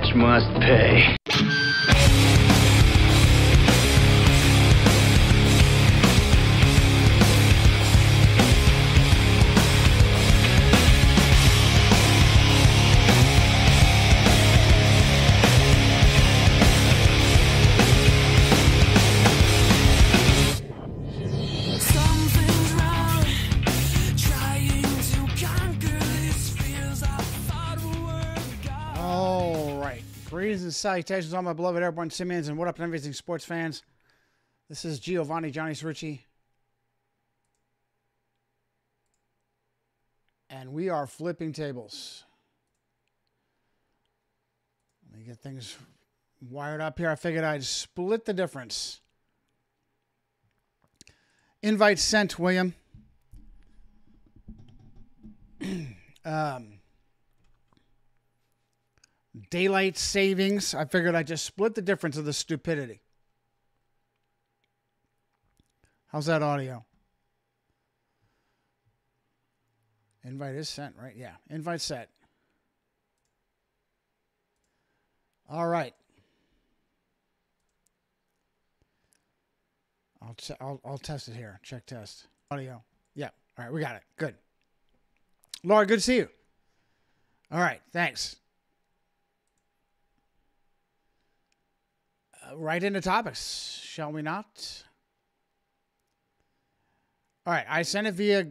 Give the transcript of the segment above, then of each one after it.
bitch must pay. Salutations, all my beloved airborne simians, and what up, everything sports fans. This is Giovanni Johnny Cirucci. And we are flipping tables. Let me get things wired up here. I figured I'd split the difference. Invite sent, William. um, daylight savings. I figured I'd just split the difference of the stupidity. How's that audio? Invite is sent, right? Yeah. Invite set. All right. I'll, t- I'll I'll test it here. Check test. Audio. Yeah. All right, we got it. Good. Laura, good to see you. All right, thanks. Right into topics, shall we not? All right, I sent it via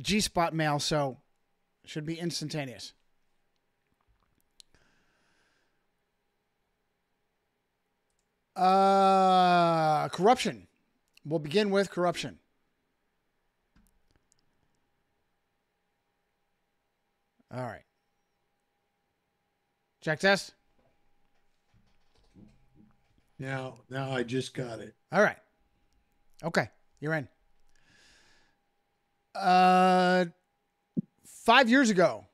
G Spot mail, so should be instantaneous. Uh, corruption. We'll begin with corruption. All right. Check test. Now, now I just got it. All right. Okay, you're in. Uh, five years ago,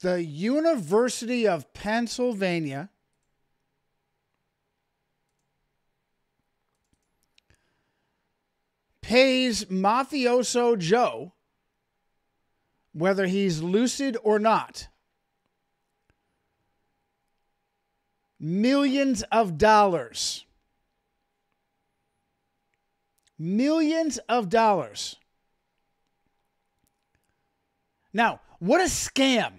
the University of Pennsylvania pays mafioso Joe, whether he's lucid or not, millions of dollars. Millions of dollars. Now, what a scam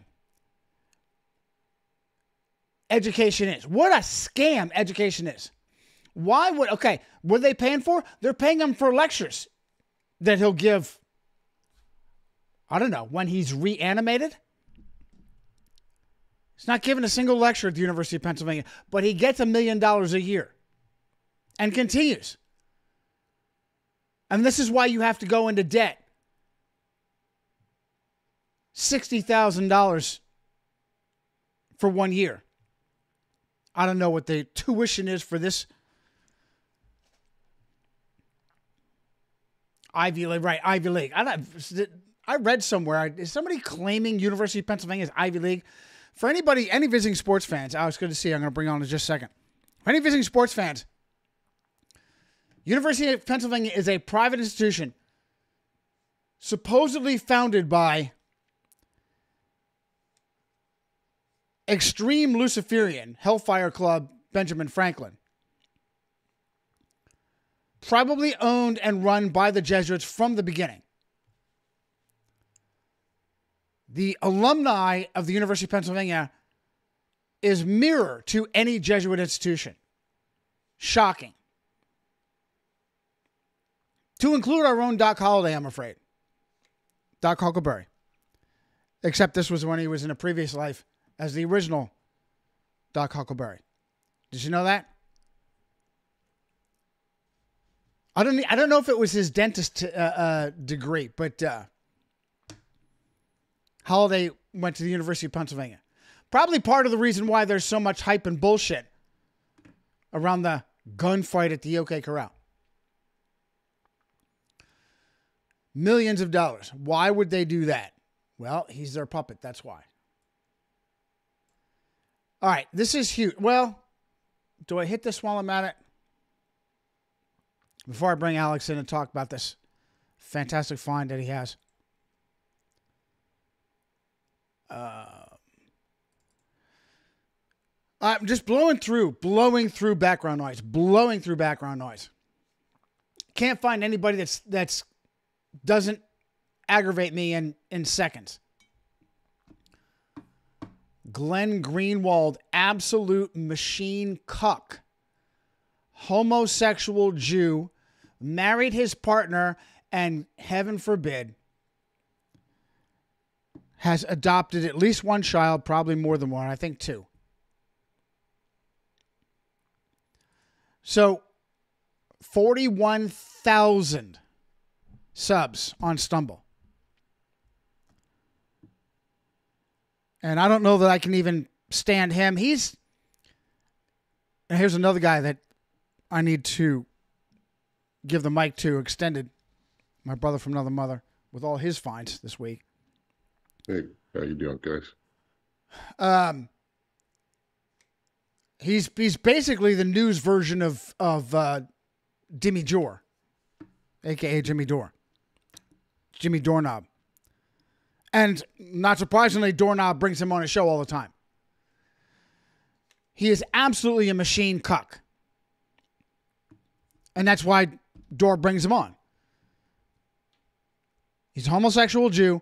education is. What a scam education is. Why would, okay, what are they paying for? They're paying him for lectures that he'll give, I don't know, when he's reanimated. He's not giving a single lecture at the University of Pennsylvania, but he gets a million dollars a year and continues. And this is why you have to go into debt. $60,000 for one year. I don't know what the tuition is for this Ivy League, right? Ivy League. I I read somewhere. Is somebody claiming University of Pennsylvania is Ivy League? For anybody, any visiting sports fans, I was good to see. I'm going to bring on in just a second. For any visiting sports fans, University of Pennsylvania is a private institution supposedly founded by extreme Luciferian Hellfire Club Benjamin Franklin. Probably owned and run by the Jesuits from the beginning. The alumni of the University of Pennsylvania is mirror to any Jesuit institution. Shocking. To include our own Doc Holliday, I'm afraid. Doc Huckleberry. Except this was when he was in a previous life as the original Doc Huckleberry. Did you know that? I don't. I don't know if it was his dentist uh, uh, degree, but uh, Holiday went to the University of Pennsylvania. Probably part of the reason why there's so much hype and bullshit around the gunfight at the OK Corral. Millions of dollars. Why would they do that? Well, he's their puppet. That's why. All right, this is huge. Well, do I hit this while I'm at it? Before I bring Alex in and talk about this fantastic find that he has. Uh, I'm just blowing through, blowing through background noise, blowing through background noise. Can't find anybody that's that's doesn't aggravate me in in seconds. Glenn Greenwald, absolute machine cuck, homosexual Jew, married his partner, and heaven forbid, has adopted at least one child, probably more than one, I think two. So, 41,000 subs on Stumble. And I don't know that I can even stand him. He's. And here's another guy that I need to give the mic to extended. My brother from another mother with all his finds this week. Hey, how you doing, guys? Um, he's he's basically the news version of of uh, Jimmy Jor, aka Jimmy Dore, Jimmy Doorknob, and not surprisingly, Doorknob brings him on a show all the time. He is absolutely a machine cuck, and that's why Dore brings him on. He's a homosexual Jew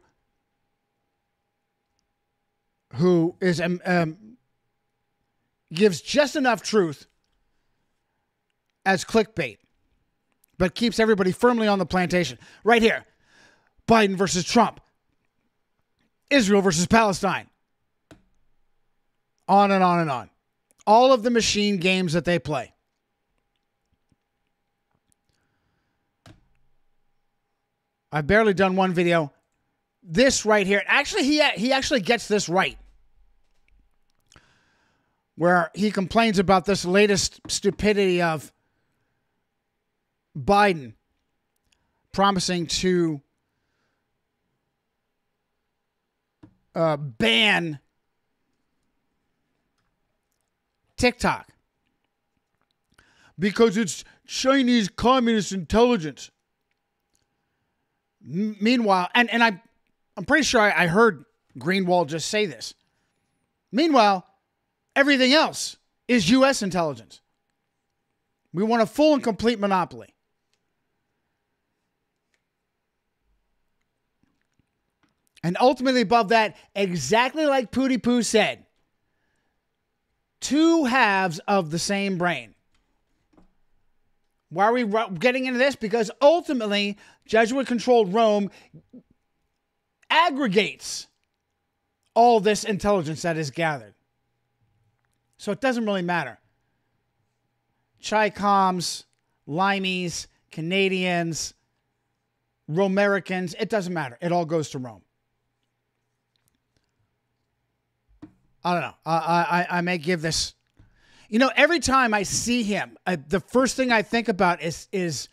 who is um, um, gives just enough truth as clickbait, but keeps everybody firmly on the plantation. Right here, Biden versus Trump, Israel versus Palestine, on and on and on. All of the machine games that they play. I've barely done one video. This right here, actually, he he actually gets this right where he complains about this latest stupidity of Biden promising to uh, ban TikTok because it's Chinese communist intelligence. M- meanwhile, and, and I, I'm pretty sure I, I heard Greenwald just say this. Meanwhile, Everything else is U.S. intelligence. We want a full and complete monopoly. And ultimately, above that, exactly like Pooty Poo said, two halves of the same brain. Why are we getting into this? Because ultimately, Jesuit controlled Rome aggregates all this intelligence that is gathered. So it doesn't really matter. Chi-coms, Limeys, Canadians, Romericans, it doesn't matter. It all goes to Rome. I don't know. I, I, I may give this. You know, every time I see him, uh, the first thing I think about is is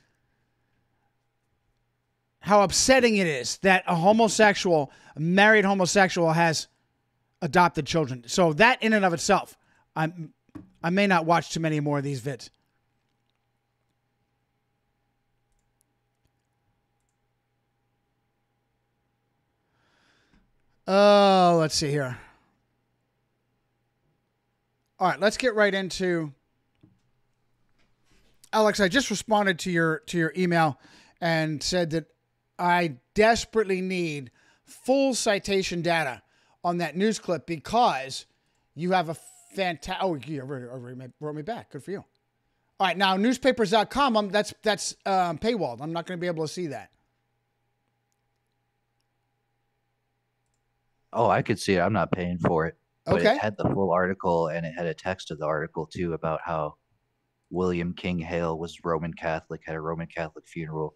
how upsetting it is that a homosexual, a married homosexual, has adopted children. So that in and of itself, I'm I may not watch too many more of these vids. Oh, let's see here. All right, let's get right into Alex, I just responded to your to your email and said that I desperately need full citation data on that news clip because you have a fantastic. Oh, you already, already wrote me back. Good for you. All right, now newspapers.com. Um, that's that's um, paywalled. I'm not going to be able to see that. Oh, I could see it. I'm not paying for it. But Okay. it had the full article and it had a text of the article too about how William King Hale was Roman Catholic, had a Roman Catholic funeral.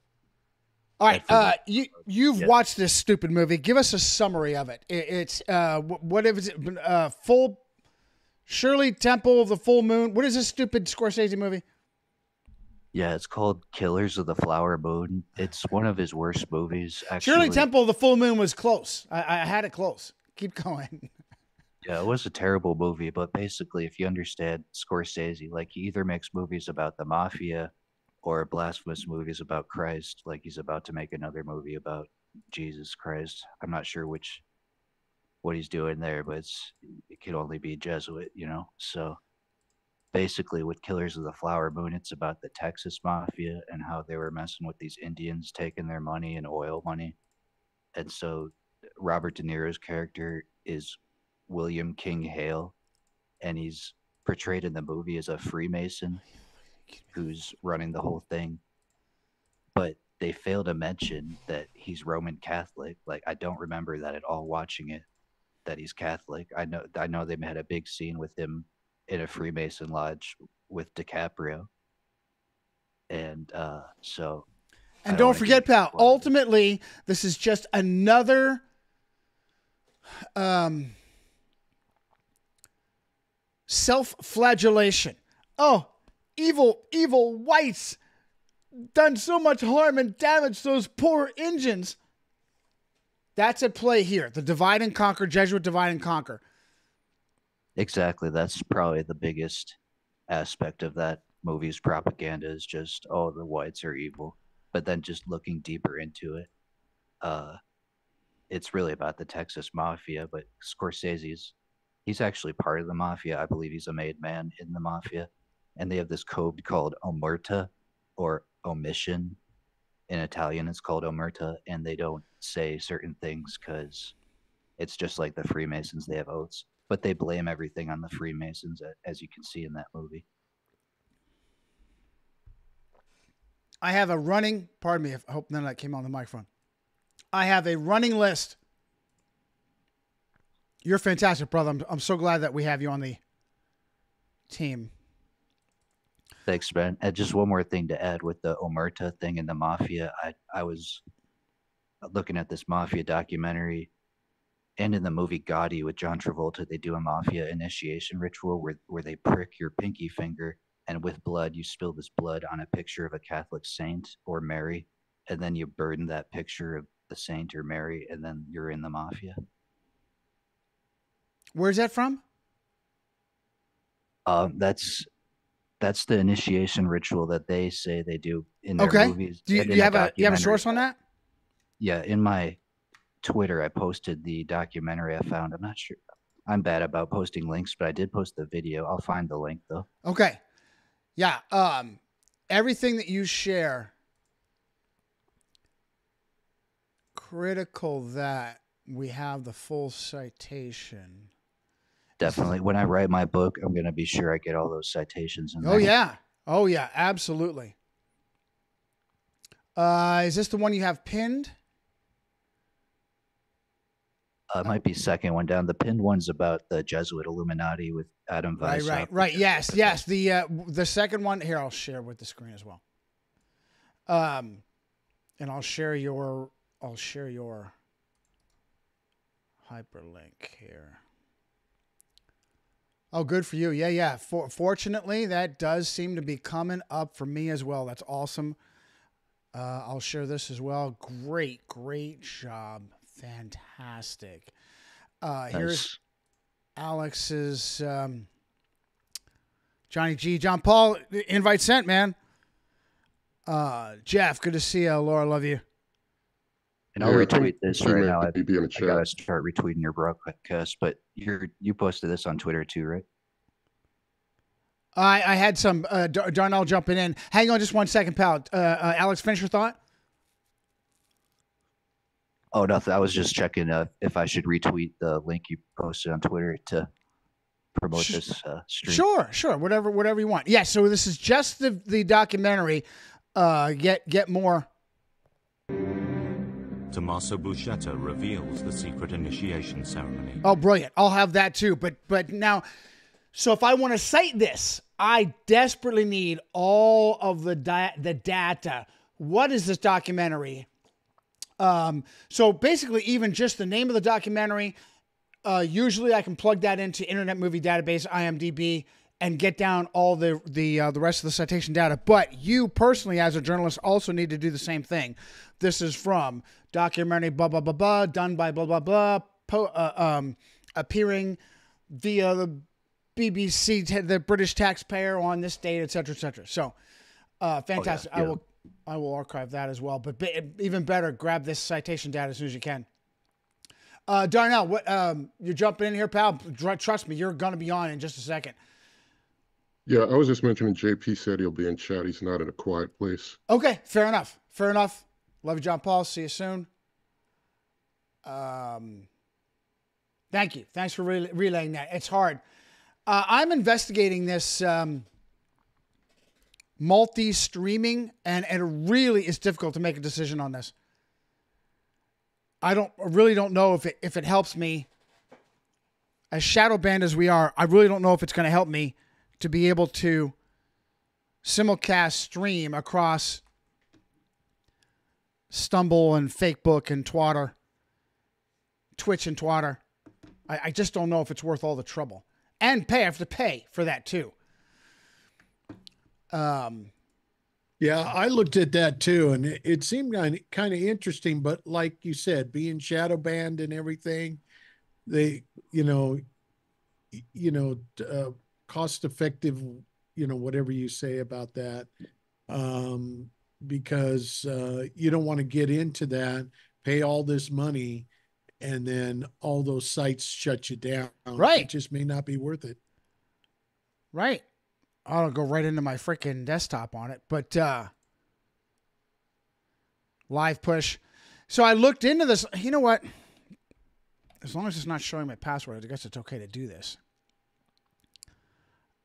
All right, uh, you you've Yeah. watched this stupid movie. Give us a summary of it. it it's uh, wh- what is it? Uh, full Shirley Temple of the Full Moon. What is this stupid Scorsese movie? Yeah, it's called Killers of the Flower Moon. It's one of his worst movies, actually. Shirley Temple of the Full Moon was close. I, I had it close. Keep going. Yeah, it was a terrible movie, but basically, if you understand Scorsese, like he either makes movies about the mafia or blasphemous movies about Christ, like he's about to make another movie about Jesus Christ. I'm not sure which what he's doing there, but it's it could only be Jesuit, you know. So basically, with Killers of the Flower Moon, it's about the Texas Mafia and how they were messing with these Indians, taking their money and oil money, and so Robert De Niro's character is William King Hale, and he's portrayed in the movie as a Freemason who's running the whole thing. But they fail to mention that he's Roman Catholic. Like I don't remember that at all watching it that he's Catholic. I know I know they had a big scene with him in a Freemason lodge with DiCaprio. And uh so I And don't don't forget, pal, ultimately, this is just another um, self flagellation. Oh, evil, evil whites done so much harm and damage those poor Indians. That's at play here. The divide and conquer, Jesuit divide and conquer. Exactly. That's probably the biggest aspect of that movie's propaganda is just, oh, the whites are evil. But then just looking deeper into it, uh, it's really about the Texas mafia. But Scorsese's, he's actually part of the mafia. I believe he's a made man in the mafia. And they have this code called omerta or omission. In Italian, it's called omerta. And they don't say certain things because it's just like the Freemasons, they have oaths but they blame everything on the Freemasons, as you can see in that movie. I have a running, pardon me, if, I hope none of that came on the microphone. I have a running list. You're fantastic, brother. I'm, I'm so glad that we have you on the team. Thanks, Ben. And just one more thing to add with the Omerta thing in the mafia. I I was looking at this mafia documentary, and in the movie Gotti with John Travolta, they do a mafia initiation ritual where where they prick your pinky finger, and with blood, you spill this blood on a picture of a Catholic saint or Mary, and then you burn that picture of the saint or Mary, and then you're in the mafia. Where's that from? Um, that's that's the initiation ritual that they say they do in their Okay. movies. Do you, do you have a you have a source on that? Yeah, in my Twitter, I posted the documentary I found. I'm not sure. I'm bad about posting links, but I did post the video. I'll find the link though. Okay. Yeah. Um, everything that you share, critical that we have the full citation. Definitely. When I write my book, I'm gonna be sure I get all those citations. In Oh there. yeah. Oh yeah. Absolutely. Uh, is this the one you have pinned? Uh, it might be second one down. The pinned one's about the Jesuit Illuminati with Adam Right, right, right. Yes, yes. The uh, the second one here, I'll share with the screen as well. Um, and I'll share your I'll share your hyperlink here. Oh, good for you. Yeah, yeah. For, fortunately, that does seem to be coming up for me as well. That's awesome. Uh, I'll share this as well. Great, great job. Fantastic. Uh, here's Alex's um, Johnny G. John Paul invite sent, man. Uh, Jeff, good to see you. Laura, love you. And I'll Yeah, retweet this right my now. I, BB in the I gotta start retweeting your broadcast, but you're you posted this on Twitter too, right? I, I had some uh, Dar- Darnell jumping in. Hang on just one second, pal. Uh, uh, Alex, finish your thought. Oh, nothing. I was just checking uh, if I should retweet the link you posted on Twitter to promote Sh- this uh, stream. Sure, sure. Whatever, whatever you want. Yeah. So this is just the the documentary. Uh, get get more. Tommaso Buscetta reveals the secret initiation ceremony. Oh, brilliant! I'll have that too. But but now, so if I want to cite this, I desperately need all of the the data. What is this documentary? Um, so basically, even just the name of the documentary. Uh, usually, I can plug that into Internet Movie Database (IMDb) and get down all the the uh, the rest of the citation data. But you personally, as a journalist, also need to do the same thing. This is from documentary blah blah blah blah done by blah blah blah po- uh, um, appearing via the BBC, the British taxpayer on this date, etc cetera, et cetera. So, uh, fantastic. I yeah. will I will archive that as well. But be, even better, grab this citation data as soon as you can. Uh, Darnell, what um, you're jumping in here, pal? Tr- Trust me, you're gonna be on in just a second. Yeah, I was just mentioning JP said he'll be in chat. He's not in a quiet place. Okay, fair enough. Fair enough. Love you, John Paul. See you soon. Um, thank you. Thanks for re- relaying that. It's hard. Uh, I'm investigating this um, multi-streaming, and, and it really is difficult to make a decision on this. I don't I really don't know if it if it helps me. As shadow band as we are, I really don't know if it's going to help me to be able to simulcast stream across Stumble and fake book and Twatter, Twitch and Twatter. I, I just don't know if it's worth all the trouble. And pay, I have to pay for that too. Um, Yeah, I looked at that too, and it, seemed kind of, kind of interesting. But like you said, being shadow banned and everything, they, you know, you know, uh, cost effective, you know, whatever you say about that, um, because uh, you don't want to get into that, pay all this money, and then all those sites shut you down. Right. It just may not be worth it. right. I'll go right into my freaking desktop on it. But uh live push. So I looked into this. You know what? As long as it's not showing my password, I guess it's okay to do this.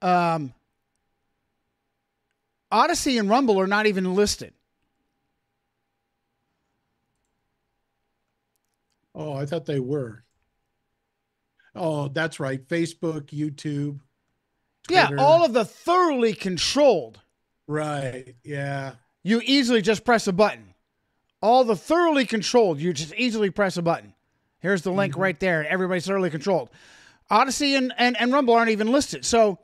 Um Odysee and Rumble are not even listed. Oh, I thought they were. Oh, that's right. Facebook, YouTube. Yeah, all of the thoroughly controlled. Right. Yeah. You easily just press a button. All the thoroughly controlled, you just easily press a button. Here's the link mm-hmm. right there. Everybody's thoroughly controlled. Odysee and, and, and Rumble aren't even listed. So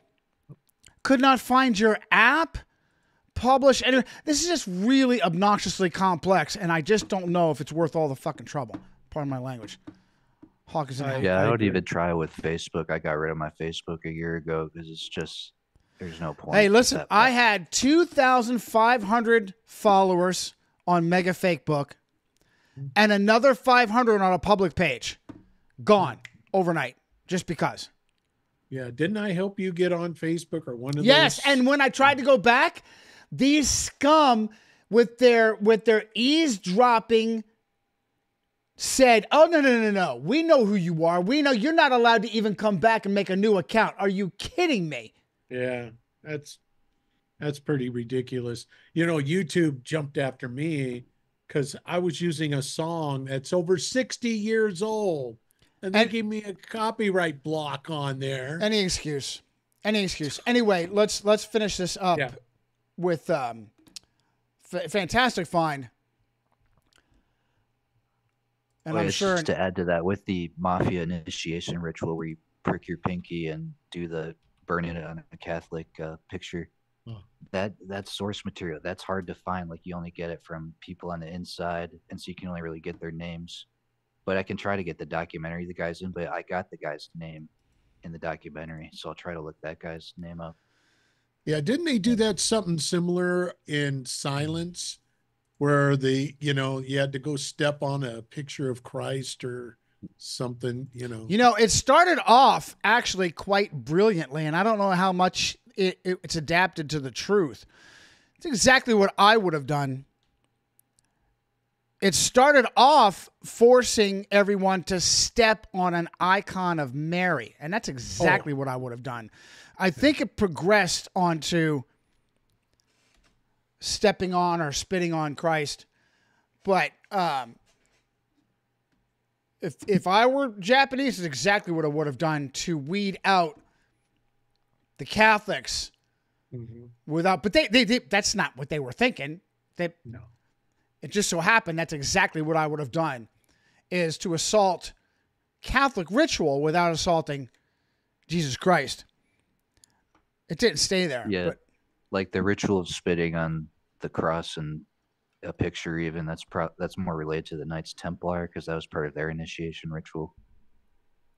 could not find your app, publish. Anyway, this is just really obnoxiously complex, and I just don't know if it's worth all the fucking trouble. Pardon my language. Hawk is in I- Yeah, I, I don't even try with Facebook. I got rid of my Facebook a year ago because it's just there's no point. Hey, listen, that I had 2,500 followers on Mega Fakebook and another 500 on a public page. Gone overnight just because. Yeah. Didn't I help you get on Facebook or one of Yes, those? and when I tried to go back, these scum with their with their eavesdropping said, "Oh no, no, no, no. We know who you are. We know you're not allowed to even come back and make a new account. Are you kidding me?" yeah, that's that's pretty ridiculous. You know, YouTube jumped after me because I was using a song that's over 60 years old. And they And- gave me a copyright block on there. Any excuse. Any excuse. Anyway, let's let's finish this up Yeah. With um f- fantastic find. And Well, I'm sure just to add to that with the mafia initiation ritual where you prick your pinky and do the burn it on a Catholic uh, picture. Oh. That that's source material. That's hard to find. Like you only get it from people on the inside, and so you can only really get their names. But I can try to get the documentary the guy's in. But I got the guy's name in the documentary, so I'll try to look that guy's name up. Yeah, didn't they do that something similar in Silence, where the you know you had to go step on a picture of Christ or something, you know? You know, it started off actually quite brilliantly, and I don't know how much it, it- it's adapted to the truth. It's exactly what I would have done. It started off forcing everyone to step on an icon of Mary, and that's oh. exactly what I would have done. I think it progressed onto stepping on or spitting on Christ, but um, if if I were Japanese, it's exactly what I would have done to weed out the Catholics Mhm. without. But they, they, they that's not what they were thinking. They, No. it just so happened that's exactly what I would have done, is to assault Catholic ritual without assaulting Jesus Christ. It didn't stay there. Yeah, but- like the ritual of spitting on the cross and a picture. Even that's pro- that's more related to the Knights Templar because that was part of their initiation ritual.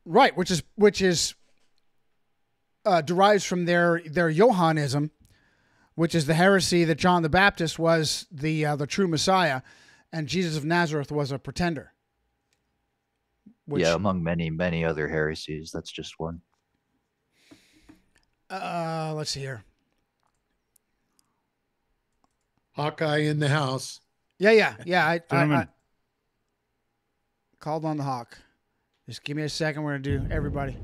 Right, which is which is uh, derives from their their Johannism, which is the heresy that John the Baptist was the uh, the true Messiah, and Jesus of Nazareth was a pretender. Which, yeah, among many, many other heresies, that's just one. Uh, let's see here. Hawkeye in the house. Yeah, yeah, yeah. I, I, I Gentlemen. called on the hawk. Just give me a second. We're gonna do everybody.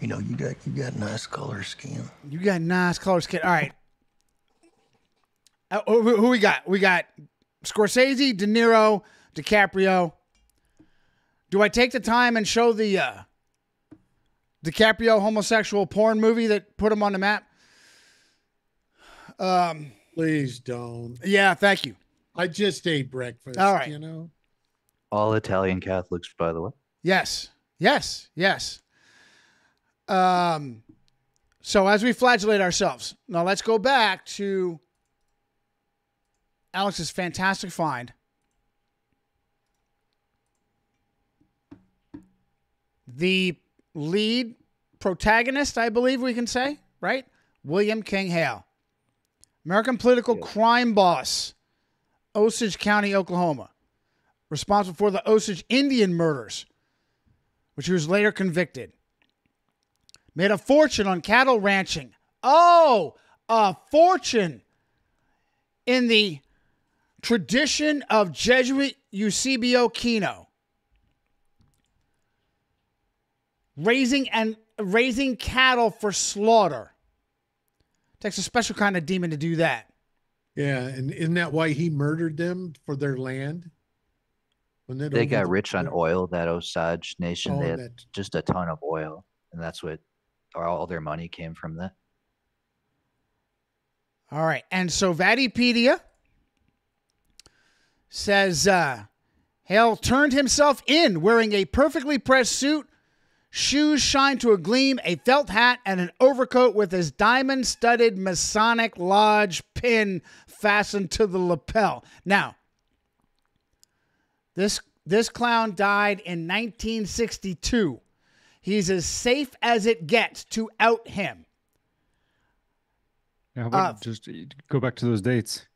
You know, you got you got nice color scheme. You got nice color scheme. All right. Uh, who, who we got? We got Scorsese, De Niro, DiCaprio. Do I take the time and show the uh, DiCaprio homosexual porn movie that put him on the map? Um. Please don't. Yeah. Thank you. I just ate breakfast. All right. You know. All Italian Catholics, by the way. Yes. Yes. Yes. Um so as we flagellate ourselves, now let's go back to Alex's fantastic find. The lead protagonist, I believe we can say, right? William King Hale. American political crime boss, Osage County, Oklahoma. Responsible for the Osage Indian murders, which he was later convicted. Made a fortune on cattle ranching. Oh, a fortune in the tradition of Jesuit Eusebio Kino. Raising and raising cattle for slaughter. It Takes a special kind of demon to do that. Yeah, and isn't that why he murdered them for their land? Wasn't it They got the- rich on oil, that Osage nation. Oh, they had that- just a ton of oil, and that's what all their money came from that. All right. And so Vadipedia says uh, Hale turned himself in wearing a perfectly pressed suit, shoes shine to a gleam, a felt hat, and an overcoat with his diamond studded Masonic Lodge pin fastened to the lapel. Now, this this clown died in 1962. He's as safe as it gets to out him. About Uh, just go back to those dates.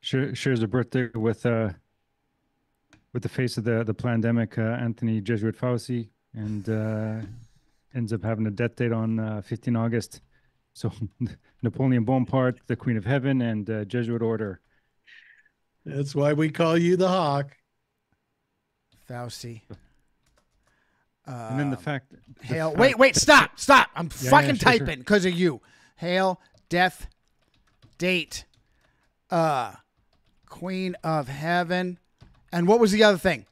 Share, shares a birthday with uh with the face of the the pandemic, uh, Anthony Jesuit Fauci, and uh, ends up having a death date on uh, 15 August. So Napoleon Bonaparte, the Queen of Heaven, and uh, Jesuit Order. That's why we call you the Hawk. Fauci. and then the Um, fact, the Hale. fact- Wait, wait, stop, stop. I'm yeah, fucking sure, sure. typing because of you. Hale, death, date, uh, Queen of Heaven. And what was the other thing?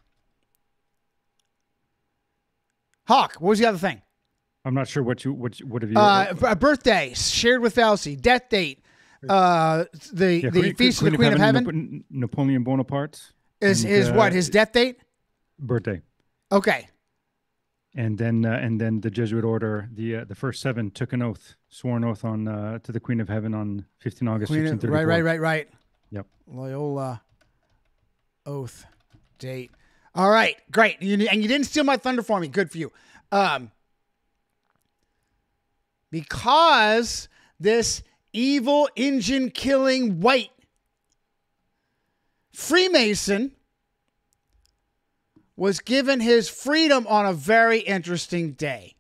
Hawk, what was the other thing? I'm not sure what you what what have you. Uh, a birthday shared with Fauci, death date, uh, the yeah, the Queen- feast of the Queen of Heaven Napo- Napoleon Bonaparte is and, his uh, what? His death date? birthday. Okay, and then uh, and then the Jesuit order, the uh, the first seven took an oath, swore an oath on uh, to the Queen of Heaven on 15 August Queen of, 1634. right, right, right, right. Yep. Loyola oath date. All right, great. You, and you didn't steal my thunder for me. Good for you. Um, because this evil engine killing white Freemason was given his freedom on a very interesting day.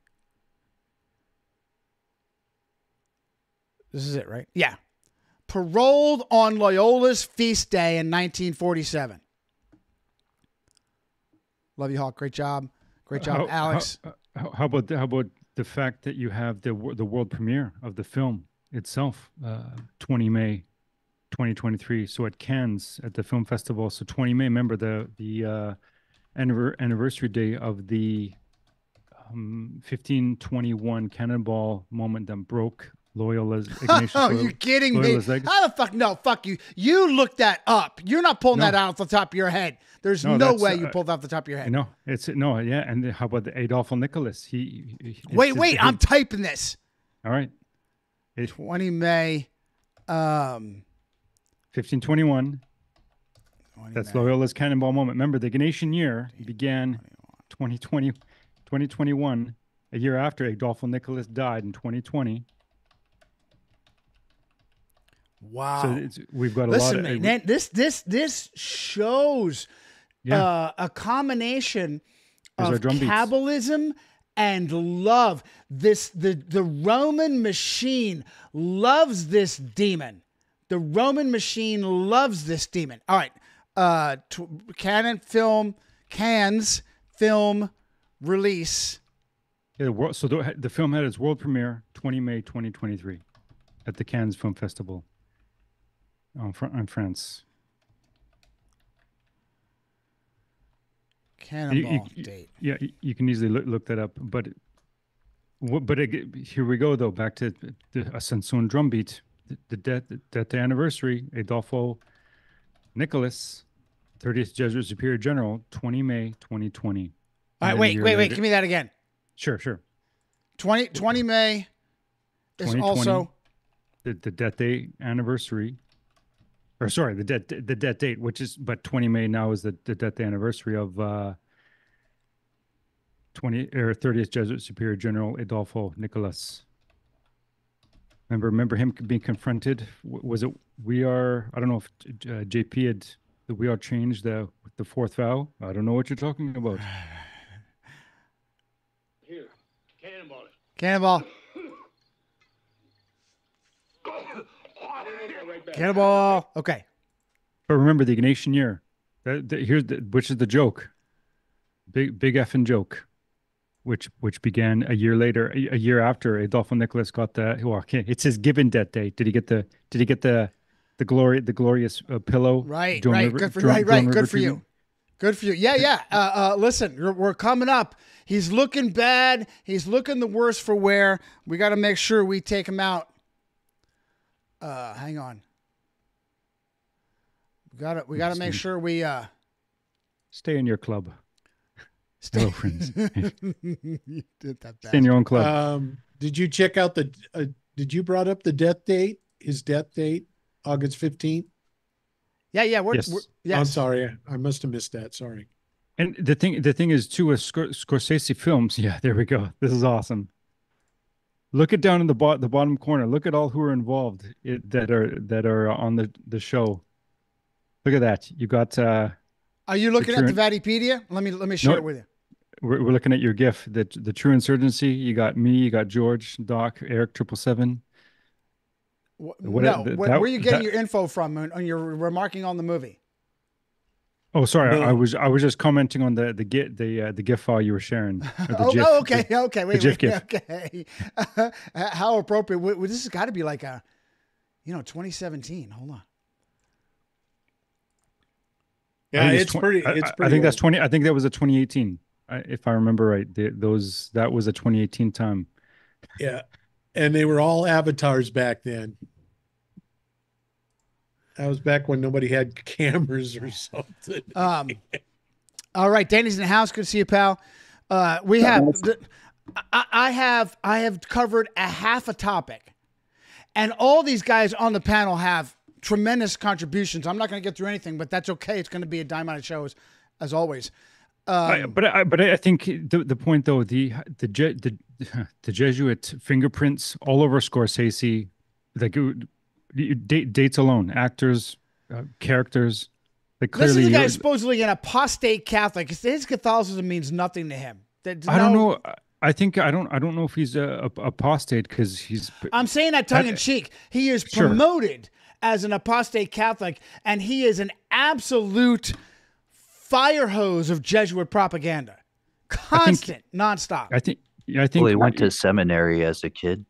This is it, right? Yeah. Paroled on Loyola's feast day in 1947. Love you, Hawk. Great job. Great job, How- Alex. How, how, about the, how about the fact that you have the the world premiere of the film itself, uh, 20 May, 2023. So at Cannes at the film festival. So 20 May. Remember the the uh, anniversary day of the um, 1521 cannonball moment that broke Loyola's Ignatius. Oh, Loyola- you kidding me? Loyola's legacy. How the fuck? No, fuck you. You looked that up. You're not pulling No. that out off the top of your head. There's No, no, way you uh, pulled that off the top of your head. No, it's no, yeah, and how about the Adolfo Nicolas? He, he wait, wait. I'm typing this. all right. 20 May. Um, 1521. 20 That's May. Loyola's cannonball moment. Remember, the Ignatian year began 2020, 2021, a year after Adolfo Nicolas died in 2020. Wow. So it's, we've got a Listen, lot man, of. man, this this this shows Yeah. uh, a combination There's of. Kabbalism and love. This the the Roman machine loves this demon. The Roman machine loves this demon. All right, uh, t- Canon film, Cannes film release. Yeah, the world, so the, the film had its world premiere 20 May 2023 at the Cannes Film Festival on, Fr- in France. Cannonball you- date. Yeah, you can easily look, look that up. But but here we go though. Back to the Ascension drum beat. The, the death death anniversary. Adolfo Nicolas, 30th Jesuit Superior General, 20 May 2020. All right, wait, wait, wait. Give me that again. Sure, sure. 20, 20 May is also the, the death day anniversary or sorry the death the death date which is but 20 may now is the, the death anniversary of uh 20 or 30th jesuit superior general adolfo nicolas remember remember him being confronted was it we are i don't know if uh, jp had the we are changed the the fourth vow i don't know what you're talking about Here, Cannonball. Cannonball. Okay. But remember the Ignatian year. That, that- here's the, which is the joke. Big big effing joke, which which began a year later, a, a year after Adolfo Nicolas got the. Well, it's his given death date. Did he get the? Did he get the? The glory, the glorious uh, pillow. Right, Joan right. River- good for Joan- right, right. Joan Good River for you. treatment? Good for you. Yeah, yeah. Uh, uh, listen, we're, we're coming up. He's looking bad. He's looking the worst for wear. We got to make sure we take him out. Uh, hang on. We got to we got to make sure we uh Stay in your club. stay. Hello, friends. you did that Stay in your own club. Um, did you check out the? Uh, did you brought up the death date? His death date, August fifteenth. Yeah, yeah. We're, Yes. we're I'm yes. sorry, I must have missed that. Sorry. And the thing, the thing is, too, with Scor- Scorsese films, yeah, there we go. This is awesome. Look at down in the bot, the bottom corner. Look at all who are involved it, that are that are on the the show. Look at that. You got. uh Are you looking at the Return- Vatipedia? Let me let me share No. it with you. We're, we're looking at your GIF. The the True Insurgency. You got me. You got George, Doc, Eric, Triple Seven. What- no, th- where, that- where are you getting that- your info from on, on your remarking on the movie? Oh, sorry. I, I was I was just commenting on the the git the uh, the GIF file you were sharing. the Oh, GIF, oh, the- okay, okay, wait, GIF wait, GIF. okay. How appropriate? Wait, wait, This has got to be like a, you know, 2017. Hold on. I Yeah, think it's twen- pretty. I- It's pretty. I think that's twenty. I think that was a 2018, if I remember right. The, those that was a 2018 time. Yeah, and they were all avatars back then. That was back when nobody had cameras or something. Um, all right, Danny's in the house. Good to see you, pal. Uh, we have, the, I, I have, I have covered a half a topic, and all these guys on the panel have tremendous contributions. I'm not going to get through anything, but that's okay. It's going to be a diamond show as, as always. I, Um, but I, but I think the the point though the the Je- the the Jesuit fingerprints all over Scorsese, like it- dates alone, actors, uh, characters, like This clearly. is a guy supposedly an apostate Catholic. His Catholicism means nothing to him. There's I don't know. I think I don't. I don't know if he's a, a apostate because he's. I'm saying that tongue in cheek. He is Sure. promoted as an apostate Catholic, and he is an absolute fire hose of Jesuit propaganda, constant, nonstop. I think. Yeah, I think. Well, he went to seminary as a kid,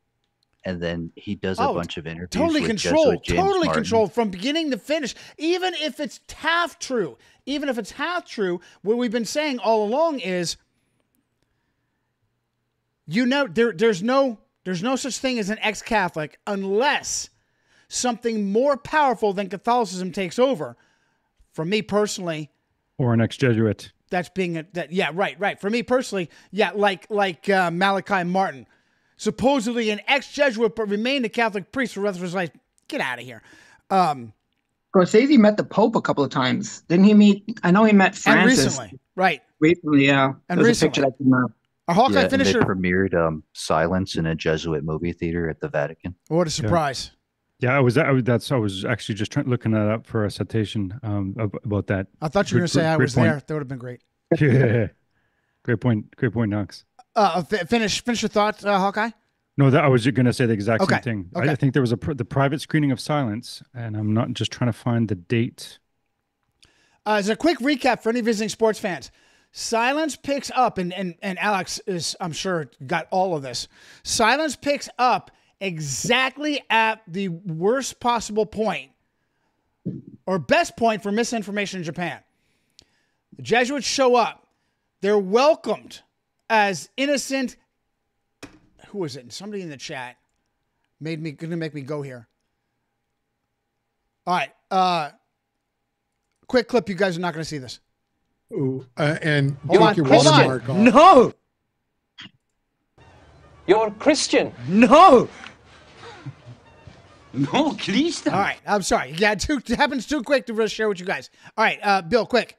and then he does a Oh, bunch of interviews. totally with controlled, Jesuit James totally Martin. controlled from beginning to finish. Even if it's half true, even if it's half true, what we've been saying all along is, you know, there, there's no, there's no such thing as an ex-Catholic unless something more powerful than Catholicism takes over. For me personally, or an ex-Jesuit. that's being a that yeah right right for me personally yeah like like uh, Malachi Martin supposedly an ex-Jesuit but remained a Catholic priest for the rest of his life get out of here um Scorsese met the Pope a couple of times. Didn't he meet? I know he met and Francis recently right Recently, yeah. And There's a picture that came out. our Hawkeye Yeah, and they premiered um, Silence in a Jesuit movie theater at the Vatican. what a surprise Yeah, I was. I that's. I was actually just trying looking that up for a citation um, about that. I thought you were going to say I was point. there. That would have been great. Yeah, great point. Great point, Knox. Uh, fi- finish finish your thoughts, uh, Hawkeye. No, that I was going to say the exact Okay, same thing. I, okay. I think there was a pr- the private screening of Silence, and I'm not just trying to find the date. Uh, as a quick recap for any visiting sports fans, Silence picks up, and, and, and Alex is, I'm sure, got all of this. Silence picks up exactly at the worst possible point or best point for misinformation in Japan. The Jesuits show up. They're welcomed as innocent. Who is it? Somebody in the chat made me gonna make me go here. All right. Uh quick clip. You guys are not gonna see this. Ooh, uh, and Hold on, hold on. No! You're Christian. No! No, Christian. All right. I'm sorry. Yeah, too, it happens too quick to really share with you guys. All right, uh, Bill, quick.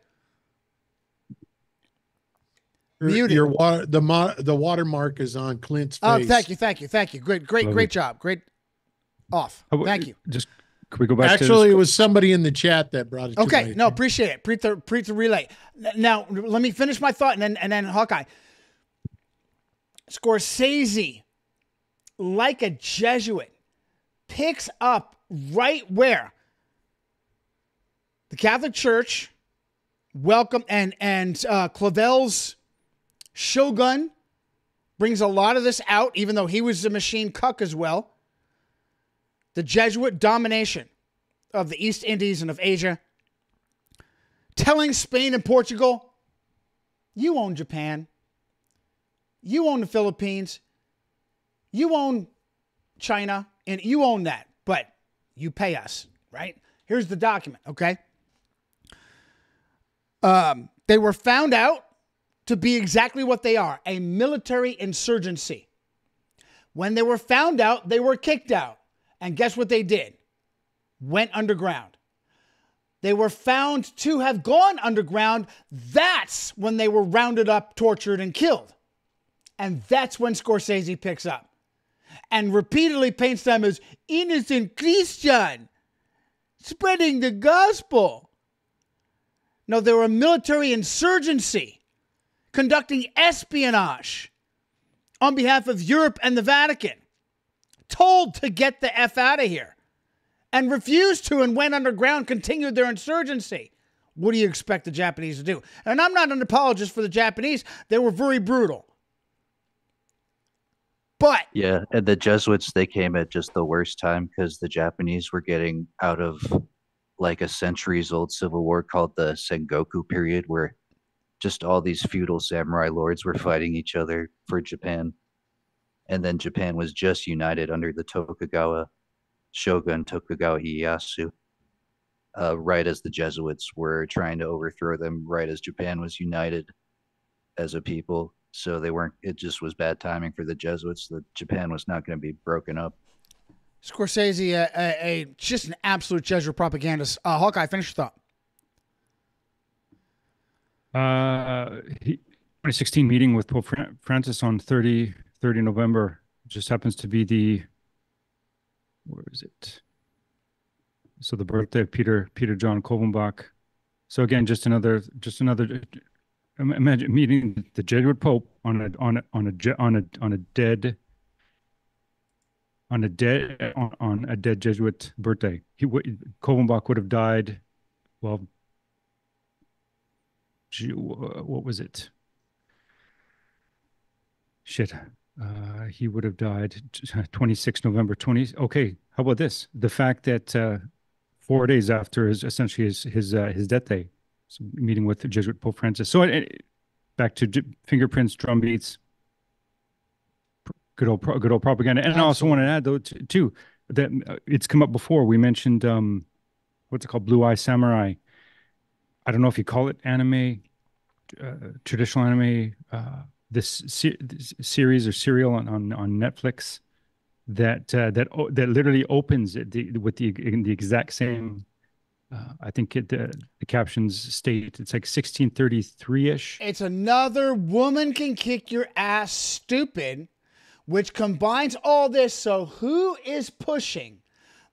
Your, Muted. your water, the mo- the watermark is on Clint's face. Oh, thank you, thank you, thank you. Great, great, Love great it. job. Great. Off. How Thank you. Just can we go back Actually, to it was somebody in the chat that brought it. to Okay, no, appreciate it. Pre to pre to relay. Now let me finish my thought, and then and then Hawkeye. Scorsese, like a Jesuit, picks up right where the Catholic Church welcome and and uh, Clavell's Shogun brings a lot of this out, even though he was a machine cuck as well. The Jesuit domination of the East Indies and of Asia, telling Spain and Portugal, you own Japan, you own the Philippines, you own China, and you own that, but you pay us, right? Here's the document, okay? Um, they were found out to be exactly what they are a military insurgency. When they were found out, they were kicked out. And guess what they did? Went underground. They were found to have gone underground. That's when they were rounded up, tortured, and killed. And that's when Scorsese picks up and repeatedly paints them as innocent Christian, spreading the gospel. No, they were a military insurgency conducting espionage on behalf of Europe and the Vatican, told to get the F out of here, and refused to and went underground, continued their insurgency. What do you expect the Japanese to do? And I'm not an apologist for the Japanese, they were very brutal. But Yeah, and the Jesuits they came at just the worst time because the Japanese were getting out of like a centuries old civil war called the Sengoku period, where just all these feudal samurai lords were fighting each other for Japan, and then Japan was just united under the Tokugawa shogun Tokugawa Ieyasu. Uh, right as the Jesuits were trying to overthrow them, right as Japan was united as a people. So they weren't. It just was bad timing for the Jesuits. That Japan was not going to be broken up. Scorsese, a, a, a just an absolute Jesuit propagandist. Uh, Hawkeye, finish your thought. Uh, he, 2016 meeting with Pope Francis on 30, 30 November just happens to be the where is it? So the birthday of Peter Peter John Kolvenbach. So again, just another just another. Im- Imagine meeting the Jesuit Pope on a on a on a on a on a dead on a dead on, on a dead Jesuit birthday. He would Kolvenbach would have died. Well, what was it? Shit. Uh, he would have died 26 November 20. Okay, how about this? The fact that uh, four days after his essentially his his uh, his death day, meeting with the Jesuit Pope Francis. So uh, back to j- fingerprints, drum beats, good old pro- good old propaganda. And I also want to add though t- too that uh, it's come up before. We mentioned um, what's it called, Blue Eye Samurai. I don't know if you call it anime, uh, traditional anime. Uh, this, se- this series or serial on on, on Netflix that uh, that o- that literally opens it the, with the the exact same. Uh, I think it, the the captions state it's like 1633 ish. It's another woman can kick your ass stupid, which combines all this. So, who is pushing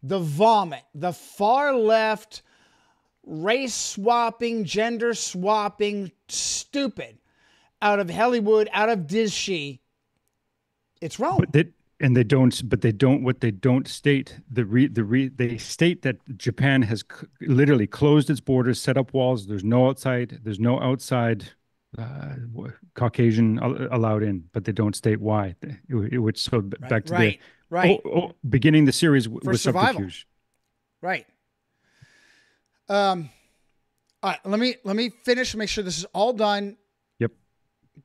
the vomit, the far left, race swapping, gender swapping, stupid out of Hollywood, out of Disney. It's wrong. But they, and they don't. But they don't. What they don't state the re, the re, they state that Japan has c- literally closed its borders, set up walls. There's no outside. There's no outside uh, Caucasian allowed in. But they don't state why. It- Which so b- back to right, the right. Oh, oh, beginning the series w- with survival. subterfuge. Right. Um. All right. Let me let me finish. Make sure this is all done.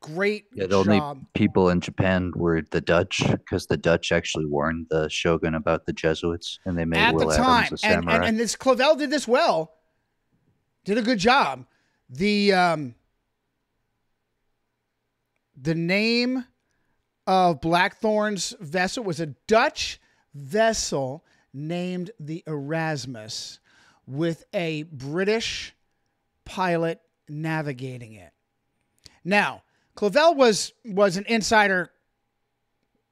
Great Yeah, the only people in Japan were the Dutch, because the Dutch actually warned the shogun about the Jesuits, and they made at the time, Adams a and, samurai. and and this Clavell did this well. Did a good job. The um. The name of Blackthorne's vessel was a Dutch vessel named the Erasmus, with a British pilot navigating it. Now, Clavell was was an insider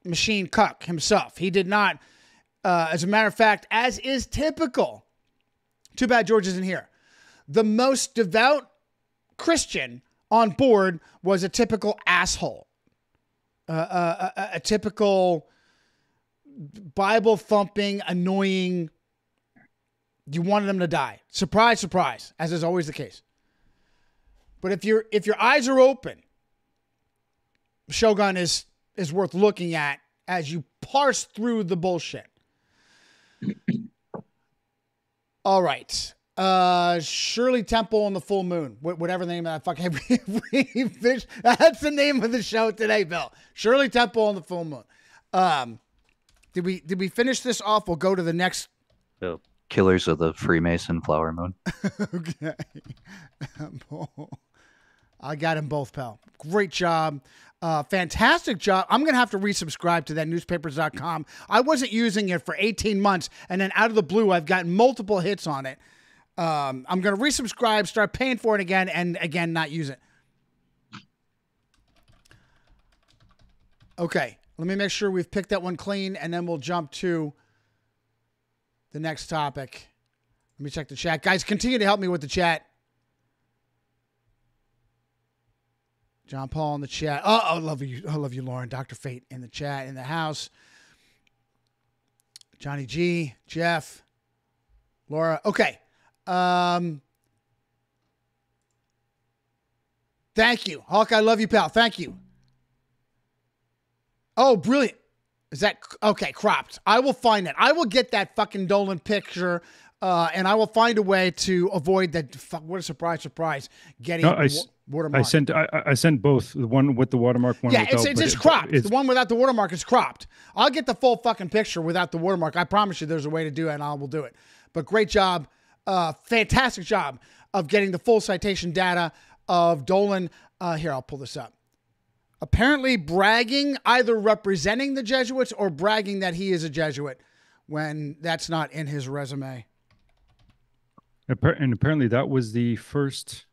machine cuck himself. He did not, uh, as a matter of fact, as is typical. Too bad George isn't here. The most devout Christian on board was a typical asshole, uh, uh, a, a, a typical Bible thumping, annoying. You wanted them to die. Surprise, surprise, as is always the case. But if your if your eyes are open, Shogun is is worth looking at as you parse through the bullshit. All right. Uh Shirley Temple on the full moon. Wh- Whatever the name of that fucking fish. That's the name of the show today, Bill. Shirley Temple on the full moon. Um did we did we finish this off? We'll go to the next The Killers of the Freemason Flower Moon. okay. I got them both, pal. Great job. Uh, fantastic job. I'm going to have to resubscribe to that newspapers.com. I wasn't using it for 18 months, and then out of the blue, I've gotten multiple hits on it. Um, I'm going to resubscribe, start paying for it again, and again, not use it. Okay. Let me make sure we've picked that one clean, and then we'll jump to the next topic. Let me check the chat. Guys, continue to help me with the chat. John Paul in the chat. Oh, I love you. I love you, Lauren. Dr. Fate in the chat, in the house. Johnny G, Jeff, Laura. Okay. Um, thank you. Hawk, I love you, pal. Thank you. Oh, brilliant. Is that okay? Cropped. I will find it. I will get that fucking Dolan picture, uh, and I will find a way to avoid that. Fuck, what a surprise! Surprise! Getting No, I, watermark. I sent I, I- sent both the one with the watermark one yeah, without, it's, it's but just it- cropped. it's- the one without the watermark is cropped. I'll get the full fucking picture without the watermark. I promise you, there's a way to do it, and I will do it. But great job, uh, fantastic job of getting the full citation data of Dolan. Uh, here, I'll pull this up. Apparently, bragging either representing the Jesuits or bragging that he is a Jesuit when that's not in his resume. And apparently that was the first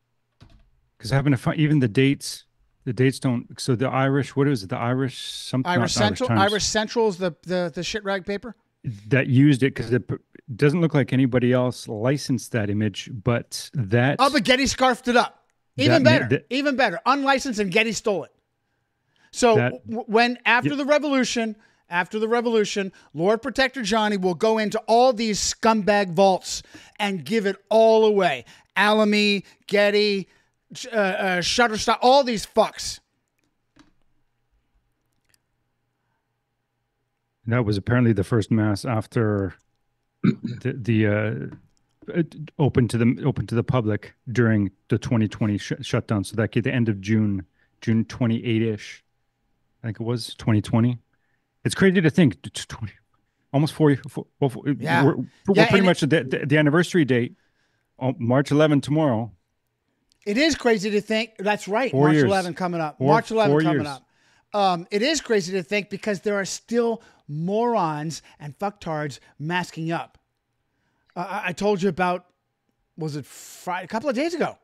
because having to find even the dates the dates don't so the irish what is it the irish something Irish Central, Irish Central is the the the shit rag paper. that used it because it doesn't look like anybody else licensed that image but that Oh, but Getty scarfed it up. Even That better. that- even better. Unlicensed and Getty stole it. So That- when after the revolution, after the revolution, Lord Protector Johnny will go into all these scumbag vaults and give it all away. Alamy, Getty, uh, uh, Shutterstock, all these fucks. that was apparently the first mass after the, the uh open to the open to the public during the 2020 sh- shutdown so that get the end of june june 28ish i think it was 2020 it's crazy to think t- t- 20, almost four, four, well, four- Yeah. we're, we're Yeah, pretty much at the, the, the anniversary date oh, march 11 tomorrow It is crazy to think. That's right. Four March years. 11 coming up. Four- March 11 coming years. up. Um, it is crazy to think because there are still morons and fucktards masking up. Uh, I- I told you about, was it Friday? A couple of days ago.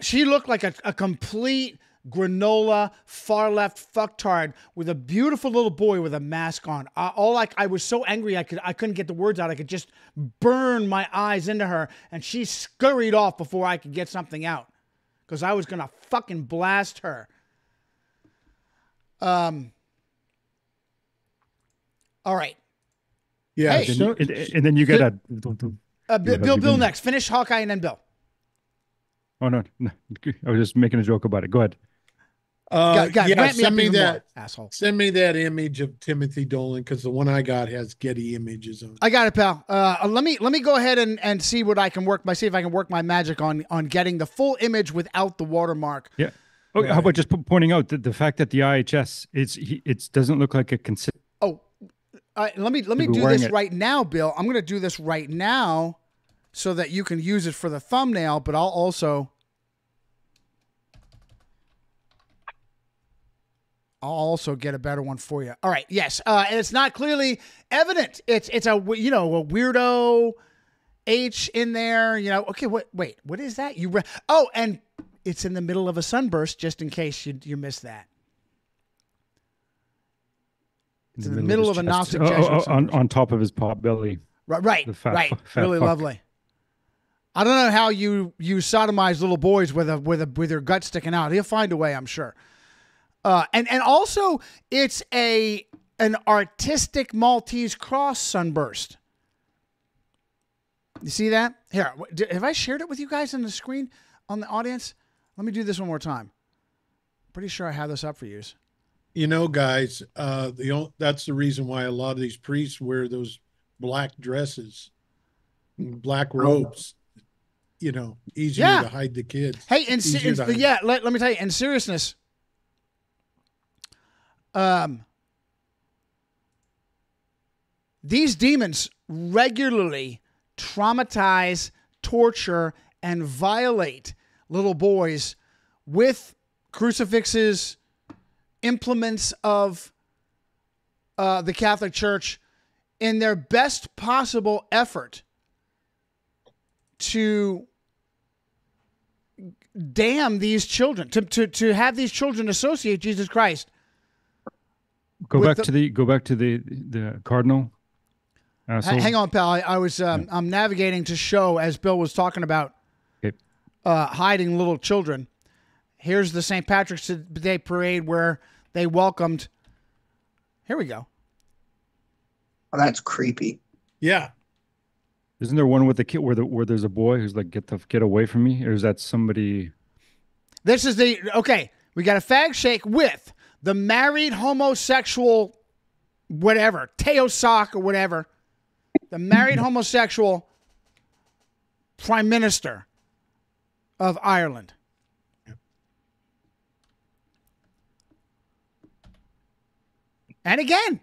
She looked like a, a complete granola, far left fucktard with a beautiful little boy with a mask on. I, all like I was so angry I could I couldn't get the words out. I could just burn my eyes into her, and she scurried off before I could get something out because I was gonna fucking blast her. Um. All right. Yeah. Hey. And, so- and, and then you get a. Uh, Bill, Bill, Bill next. Finish Hawkeye and then Bill. Oh no, no, I was just making a joke about it. Go ahead. Uh, God, God, yeah, ramp me send me even more, that. asshole. Send me that image of Timothy Dolan because the one I got has Getty images on. it. I got it, pal. Uh, let me let me go ahead and, and see what I can work. My see if I can work my magic on on getting the full image without the watermark. Yeah. Oh, how about just po- pointing out that the fact that the IHS it's it doesn't look like a consistent. Oh, uh, let me let me do this it. right now, Bill. I'm going to do this right now, so that you can use it for the thumbnail. But I'll also I'll also get a better one for you. All right, yes, uh, and it's not clearly evident. It's it's a you know a weirdo H in there. You know, okay, what? Wait, what is that? You re- oh, and it's in the middle of a sunburst, just in case you you missed that. It's in the middle of a his Gnostic. Oh, oh, oh, on, on top of his pot belly. Right, right, fat right. fat really fuck. lovely. I don't know how you you sodomize little boys with a with a with their gut sticking out. He'll find a way, I'm sure. Uh, and and also it's a an artistic Maltese cross sunburst. You see that? Here, have I shared it with you guys on the screen on the audience? Let me do this one more time. Pretty sure I have this up for you. You know, guys, uh, the that's the reason why a lot of these priests wear those black dresses, black robes. You know, easier Yeah. to hide the kids. Hey, and se- Easier to hide. yeah, let, let me tell you, in seriousness, um, these demons regularly traumatize, torture, and violate little boys with crucifixes, implements of uh, the Catholic Church in their best possible effort to damn these children to, to, to have these children associate Jesus Christ. Go back the- to the go back to the the cardinal. Ha- asshole. hang on, pal. I, I was um, I'm navigating to show as Bill was talking about Okay. uh, hiding little children. Here's the St. Patrick's Day parade where they welcomed. Here we go. Oh, that's creepy. Yeah. Isn't there one with the kid where the where there's a boy who's like get the get away from me, or is that somebody? This is the okay. We got a fag shake with the married homosexual, whatever Taoiseach or whatever, the married homosexual prime minister of Ireland. And again,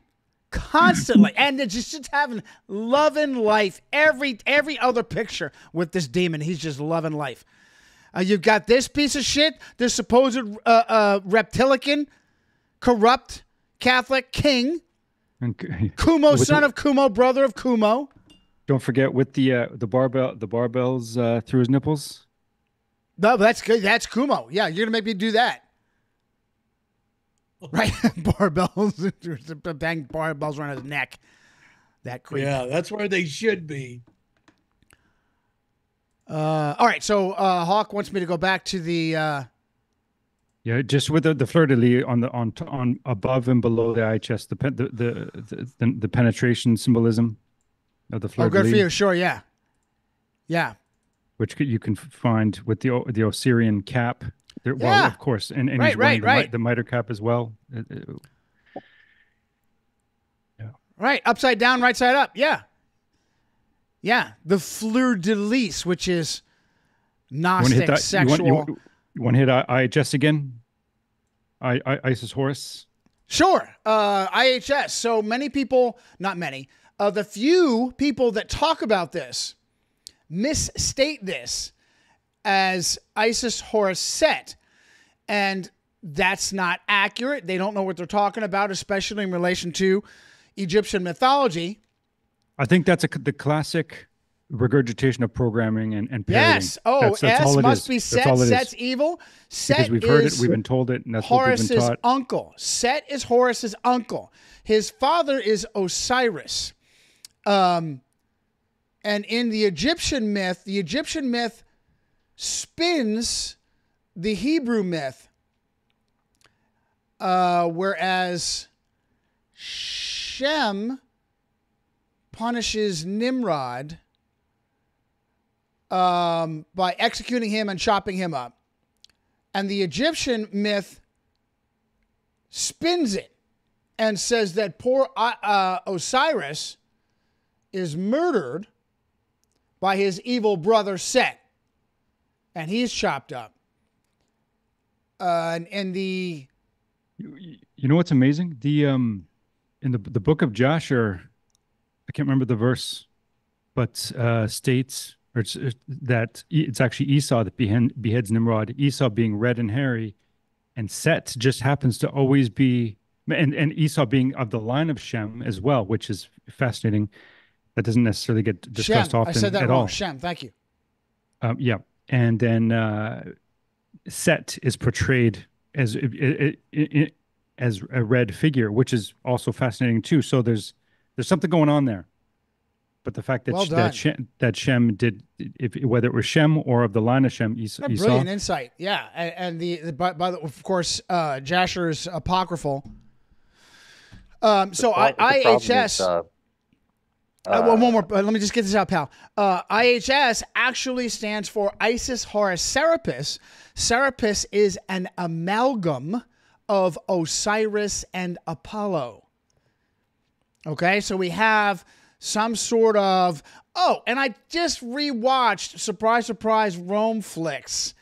constantly, and it's just, just having loving life. Every every other picture with this demon, he's just loving life. Uh, you've got this piece of shit, this supposed uh, uh, reptilian, corrupt Catholic king, And Cuomo, son the- of Cuomo, brother of Cuomo. Don't forget with the uh, the barbell the barbells uh, through his nipples. No, that's good. That's Cuomo. Yeah, you're gonna make me do that. Right, barbells, bang barbells around his neck. That creep. Yeah, that's where they should be. Uh, all right, so uh, Hawk wants me to go back to the. Yeah, just with the, the fleur de lis on the on on above and below the IHS, the pen, the, the the the the penetration symbolism of the fleur oh, de good for you. Sure, yeah, yeah. which you can find with the the Osirian cap. There, Well, of course, and, and Right, right, the, right. the mitre cap as well. Uh, uh, Right, upside down, right side up. Yeah, yeah. The fleur de lis, which is you Gnostic, that? You sexual. want, you, you want to hit I- IHS again? I, I Isis Horus. Sure. Uh, IHS. So many people, not many, uh, the few people that talk about this misstate this as Isis Horus Set. And that's not accurate. They don't know what they're talking about, especially in relation to Egyptian mythology. I think that's a, the classic regurgitation of programming and, and parroting. Yes. Oh, That's- that's S must is. be That's Set. is. Set's evil. Set because we've heard it, we've been told it, and that's what we've been taught. uncle. Set is Horus's uncle. His father is Osiris. Um, and in the Egyptian myth, the Egyptian myth spins the Hebrew myth, uh, whereas Shem punishes Nimrod um, by executing him and chopping him up. And the Egyptian myth spins it and says that poor uh, uh, Osiris is murdered by his evil brother Set, and he's chopped up. Uh, and, and the You know what's amazing? The um, in the the book of Joshua, I can't remember the verse, but uh, states or it's, it's that it's actually Esau that behead, beheads Nimrod. Esau being red and hairy, and Set just happens to always be and and Esau being of the line of Shem as well, which is fascinating. That doesn't necessarily get discussed Shem. often I said that at wrong. all. Shem. Thank you. Um, yeah, and then uh, Set is portrayed as i- i- i- i- as a red figure, which is also fascinating too. So there's there's something going on there. But the fact that Well that Shem, that Shem did, if whether it was Shem or of the line of Shem, Es- A Esau, brilliant insight. Yeah, and, and the, the by, by the of course uh, Jasher's apocryphal. Um, so I, The problem is, IHS. uh, Uh, one one more. uh, let me just get this out, pal. Uh, IHS actually stands for Isis Horus Serapis. Serapis is an amalgam of Osiris and Apollo. Okay, so we have some sort of. Oh, and I just rewatched, surprise, surprise, Rome flicks.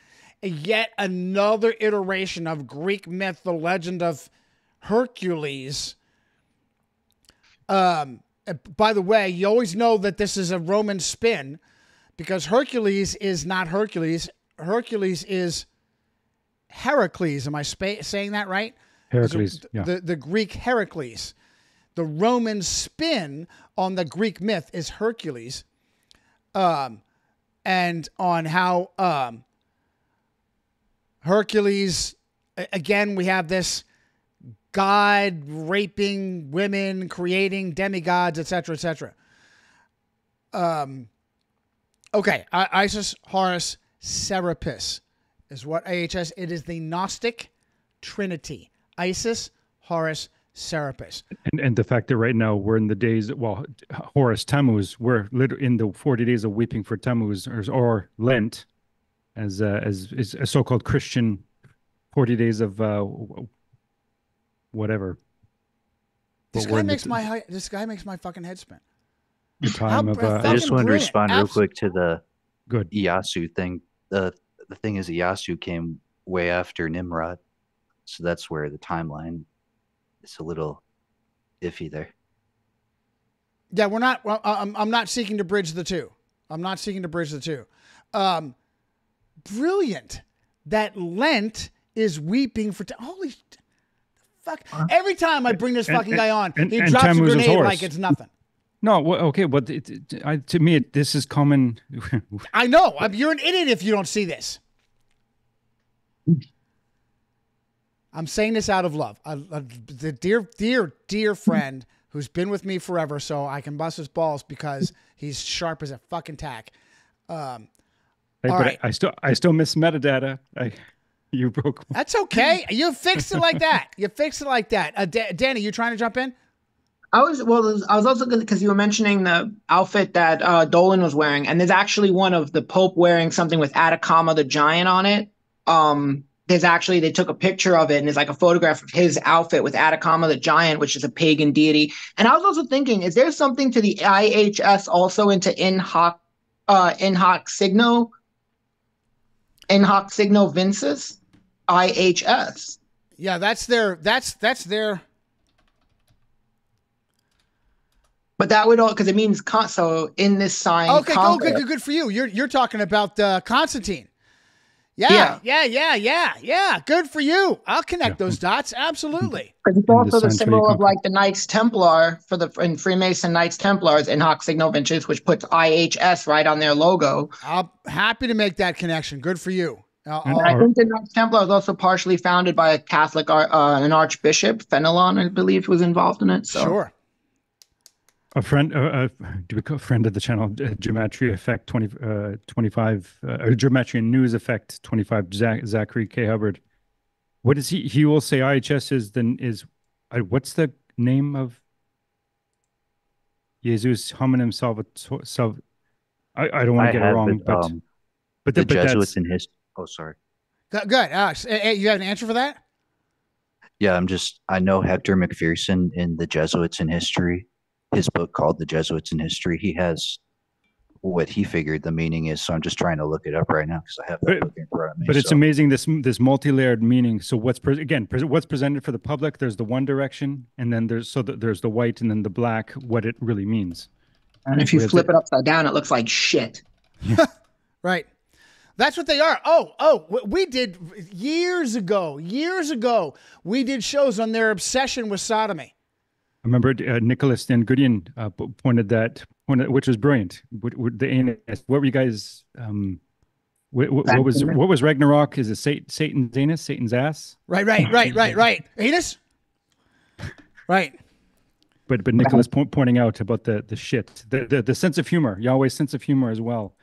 Yet another iteration of Greek myth, the legend of Hercules. Um, by the way, you always know that this is a Roman spin because Hercules is not Hercules. Hercules is Heracles. Am I saying that right? Heracles, The, yeah. the, the Greek Heracles. The Roman spin on the Greek myth is Hercules. Um, and on how um, Hercules, again, we have this God raping women, creating demigods, etc., etc. Um, okay, Isis, Horus, Serapis is what AHS. It is the Gnostic Trinity: Isis, Horus, Serapis. and and the fact that right now we're in the days, well, Horus Tammuz, we're lit- in the forty days of weeping for Tammuz, or, or Lent, as uh, as is a so-called Christian forty days of uh, whatever. This guy in the makes my this guy makes my fucking head spin. the time of uh, I just Fucking wanted to respond real quick to the good Ieyasu thing. The the thing is, Ieyasu came way after Nimrod, so that's where the timeline is a little iffy there. Yeah, we're not. Well, I- I'm, I'm not seeking to bridge the two. I'm not seeking to bridge the two. Um, brilliant that Lent is weeping for. T- Holy sh- fuck! Every time I bring this fucking and- guy on, and- he and drops a grenade like it's nothing. No, well, okay, but it, it, I, to me, it, this is common. I know. I'm, you're an idiot if you don't see this. I'm saying this out of love. I, I, the dear, dear, dear friend who's been with me forever, so I can bust his balls because he's sharp as a fucking tack. Um, Hey, All but right. I, I still, I still miss metadata. I, you broke. That's okay. You fixed it like that. You fixed it like that. Uh, Da- Danny, you trying to jump in? I was well. I was also because you were mentioning the outfit that uh, Dolan was wearing, and there's actually one of the Pope wearing something with Atacama the giant on it. Um, there's actually they took a picture of it, and there's like a photograph of his outfit with Atacama the giant, which is a pagan deity. And I was also thinking, is there something to the IHS also into in hoc, uh, in hoc signo, in hoc signo vinces, IHS? Yeah, that's their. That's that's their. But that would all because it means con- so in this sign. Okay, go good, good, good for you. You're you're talking about uh, Constantine. Yeah, yeah, yeah, yeah, yeah. Good for you. I'll connect those dots. Absolutely. Because it's also the signs where you symbol of like the Knights Templar for the in Freemason Knights Templars in Hoc Signo Vinces, which puts IHS right on their logo. I'm happy to make that connection. Good for you. I'll- And I'll- And I Or- think the Knights Templar is also partially founded by a Catholic, uh, an Archbishop, Fenelon, I believe, was involved in it. So. Sure. A friend, uh, uh, do we call friend of the channel, uh, Gematria Effect 20, uh, 25, uh, or Gematria News Effect 25, Zach, Zachary K. Hubbard. What is he? He will say IHS is then is, uh, what's the name of Jesus hominum salvator? Salv- I, I don't want to get it wrong, it, but, um, but, the the, but Jesuits in his. Oh, sorry. Good, good. Alex, you have an answer for that? Yeah, I'm just. I know Hector Macpherson in the Jesuits in History, his book called The Jesuits in History. He has what he figured the meaning is. So I'm just trying to look it up right now because I have that But- book in front of me. But it's so- amazing this this multi-layered meaning. So what's pre- again pre- what's presented for the public? There's the one direction, and then there's so that there's the white and then the black. What it really means. And if you Whereas flip it- it upside down, it looks like shit. Right. That's what they are. Oh, oh, we did years ago, years ago, we did shows on their obsession with sodomy. I remember uh, Nicholas Dan Goodyan uh, pointed that, pointed, which was brilliant. What, what, the anus. What were you guys? Um, what, what, what was what was Ragnarok? Is it Satan, Satan's anus? Satan's ass? Right, right, right, right, right. Anus? Right. But but Nicholas po- pointing out about the the shit, the, the the sense of humor, Yahweh's sense of humor as well.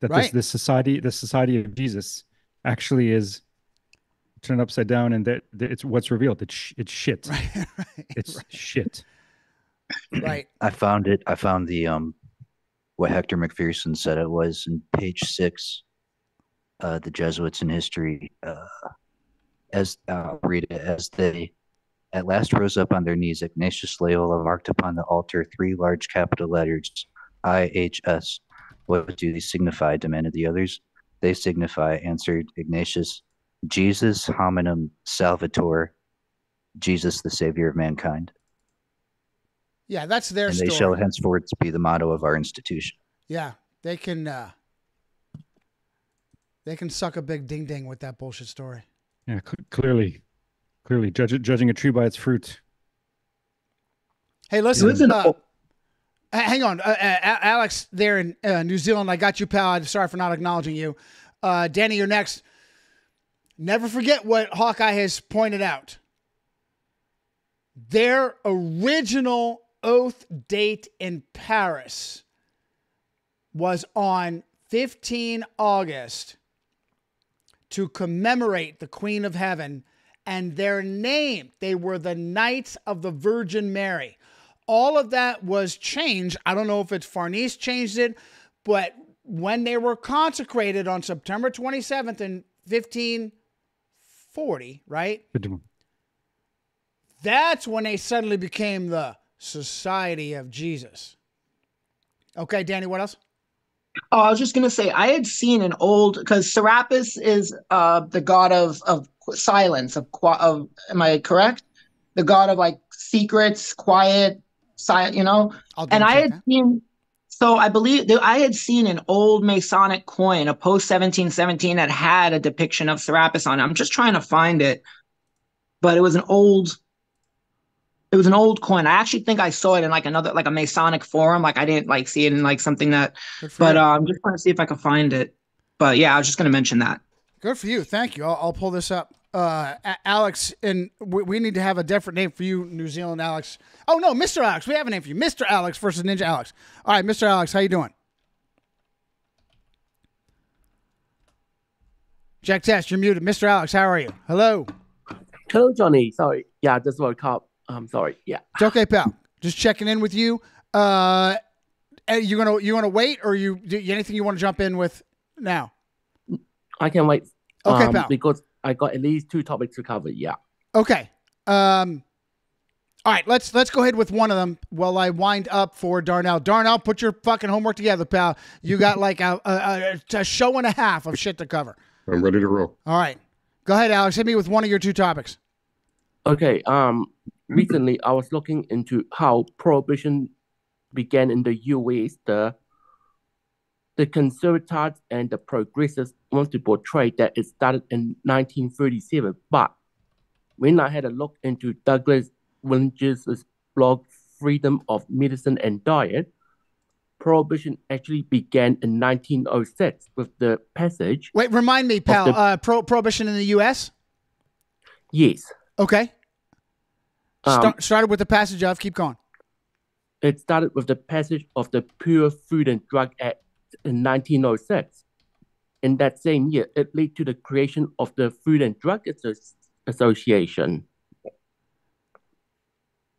That Right. this this society, the society of Jesus, actually is turned upside down, and that, that it's what's revealed. It's sh- it's shit. Right, right, It's shit. right. I found it. I found the um, what Hector Macpherson said it was in page six, uh, the Jesuits in history. Uh, as uh, read it as they at last rose up on their knees, Ignatius Loyola marked upon the altar three large capital letters IHS. What do these signify? demanded the others. They signify, answered Ignatius, Jesus hominum salvator, Jesus the Savior of mankind. Yeah, that's their and story. they shall henceforth be the motto of our institution. Yeah, they can uh they can suck a big ding ding with that bullshit story. Yeah, cl- clearly, clearly, judge judging a tree by its fruit. Hey, listen. Listen, uh, h- hang on, uh, uh, Alex, there in uh, New Zealand. I got you, pal. I'm sorry for not acknowledging you. Uh, Danny, you're next. Never forget what Hawkeye has pointed out. Their original oath date in Paris was on 15 August to commemorate the Queen of Heaven and their name. They were the Knights of the Virgin Mary. All of that was changed. I don't know if it's Farnese changed it, but when they were consecrated on September 27th in 1540, right? That's when they suddenly became the Society of Jesus. Okay, Danny, what else? Oh, I was just gonna say I had seen an old because Serapis is uh the god of of silence of qui- of am I correct? The god of like secrets, quiet, silent, you know. And I had check seen so I believe I had seen an old Masonic coin, a post 1717 that had a depiction of Serapis on it. I'm just trying to find it, but it was an old it was an old coin. I actually think I saw it in like another like a Masonic forum. Like I didn't like see it in like something that but you. uh, I'm just trying to see if I can find it. But yeah, I was just going to mention that. Good for you. Thank you. I'll, I'll pull this up. Uh, Alex, and we, we need to have a different name for you, New Zealand Alex. Oh no, Mr. Alex. We have a name for you, Mr. Alex versus Ninja Alex. All right, Mr. Alex, how you doing? Jack Test, you're muted. Mr. Alex, how are you? Hello. Hello, Johnny. Sorry. Yeah, just woke up. Um, sorry. Yeah. It's okay, pal. Just checking in with you. Uh, eh, you gonna you gonna wait, or you do you- anything you want to jump in with now? I can wait. Okay, um, pal. Because I got at least two topics to cover. Yeah. Okay. Um. All right, let's let's go ahead with one of them while I wind up for Darnell. Darnell, put your fucking homework together, pal. You got like a, a, a, a show and a half of shit to cover. I'm ready to roll. All right, go ahead, Alex. Hit me with one of your two topics. Okay. Um, recently I was looking into how prohibition began in the U.S. The the conservatives and the progressives want to portray that it started in 1937. But when I had a look into Douglas Williams' blog, Freedom of Medicine and Diet, prohibition actually began in 1906 with the passage. Wait, remind me, pal. the- uh, pro- prohibition in the U.S. Yes. Okay. Um, Start, started with the passage of. Keep going. It started with the passage of the Pure Food and Drug Act in 1906. In that same year, it led to the creation of the Food and Drug Asso- Association.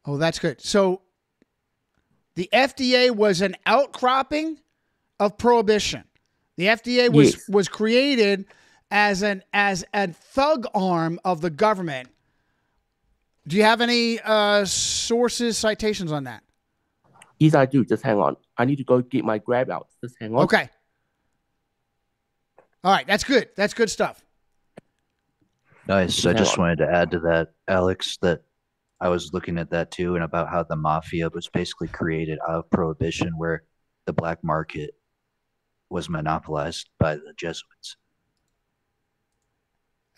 Oh, that's good. So the FDA was an outcropping of prohibition. The FDA was Yes. was created as an as a thug arm of the government. Do you have any uh, sources, citations on that? Yes, I do. Just hang on. I need to go get my grab out. Just hang on. Okay. All right, that's good. That's good stuff. Nice. I just on. wanted to add to that, Alex, that I was looking at that too, and about how the mafia was basically created out of prohibition, where the black market was monopolized by the Jesuits.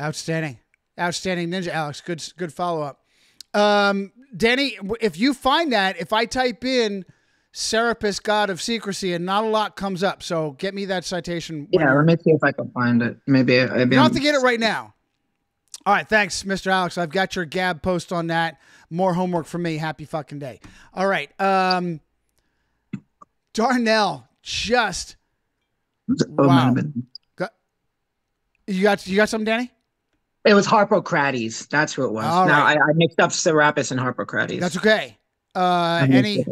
Outstanding, outstanding ninja, Alex. Good, good follow up. Um, Danny, if you find that, if I type in Serapis God of Secrecy and not a lot comes up, so get me that citation. Yeah, let me see if I can find it. Maybe, maybe don't have to get it right now. All right, thanks, Mr. Alex. I've got your Gab post on that. More homework for me. Happy fucking day. All right. Um, Darnell just Oh, wow. have been- got you got you got something, Danny? It was Harpocrates. That's who it was. All now right. I, I mixed up Serapis and Harpocrates. That's okay. Uh, any.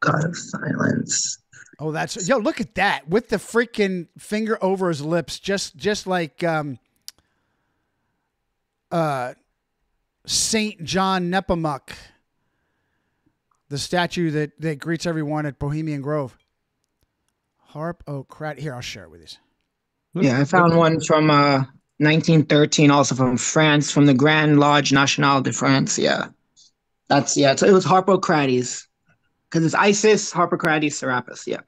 God of silence. Oh, that's yo. Look at that with the freaking finger over his lips, just just like um, uh, Saint John Nepomuk, the statue that that greets everyone at Bohemian Grove. Harp O'Crat. Here, I'll share it with you. Yeah, I found one from uh 1913, also from France, from the Grand Lodge Nationale de France. Yeah, that's yeah. So it was Harpocrates, because it's Isis, Harpocrates, Serapis. Yeah.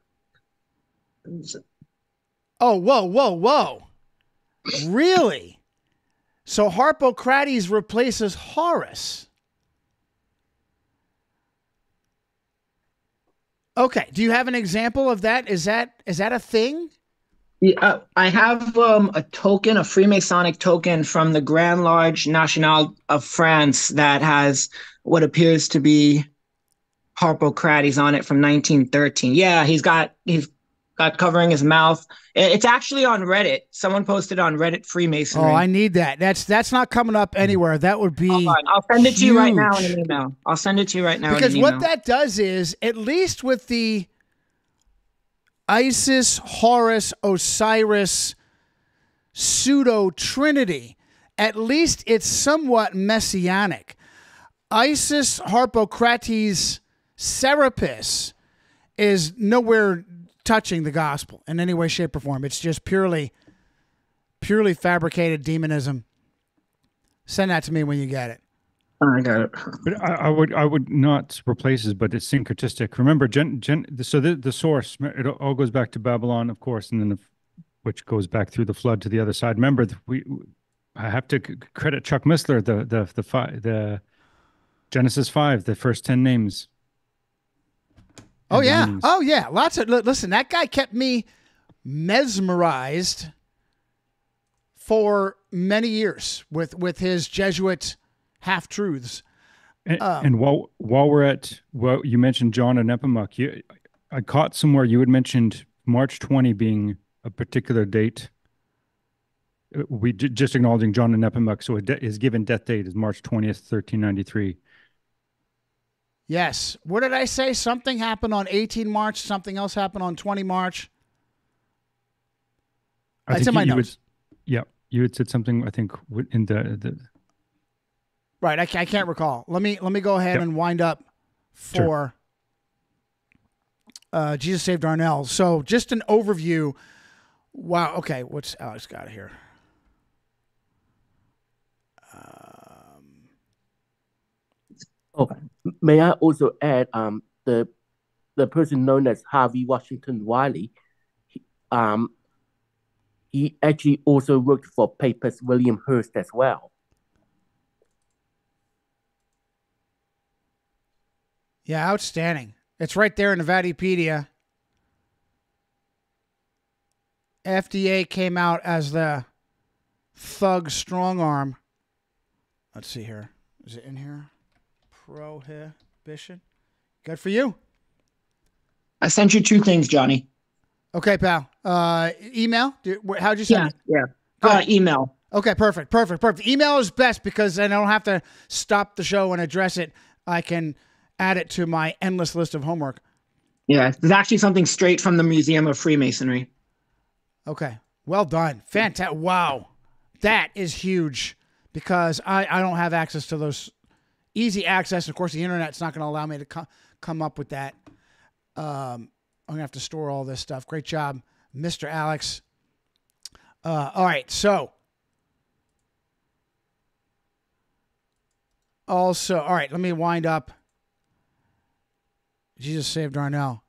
Oh, whoa, whoa, whoa! Really? So Harpocrates replaces Horus. Okay. Do you have an example of that? Is that is that a thing? Yeah, uh, I have um, a token, a Freemasonic token from the Grand Lodge National of France that has what appears to be Harpocrates on it from 1913. Yeah, he's got he's got covering his mouth. It's actually on Reddit. Someone posted on Reddit Freemasonry. Oh, I need that. That's that's not coming up anywhere. That would be Hold on, I'll send it to you right now in an email. I'll send it to you right now. because in an what that does is at least with the Isis, Horus, Osiris pseudo trinity, at least it's somewhat messianic. Isis, Harpocrates, Serapis is nowhere touching the gospel in any way, shape, or form. It's just purely, purely fabricated demonism. Send that to me when you get it. I got it. But I, I would I would not replace it, but it's syncretistic. Remember, gen, gen, so the, the source it all goes back to Babylon, of course, and then the, which goes back through the flood to the other side. Remember, we I have to credit Chuck Missler, the the the fi, the Genesis five, the first ten names. Oh yeah. Oh yeah. Lots of li- listen. That guy kept me mesmerized for many years with with his Jesuit half truths. And, Um, and while while we're at well, you mentioned John and Nepomuk. You, I caught somewhere you had mentioned March twenty being a particular date. Uh, We just acknowledging John and Nepomuk, so his given death date is March twentieth, thirteen ninety three. Yes. What did I say? Something happened on 18 March. Something else happened on 20 March. It's in my you, notes. Would, yeah, you had said something. I think in the the Right. I, I can't recall. Let me let me go ahead Yep. and wind up Sure. for uh, Jesus Saved Darnell. So just an overview. Wow. Okay. What's Alex got here? Um, Oh, may I also add, um, the the person known as Harvey Washington Wiley, he, um, he actually also worked for Papers William Hearst as well. Yeah, outstanding. It's right there in the Vatipedia. FDA came out as the thug strong arm. Let's see here. Is it in here? Prohibition. Good for you. I sent you two things, Johnny. Okay, pal. Uh, email. How'd you send Yeah, it? yeah. Uh, email. Okay, perfect, perfect, perfect. Email is best because then I don't have to stop the show and address it. I can add it to my endless list of homework. Yeah, there's actually something straight from the Museum of Freemasonry. Okay. Well done. Fantastic. Wow. That is huge because I, I don't have access to those easy access. Of course, the internet's not going to allow me to co- come up with that. Um, I'm going to have to store all this stuff. Great job, Mr. Alex. Uh, all right. So, also, all right, let me wind up. Jesus saved Darnell.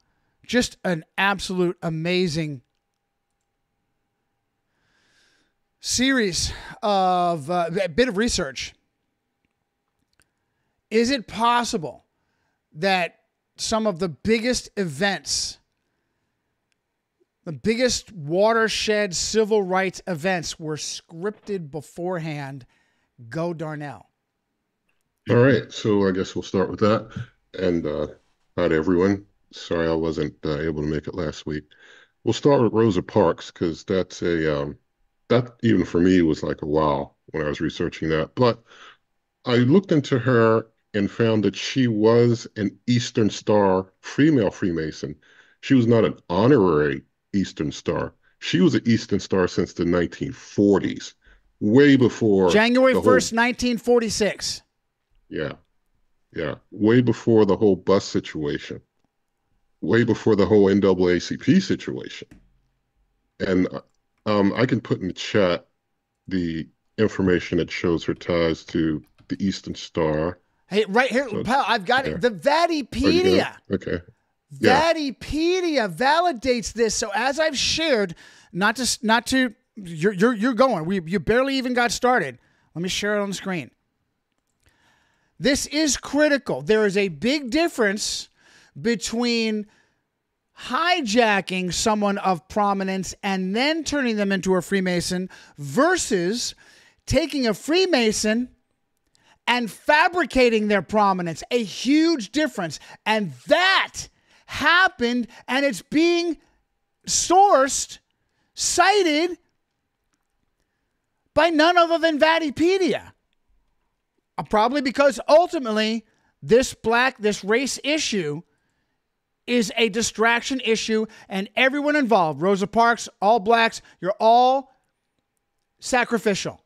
Just an absolute amazing series of uh, a bit of research. Is it possible that some of the biggest events, the biggest watershed civil rights events, were scripted beforehand? Go Darnell. All right, so I guess we'll start with that. And uh, hi to everyone. Sorry I wasn't uh, able to make it last week. We'll start with Rosa Parks because that's a um, that even for me was like a wow when I was researching that. But I looked into her and found that she was an Eastern Star female Freemason. She was not an honorary Eastern Star. She was an Eastern Star since the 1940s, way before January the whole- 1st, 1946. yeah. Yeah. Way before the whole bus situation. Way before the whole NAACP situation. And um, I can put in the chat the information that shows her ties to the Eastern Star. Hey, right here, pal, I've got yeah. it. The Vatipedia. Okay. Yeah. Vatipedia validates this. So as I've shared, not to not to you're you're you're going. We you barely even got started. Let me share it on the screen. This is critical. There is a big difference between hijacking someone of prominence and then turning them into a Freemason versus taking a Freemason and fabricating their prominence. A huge difference. And that happened and it's being sourced, cited by none other than Vatipedia. Uh, Probably because ultimately this black, this race issue is a distraction issue, and everyone involved, Rosa Parks, all blacks, you're all sacrificial.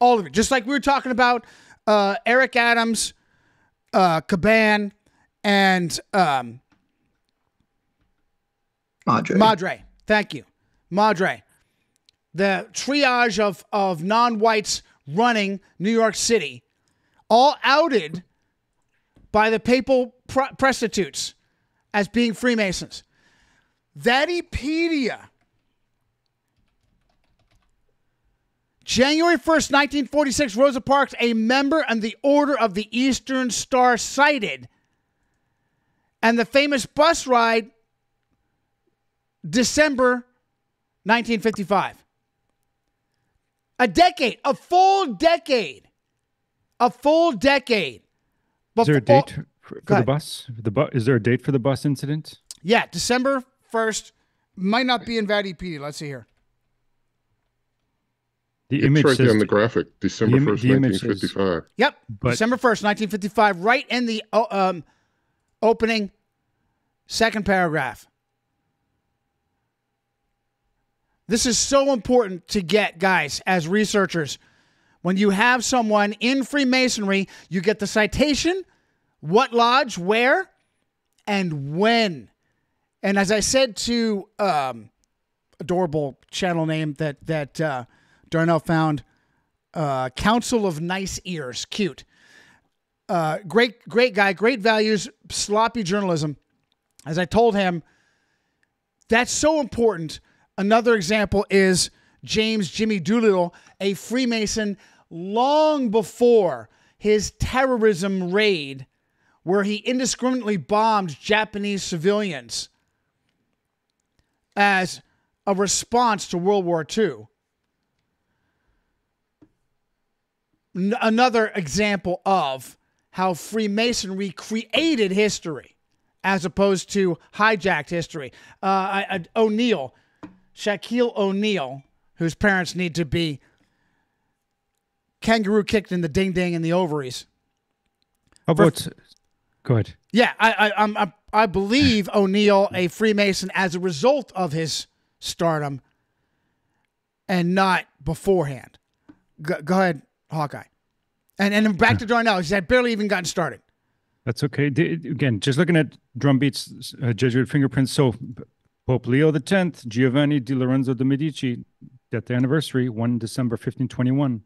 All of it. Just like we were talking about uh, Eric Adams, uh, Caban, and um, Madre. Madre. Thank you. Madre. The triage of, of non whites running New York City, all outed by the papal pr- prostitutes as being Freemasons. Vatipedia. January 1st, 1946, Rosa Parks, a member in the Order of the Eastern Star, cited. And the famous bus ride, December 1955. A decade, a full decade, a full decade. Is there a date for, for the bus? The bu- is there a date for the bus incident? Yeah, December 1st. Might not be in Vatipedia. Let's see here. The It's image right there says in the graphic, December im- 1st, the image says- 1955. Yep. But- December 1st, 1955, right in the um, opening second paragraph. This is so important to get, guys, as researchers. When you have someone in Freemasonry, you get the citation, what lodge, where, and when. And as I said to um, adorable channel name that that uh, Darnell found, uh, Council of Nice Ears, cute. Uh, great, great guy, great values, sloppy journalism. As I told him, that's so important. Another example is James Jimmy Doolittle, a Freemason long before his terrorism raid, where he indiscriminately bombed Japanese civilians as a response to World War II. N- another example of how Freemasonry created history as opposed to hijacked history. Uh, I, I, O'Neal, Shaquille O'Neal, whose parents need to be kangaroo kicked in the ding ding and the ovaries. How about? Go ahead. Yeah, I I I'm, I, I believe O'Neal a Freemason as a result of his stardom, and not beforehand. Go, go ahead, Hawkeye, and and back to Darnell. He said barely even gotten started. That's okay. D- Again, just looking at Drumbeat's uh, Jesuit fingerprints. So Pope Leo X, Giovanni di Lorenzo de' Medici, death anniversary, 1 December 1521.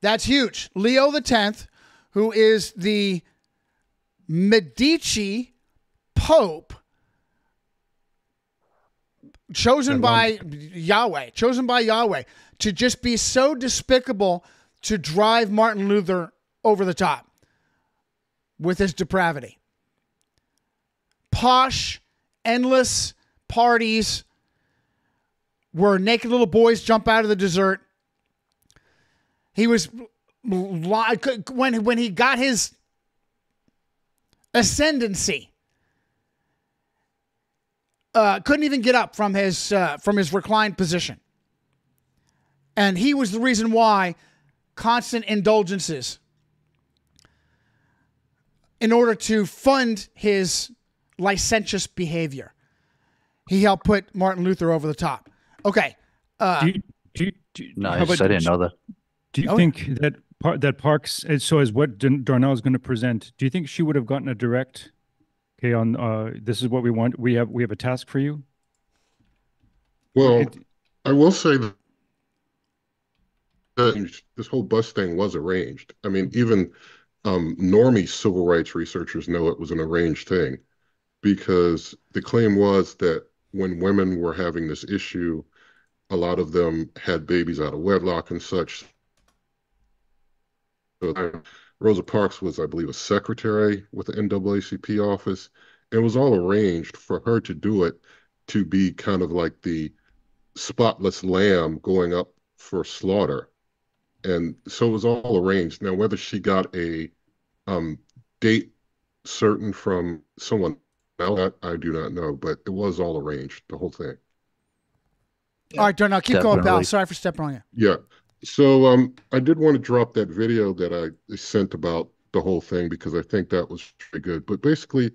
That's huge. Leo the Tenth, who is the Medici Pope, chosen by Yahweh, chosen by Yahweh to just be so despicable to drive Martin Luther over the top with his depravity. Posh, endless parties where naked little boys jump out of the desert. He was when when he got his ascendancy. Uh, couldn't even get up from his uh, from his reclined position, and he was the reason why constant indulgences in order to fund his licentious behavior. He helped put Martin Luther over the top. Okay. Uh, Do you, do you, do you- Nice. about- I didn't know that. Do you Oh, think that par- that Parks, so as what Darn- Darnell is going to present, do you think she would have gotten a direct, okay, on uh, this is what we want, we have we have a task for you? Well, I will say that that this whole bus thing was arranged. I mean, even um, normie civil rights researchers know it was an arranged thing because the claim was that when women were having this issue, a lot of them had babies out of wedlock and such. So I- Rosa Parks was, I believe, a secretary with the NAACP office. It was all arranged for her to do it to be kind of like the spotless lamb going up for slaughter. And so it was all arranged. Now, whether she got a um, date certain from someone else, I, I do not know, but it was all arranged, the whole thing. all right, Darnell, keep going, pal. Sorry for stepping on you. Yeah. So um, I did want to drop that video that I sent about the whole thing because I think that was pretty good. But basically,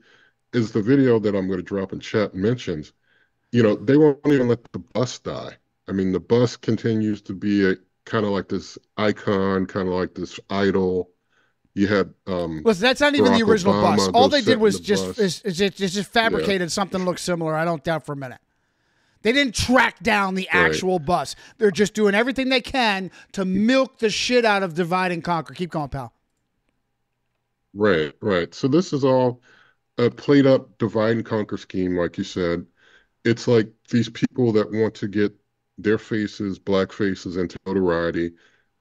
is the video that I'm going to drop in chat mentions, you know, they won't even let the bus die. I mean, the bus continues to be a kind of like this icon, kind of like this idol. You had um, Listen, that's not even the original Obama bus. All they did was the just is, is, it, is just fabricated something that looks similar. I don't doubt for a minute. They didn't track down the Right. actual bus. They're just doing everything they can to milk the shit out of divide and conquer. Keep going, pal. Right, right. So this is all a played up divide and conquer scheme, like you said. It's like these people that want to get their faces, black faces, into notoriety,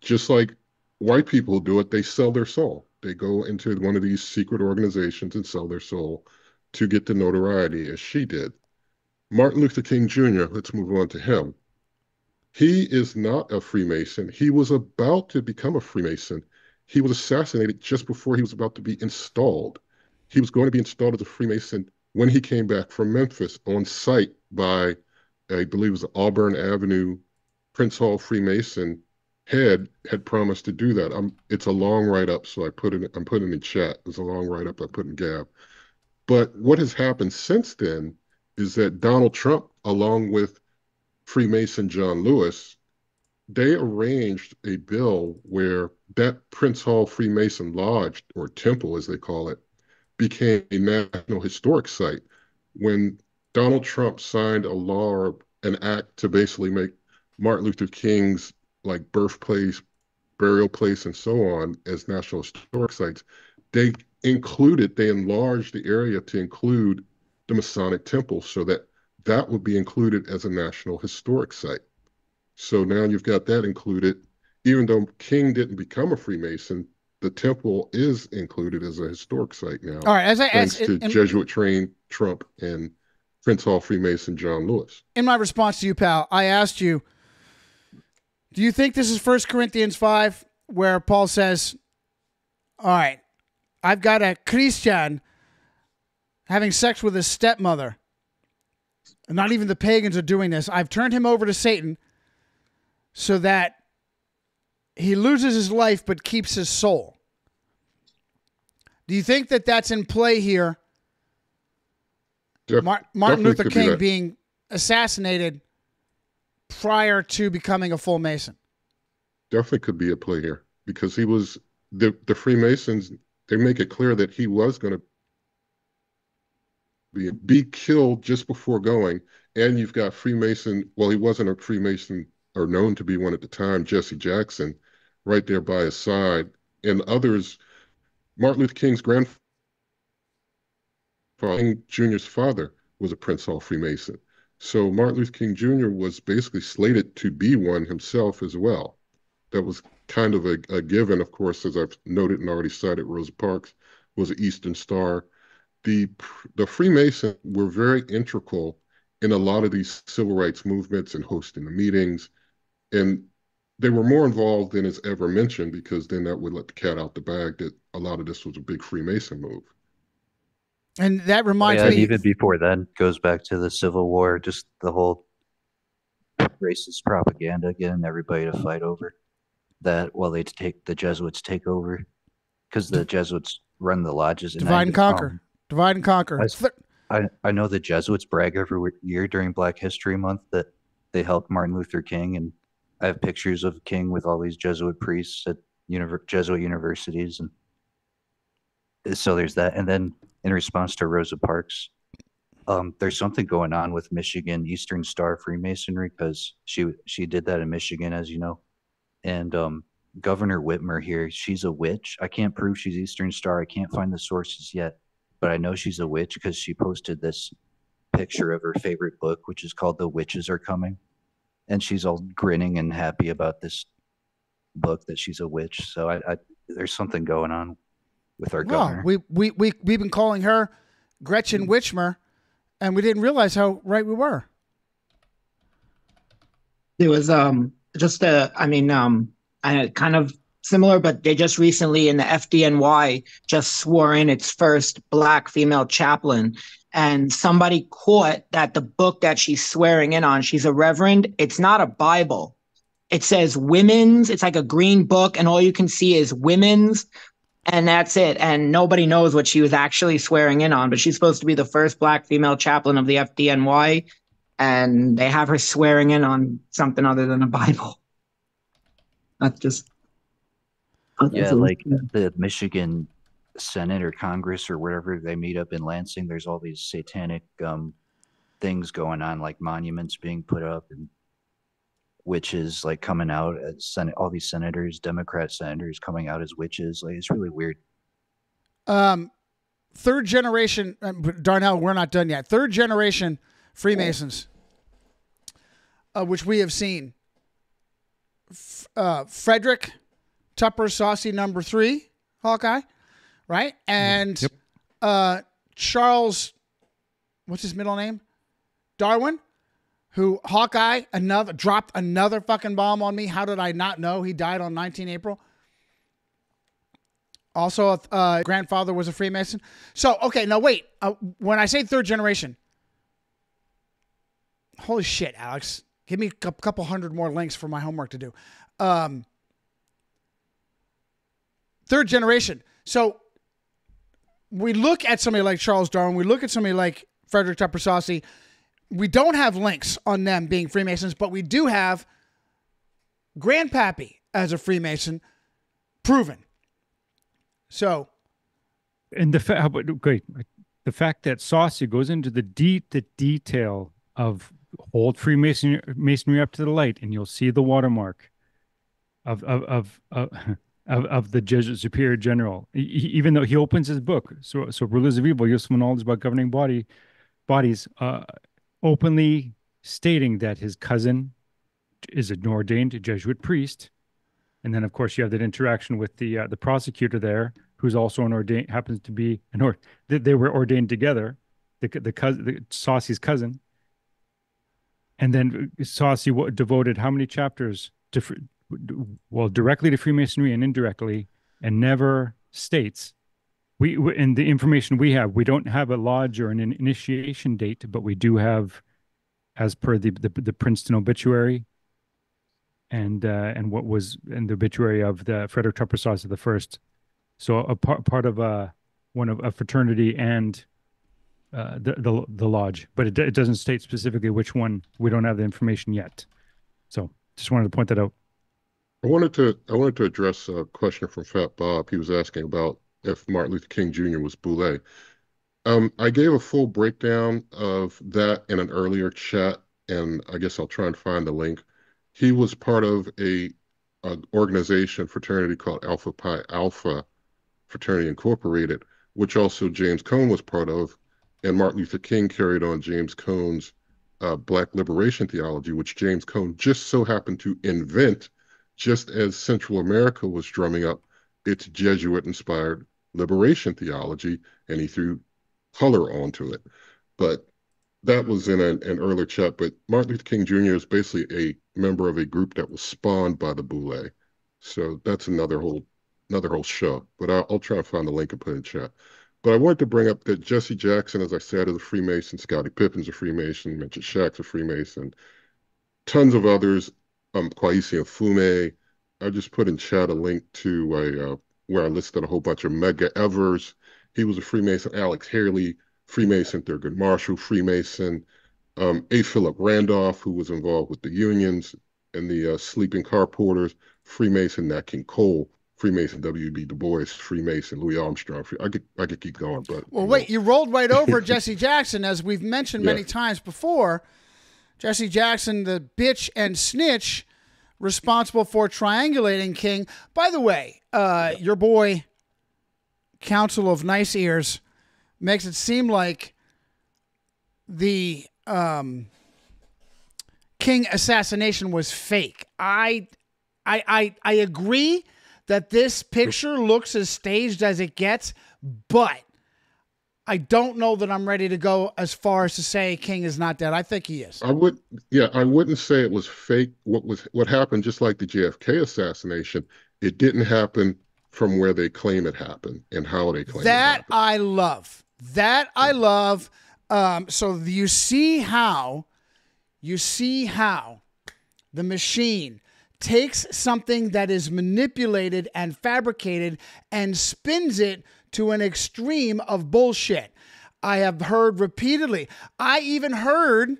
just like white people do it, they sell their soul. They go into one of these secret organizations and sell their soul to get the notoriety, as she did. Martin Luther King Jr., let's move on to him. He is not a Freemason. He was about to become a Freemason. He was assassinated just before he was about to be installed. He was going to be installed as a Freemason when he came back from Memphis on site by, I believe it was Auburn Avenue Prince Hall Freemason head had promised to do that. I'm, it's a long write up, so I put it. I'm putting it in chat. It's a long write up I put in Gab. But what has happened since then is that Donald Trump, along with Freemason John Lewis, they arranged a bill where that Prince Hall Freemason Lodge, or temple as they call it, became a National Historic Site. When Donald Trump signed a law or an act to basically make Martin Luther King's like birthplace burial place, and so on as National Historic Sites, they included, they enlarged the area to include the Masonic Temple so that that would be included as a National Historic Site. So now you've got that included. Even though King didn't become a Freemason, the temple is included as a historic site now. All right, as I thanks asked- to and- Jesuit trained Trump and Prince Hall Freemason John Lewis. in my response to you, pal, I asked you, do you think this is First Corinthians 5, where Paul says, All right, I've got a Christian having sex with his stepmother. And not even the pagans are doing this. I've turned him over to Satan so that he loses his life but keeps his soul. Do you think that that's in play here? Def- Mar- Martin Luther could be King being assassinated prior to becoming a full Mason. definitely could be a play here because he was the the Freemasons. They make it clear that he was going to be killed just before going, and you've got Freemason. Well, he wasn't a Freemason or known to be one at the time. Jesse Jackson, right there by his side, and others. Martin Luther King's grandfather, King Jr.'s father, was a Prince Hall Freemason. So Martin Luther King Jr. was basically slated to be one himself as well that was kind of a, a given, of course, as I've noted and already cited, Rosa Parks was an Eastern Star. The the Freemasons were very integral in a lot of these civil rights movements and hosting the meetings, and they were more involved than is ever mentioned because then that would let the cat out the bag that a lot of this was a big Freemason move. And that reminds Oh, yeah, me. even before then, goes back to the Civil War, just the whole racist propaganda, getting everybody to fight over that while they take the Jesuits take over, because the Jesuits run the lodges. And divide and conquer. Divide and conquer. I- I, I know the Jesuits brag every year during Black History Month that they helped Martin Luther King, and I have pictures of King with all these Jesuit priests at univer- Jesuit universities, and so there's that. And then in response to Rosa Parks, um, there's something going on with Michigan Eastern Star Freemasonry because she she did that in Michigan, as you know, and um, Governor Whitmer here, she's a witch. I can't prove she's Eastern Star. I can't find the sources yet, but I know she's a witch because she posted this picture of her favorite book, which is called The Witches Are Coming. And she's all grinning and happy about this book that she's a witch. So I, I there's something going on with our Well, governor. we, we, we, we've been calling her Gretchen Witchmer, and we didn't realize how right we were. It was um just a I mean um I kind of similar, but they just recently in the FDNY just swore in its first black female chaplain. And somebody caught that the book that she's swearing in on, she's a reverend, it's not a Bible. It says women's, it's like a green book, and all you can see is women's, and that's it. And nobody knows what she was actually swearing in on, but she's supposed to be the first black female chaplain of the FDNY and they have her swearing in on something other than a Bible. That's just yeah, like the Michigan Senate or Congress or wherever they meet up in Lansing, there's all these satanic um, things going on, like monuments being put up and witches like coming out as Senate, all these senators, Democrat senators coming out as witches. Like it's really weird. Um, third generation, uh, Darnell, we're not done yet. Third generation Freemasons, uh, which we have seen. F- uh, Frederick Tupper Saucy number three, Hawkeye, right? And uh, Charles, what's his middle name? Darwin, who Hawkeye another dropped another fucking bomb on me. How did I not know he died on 19 April? Also, uh, grandfather was a Freemason. So, okay, now wait. Uh, when I say third generation, holy shit, Alex, give me a couple hundred more links for my homework to do. Um, third generation. So, we look at somebody like Charles Darwin. We look at somebody like Frederick Tupper Saucy. We don't have links on them being Freemasons, but we do have Grandpappy as a Freemason proven. So, and the fact, great, the fact that Saucy goes into the de- the detail of hold Freemasonry masonry up to the light, and you'll see the watermark. of of of of, of, of the Jesuit superior general. E- e- even though he opens his book, so so rulers of evil, useful knowledge about governing body bodies, uh, openly stating that his cousin is an ordained Jesuit priest, and then of course you have that interaction with the uh, the prosecutor there, who's also an ordained happens to be an or they, they were ordained together, the the cousin, the Saucy's cousin, and then Saucy devoted how many chapters to well directly to Freemasonry and indirectly, and never states. We in the information we have, we don't have a lodge or an initiation date, but we do have, as per the the, the Princeton obituary, and uh, and what was in the obituary of the Frederick Saucy the first. So a part part of a one of a fraternity and uh, the the the lodge, but it it doesn't state specifically which one. We don't have the information yet. So just wanted to point that out. I wanted to I wanted to address a question from Fat Bob. He was asking about if Martin Luther King Jr. was Boule. Um, I gave a full breakdown of that in an earlier chat, and I guess I'll try and find the link. He was part of a, organization fraternity called Alpha Phi Alpha Fraternity Incorporated, which also James Cone was part of, and Martin Luther King carried on James Cone's uh, Black liberation theology, which James Cone just so happened to invent, just as Central America was drumming up its Jesuit inspired liberation theology, and he threw color onto it. But that was in an, an earlier chat. But Martin Luther King Jr. is basically a member of a group that was spawned by the Boule. So that's another whole another whole show. But I'll, I'll try and find the link and put it in chat. But I wanted to bring up that Jesse Jackson, as I said, is a Freemason. Scottie Pippen's a Freemason. Mentioned Shaq's a Freemason. Tons of others. Um, Kweisi Mfume. I just put in chat a link to a uh, where I listed a whole bunch of Medgar Evers. He was a Freemason. Alex Haley, Freemason. Thurgood Marshall, Freemason. Um, A. Philip Randolph, who was involved with the unions and the uh, sleeping car porters. Freemason. Nat King Cole, Freemason. W.B. Du Bois, Freemason. Louis Armstrong. I could I could keep going, but Well, wait, you rolled right over Jesse Jackson, as we've mentioned many Yeah. times before. Jesse Jackson, the bitch and snitch, responsible for triangulating King. By the way, uh, your boy, Council of Nice Ears, makes it seem like the um, King assassination was fake. I, I, I, I agree that this picture looks as staged as it gets, but I don't know that I'm ready to go as far as to say King is not dead. I think he is. I would, yeah, I wouldn't say it was fake. What was what happened? Just like the JFK assassination, it didn't happen from where they claim it happened and how they claim it That I love. That I love. Um, so you see how, you see how the machine takes something that is manipulated and fabricated and spins it to an extreme of bullshit. I have heard repeatedly. I even heard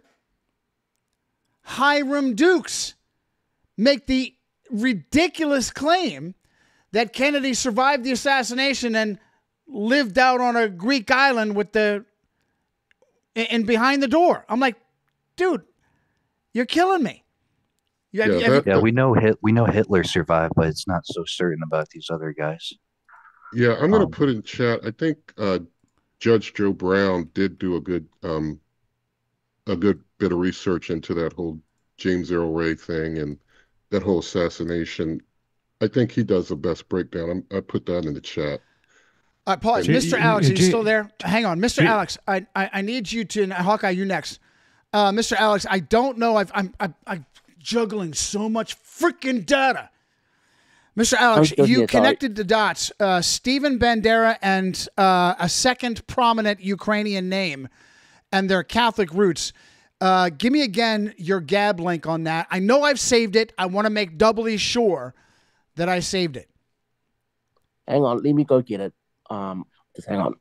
Hiram Dukes make the ridiculous claim that Kennedy survived the assassination and lived out on a Greek island with the and behind the door. I'm like, dude, you're killing me. You have, you have- yeah, we know Hit, we know Hitler survived, but it's not so certain about these other guys. Yeah, I'm going to put in chat. I think uh, Judge Joe Brown did do a good um, a good bit of research into that whole James Earl Ray thing and that whole assassination. I think he does the best breakdown. I'm, I put that in the chat. All right, pause. J- Mr. Alex, are you J- still there? Hang on. Mr. J- Alex, I, I, I need you to, Hawkeye, you next. Uh, Mr. Alex, I don't know. I've, I'm, I'm, I'm juggling so much freaking data. Mr. Alex, you connected the dots. Uh, Stephen Bandera and uh, a second prominent Ukrainian name and their Catholic roots. Uh, give me again your Gab link on that. I know I've saved it. I want to make doubly sure that I saved it. Hang on, let me go get it. Um, just hang on.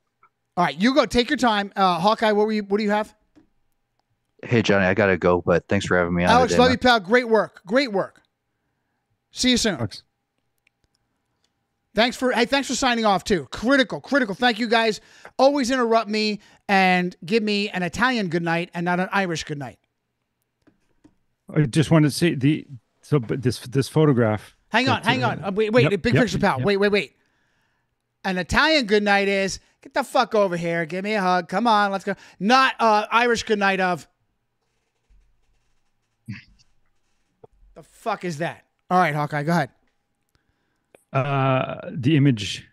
All right, you go. Take your time. Uh, Hawkeye, what were you? What do you have? Hey Johnny, I gotta go, but thanks for having me on. Alex, today, love man. you, pal. Great work. Great work. See you soon. Thanks for hey, thanks for signing off too. Critical, critical. Thank you guys. Always interrupt me and give me an Italian good night and not an Irish good night. I just wanted to say the so but this this photograph Hang on, hang on. Uh, wait, wait, yep, big yep, picture, pal. yep. Wait, wait, wait. An Italian good night is get the fuck over here, give me a hug. Come on, let's go. Not uh Irish good night of. the fuck is that? All right, Hawkeye, go ahead. Uh, the image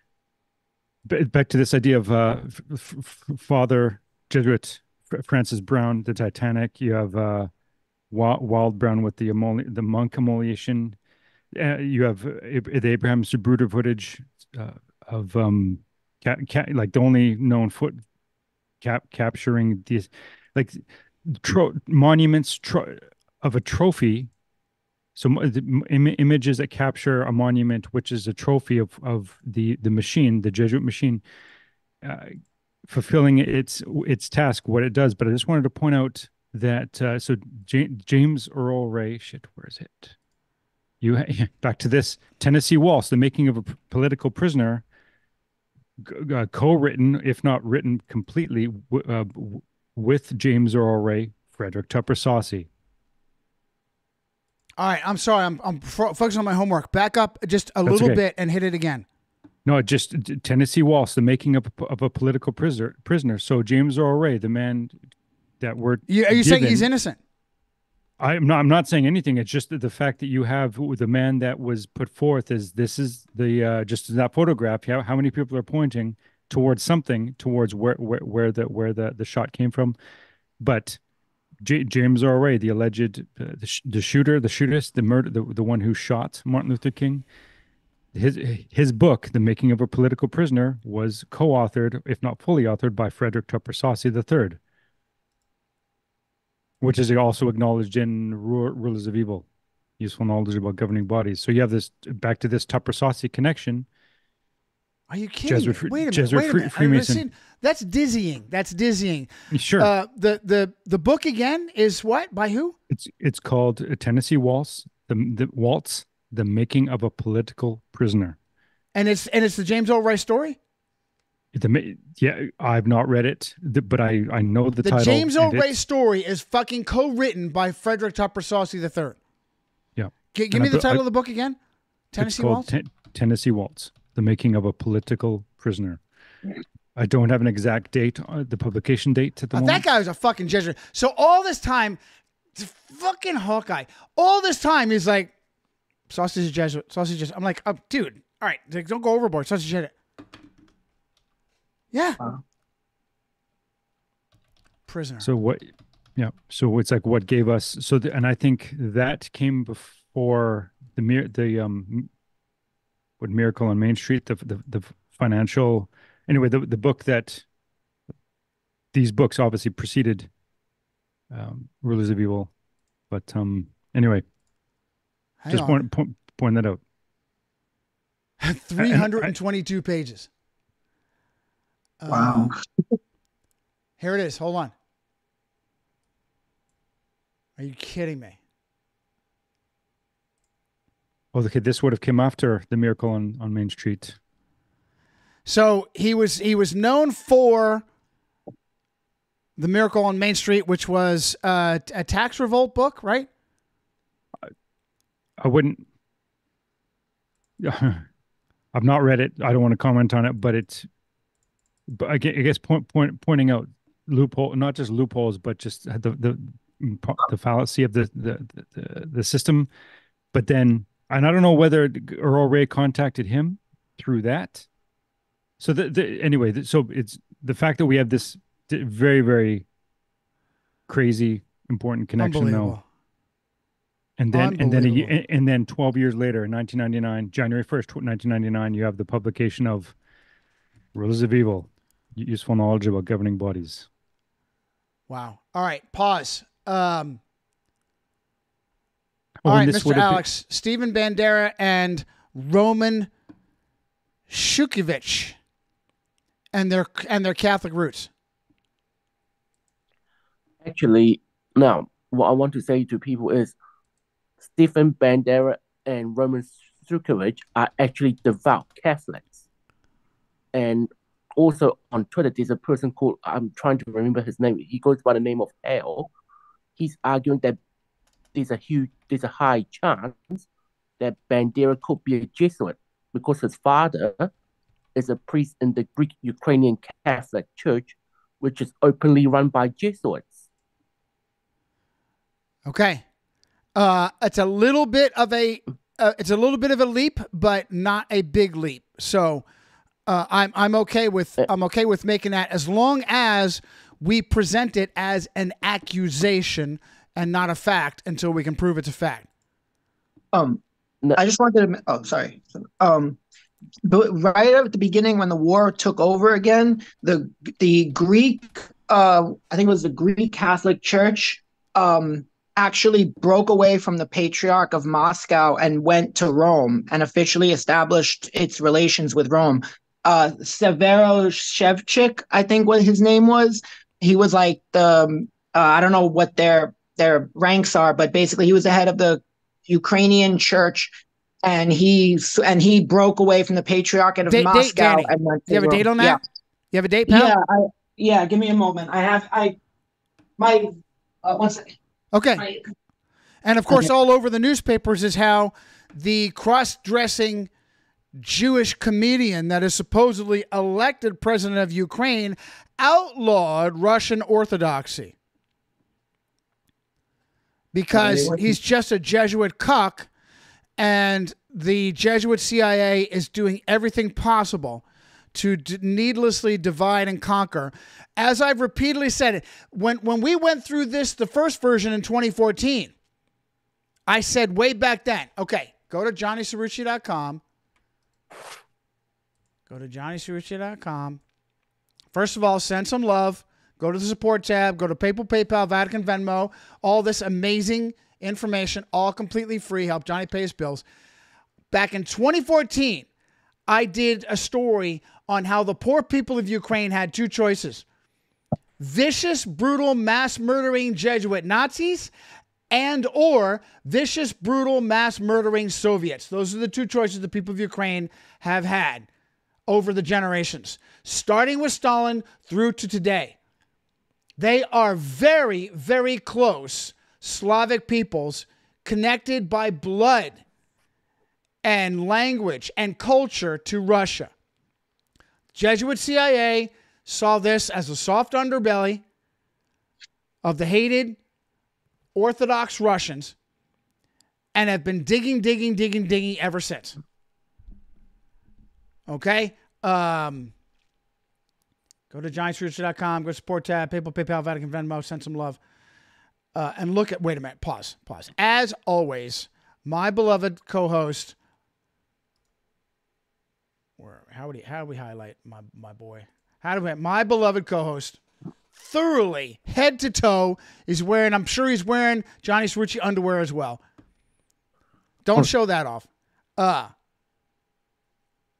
back to this idea of uh, f- f- father Jesuit Francis Browne, the Titanic. You have uh, Wild Brown with the emoli- the monk emulation. Uh, you have the Abraham Zapruder footage uh, of um, ca- ca- like the only known foot cap capturing these like tro- monuments tro- of a trophy so im- images that capture a monument, which is a trophy of of the the machine, the Jesuit machine, uh, fulfilling its its task, what it does. But I just wanted to point out that uh, so Ja- James Earl Ray, shit, where is it? You back to this Tennessee Waltz, the making of a p- political prisoner, g- uh, co-written, if not written completely, uh, w- with James Earl Ray, Frederick Tupper Saucy. All right, I'm sorry. I'm I'm fo- focusing on my homework. Back up just a That's little okay. bit and hit it again. No, just Tennessee Waltz, the making of a, of a political prisoner. Prisoner. So James Earl Ray, the man that we're You, are you saying he's innocent? I'm not. I'm not saying anything. It's just the fact that you have the man that was put forth as this is the uh, just that photograph. How, how many people are pointing towards something, towards where where, where the where the the shot came from, but. J- James Earl Ray, the alleged uh, the, sh- the shooter, the shootist, the murder, the, the one who shot Martin Luther King, his his book, The Making of a Political Prisoner, was co-authored, if not fully authored, by Frederick Tupper Saucy III, which is also acknowledged in Ru- Rulers of Evil, useful knowledge about governing bodies. So you have this back to this Tupper Saucy connection. Are you kidding Jesuit me? Wait a minute. Wait a minute. Freemason. That's dizzying. That's dizzying. Sure. Uh, the the the book again is what by who? It's it's called a Tennessee Waltz, the the Waltz, the making of a political prisoner. And it's and it's the James Ray story. The yeah, I've not read it, but I I know the, The, title. James Earl Ray story is fucking co-written by Frederick Tupper Saucy III. Yeah. G- give And me I the title I- of the book again. Tennessee Waltz. Ten- Tennessee Waltz, the making of a political prisoner. I don't have an exact date, uh, the publication date at the Uh, moment. that guy was a fucking Jesuit. So all this time, it's fucking Hawkeye. All this time he's like, sausage is Jesuit, sausage is. I'm like, oh, dude, all right, like, don't go overboard. Sausage Jesuit. Yeah. Prisoner. So what? Yeah. So it's like what gave us so, the, and I think that came before the mir the um, what miracle on Main Street, the the the financial. Anyway, the the book that these books obviously preceded um, Rulers of Evil, but um, anyway, Hang just on. point, point point that out. 322 pages. Wow. Uh, here it is. Hold on. Are you kidding me? Oh, okay. This would have come after the miracle on on Main Street. So he was he was known for the Miracle on Main Street, which was uh, a tax revolt book, right? I wouldn't. I've not read it. I don't want to comment on it, but it's. But I I guess point, point, pointing out loophole, not just loopholes, but just the the the fallacy of the the the, the system. But then, and I don't know whether Earl Ray contacted him through that. So the, the anyway, the, so it's the fact that we have this very very crazy important connection though. And then, and then, a, and then, twelve years later, in 1999, January 1st, 1999, you have the publication of Rules of Evil: Useful Knowledge About Governing Bodies. Wow. All right. Pause. Um, all and right, this Mr. would have been- Alex, Stephen Bandera and Roman Shukhevych and their and their Catholic roots. Actually, now what I want to say to people is Stephen Bandera and Roman Sukovich are actually devout Catholics. And also on Twitter, there's a person called, I'm trying to remember his name, he goes by the name of Hell. He's arguing that there's a huge, there's a high chance that Bandera could be a Jesuit because his father is a priest in the Greek Ukrainian Catholic Church, which is openly run by Jesuits. Okay. Uh, it's a little bit of a uh, it's a little bit of a leap, but not a big leap. So uh, I'm I'm okay with I'm okay with making that as long as we present it as an accusation and not a fact until we can prove it's a fact. Um, I just wanted to. Oh, sorry. Um, but right at the beginning, when the war took over again, the the Greek, uh, I think it was the Greek Catholic Church, um, actually broke away from the Patriarch of Moscow and went to Rome and officially established its relations with Rome. Uh, Severo Shevchuk, I think what his name was. He was like the um, uh, I don't know what their their ranks are, but basically he was the head of the Ukrainian church, and he and he broke away from the Patriarchate of Date- date, Moscow Danny. and went You have a date on that? Yeah. You have a date, pal? Yeah, I, yeah. Give me a moment. I have I my uh, one second. Okay. And of course, Okay. all over the newspapers is how the cross dressing Jewish comedian that is supposedly elected president of Ukraine outlawed Russian Orthodoxy because he's just a Jesuit cuck and the Jesuit CIA is doing everything possible to d- needlessly divide and conquer. As I've repeatedly said, when when we went through this, the first version in 2014, I said way back then, okay, go to johnnycirucci.com. Go to johnnycirucci.com. First of all, send some love. Go to the support tab. Go to PayPal, PayPal, Vatican, Venmo. All this amazing information, all completely free. Help Johnny pay his bills. Back in 2014, I did a story on how the poor people of Ukraine had two choices vicious, brutal, mass murdering Jesuit Nazis and or vicious, brutal, mass murdering Soviets. Those are the two choices the people of Ukraine have had over the generations, starting with Stalin through to today. They are very, very close Slavic peoples connected by blood and language and culture to Russia. Jesuit CIA saw this as a soft underbelly of the hated Orthodox Russians and have been digging, digging, digging, digging ever since. Okay? Um, go to giantsfuture.com, go to support tab, PayPal, PayPal, Vatican, Venmo, send some love. Uh, and look at, wait a minute, pause, pause. As always, my beloved co host, where, how would he, how do we highlight my, my boy? How do we, my beloved co host, thoroughly head to toe is wearing, I'm sure he's wearing Johnny Cirucci underwear as well. Don't show that off. Uh,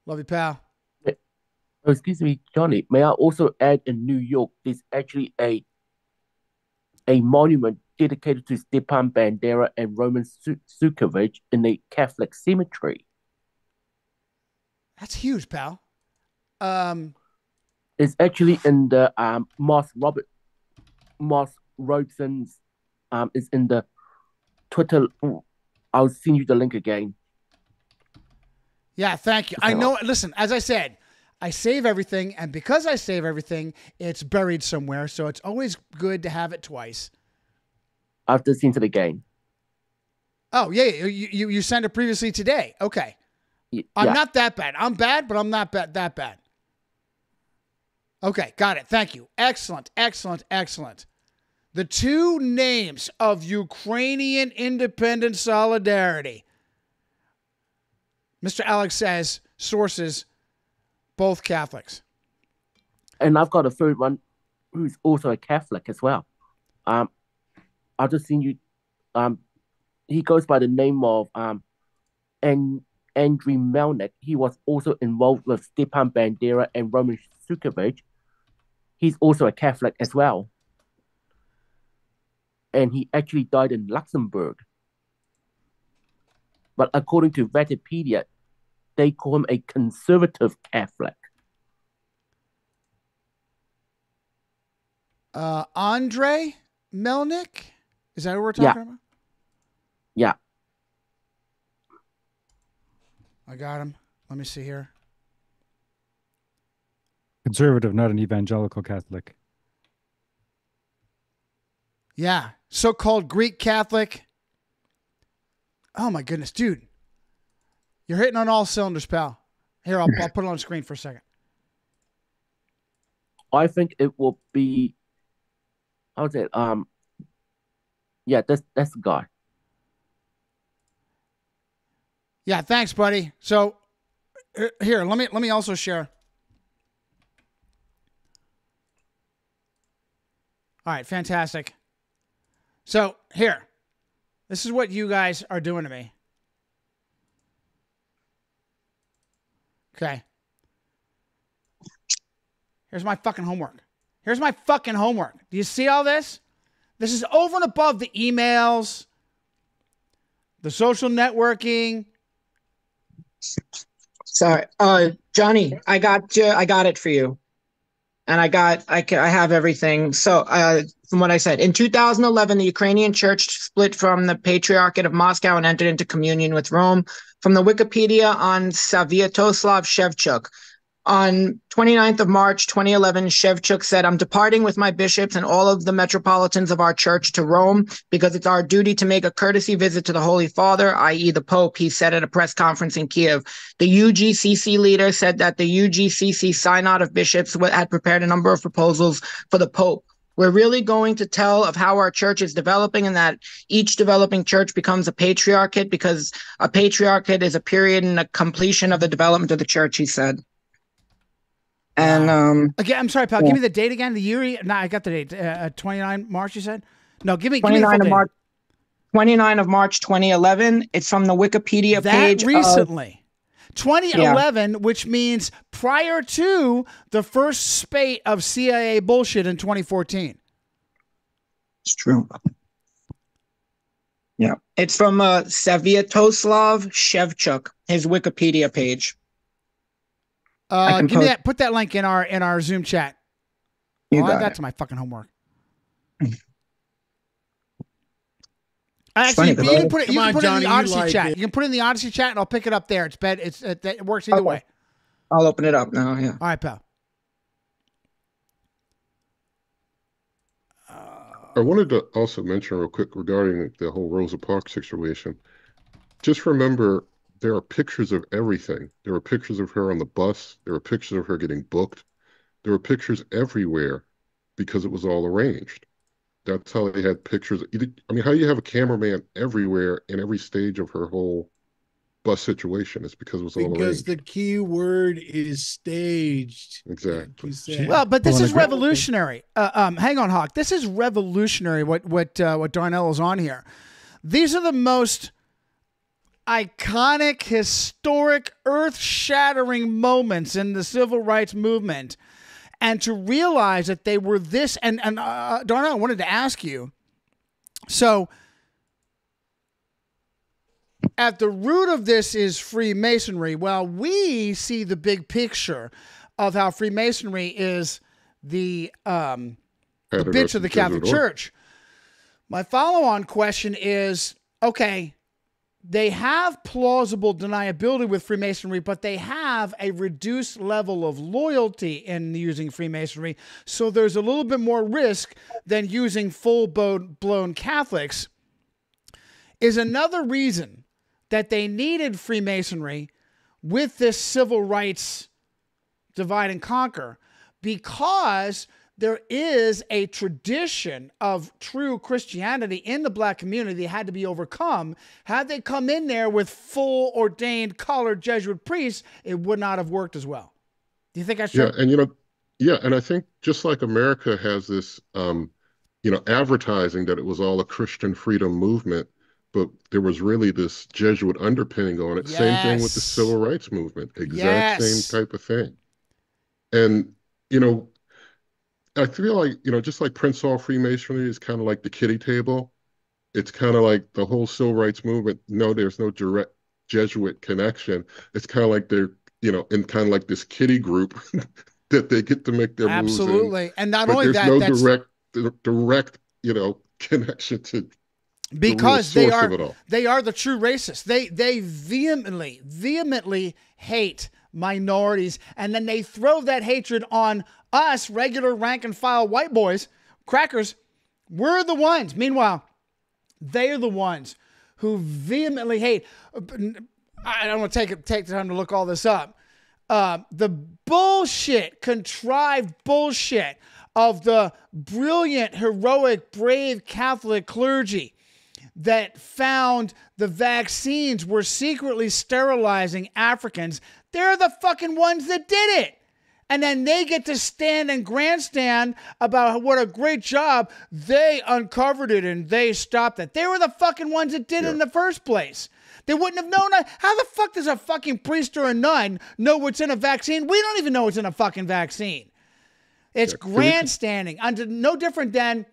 love you, pal. Oh, excuse me, Johnny. May I also add in New York, there's actually a a monument dedicated to Stepan Bandera and Roman Su- Sukovich in the Catholic cemetery. That's huge, pal. Um, It's actually in the um Moss Robert Moss Robeson's um is in the Twitter. I'll send you the link again. Yeah, thank you. I know. Listen, as I said, I save everything, and because I save everything, it's buried somewhere. So it's always good to have it twice. I've just sent it again. Oh yeah, you you, you sent it previously today. Okay, I'm not that bad. I'm bad, but I'm not bad that bad. Okay, got it. Thank you. Excellent, excellent, excellent. The two names of Ukrainian independent solidarity. Mr. Alex says sources, both Catholics. and I've got a third one who's also a Catholic as well. Um, I've just seen you. Um, he goes by the name of um, and Andriy Melnyk. He was also involved with Stepan Bandera and Roman Sukovich. He's also a Catholic as well, and he actually died in Luxembourg. But according to Wikipedia, they call him a conservative Catholic. Uh, Andre Melnick? Is that what we're Yeah. talking about? Yeah. I got him. Let me see here. Conservative, not an evangelical Catholic. Yeah, so-called Greek Catholic. Oh my goodness, dude, you're hitting on all cylinders, pal. Here, I'll, I'll put it on screen for a second. I think it will be. How's it? Um. Yeah, that's that's the guy. Yeah, thanks, buddy. So here, let me let me also share. All right, fantastic. So here, this is what you guys are doing to me. Okay. Here's my fucking homework. Here's my fucking homework. Do you see all this? This is over and above the emails, the social networking. Sorry, uh, Johnny, I got you. I got it for you, and I got I ca- I have everything. So, uh, from what I said, in 2011, the Ukrainian Church split from the Patriarchate of Moscow and entered into communion with Rome. From the Wikipedia on Sviatoslav Shevchuk. On 29th of March 2011, Shevchuk said, I'm departing with my bishops and all of the metropolitans of our church to Rome because it's our duty to make a courtesy visit to the Holy Father, i.e., the Pope, he said at a press conference in Kiev. The UGCC leader said that the UGCC Synod of Bishops had prepared a number of proposals for the Pope. We're really going to tell of how our church is developing and that each developing church becomes a patriarchate because a patriarchate is a period in the completion of the development of the church, he said. And um, Again, I'm sorry, pal. Yeah. Give me the date again. The year? No, I got the date. Uh, 29 March. You said? No, give me. Give me 29 of. March, 29 of March 2011. It's from the Wikipedia That page. of- recently. 2011, which means prior to the first spate of CIA bullshit in 2014. It's true. Yeah. It's from uh, Sviatoslav Shevchuk, his Wikipedia page. Uh, can give me that. Put that link in our in our Zoom chat. You I'll add got it. to my fucking homework. It's Actually, funny, you 'cause can put it. Come You can on, put it in the Odysee like chat. it. You can put it in the Odysee chat, and I'll pick it up there. It's bed. It's it, it works either Okay. way. I'll open it up now. Yeah. All right, pal. I wanted to also mention real quick regarding the whole Rosa Parks situation. Just remember, there are pictures of everything. There were pictures of her on the bus. There were pictures of her getting booked. There were pictures everywhere because it was all arranged. That's how they had pictures. I mean, how do you have a cameraman everywhere in every stage of her whole bus situation? It's because it was all Because arranged. the key word is staged. Exactly. You. Well, but this is revolutionary. Uh, um, hang on, Hawk. This is revolutionary. What what uh, what Darnell is on here. These are the most iconic, historic, earth-shattering moments in the civil rights movement, and to realize that they were this. And and uh, Darnell, I wanted to ask you. So. At the root of this is Freemasonry. Well, we see the big picture of how Freemasonry is the um, the bitch of the Catholic. Church. My follow-on question is: Okay, they have plausible deniability with Freemasonry, but they have a reduced level of loyalty in using Freemasonry, so there's a little bit more risk than using full-blown Catholics. Is another reason that they needed Freemasonry with this civil rights divide and conquer because there is a tradition of true Christianity in the black community that had to be overcome. Had they come in there with full ordained collared Jesuit priests, it would not have worked as well. Do you think that's true? Yeah, and you know, yeah, and I think just like America has this, um, you know, advertising that it was all a Christian freedom movement, but there was really this Jesuit underpinning on it. Same thing with the civil rights movement, exact Yes. same type of thing. And you know, I feel like you know, just like Prince Hall Freemasonry is kind of like the kitty table. It's kind of like the whole civil rights movement. No, there's no direct Jesuit connection. It's kind of like they're, you know, in kind of like this kitty group that they get to make their in. Absolutely. And not only there's that, no that's direct, direct, you know, connection to because the they are they are the true racists. They they vehemently vehemently hate minorities, and then they throw that hatred on us regular rank and file white boys, crackers. We're the ones. Meanwhile, they are the ones who vehemently hate. I don't want to take take the time to look all this up. Uh, the bullshit, contrived bullshit of the brilliant, heroic, brave Catholic clergy that found the vaccines were secretly sterilizing Africans. They're the fucking ones that did it. And then they get to stand and grandstand about what a great job they uncovered it and they stopped it. They were the fucking ones that did it in the first place. They wouldn't have known. How the fuck does a fucking priest or a nun know what's in a vaccine? We don't even know what's in a fucking vaccine. It's grandstanding, under no different than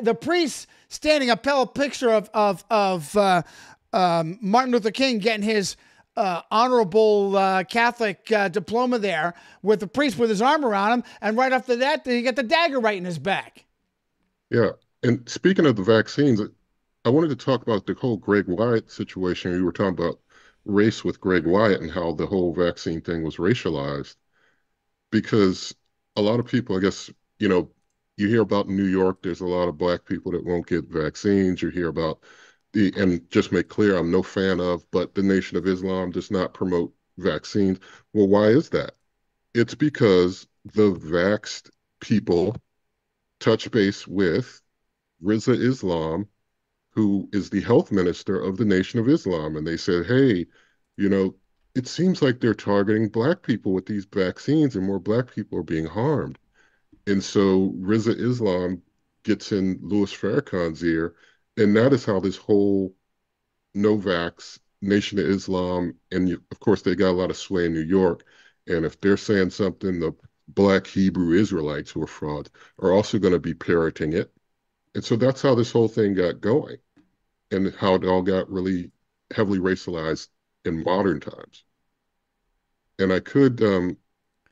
the priest standing a pale picture of of of uh, um, Martin Luther King getting his uh, honorable uh, Catholic uh, diploma there with the priest with his arm around him, and right after that, he got the dagger right in his back. Yeah. And speaking of the vaccines, I wanted to talk about the whole Greg Wyatt situation. You were talking about race with Greg Wyatt and how the whole vaccine thing was racialized. Because a lot of people, I guess, you know, you hear about New York, there's a lot of black people that won't get vaccines. You hear about the, and just make clear, I'm no fan of, but the Nation of Islam does not promote vaccines. Well, why is that? It's because the vaxxed people touch base with Rizza Islam, who is the health minister of the Nation of Islam. And they said, hey, you know, it seems like they're targeting black people with these vaccines and more black people are being harmed. And so Rizza Islam gets in Louis Farrakhan's ear. And that is how this whole Novax, Nation of Islam, and you, of course, they got a lot of sway in New York. And if they're saying something, the black Hebrew Israelites who are frauds are also going to be parroting it. And so that's how this whole thing got going and how it all got really heavily racialized in modern times. And I could, um,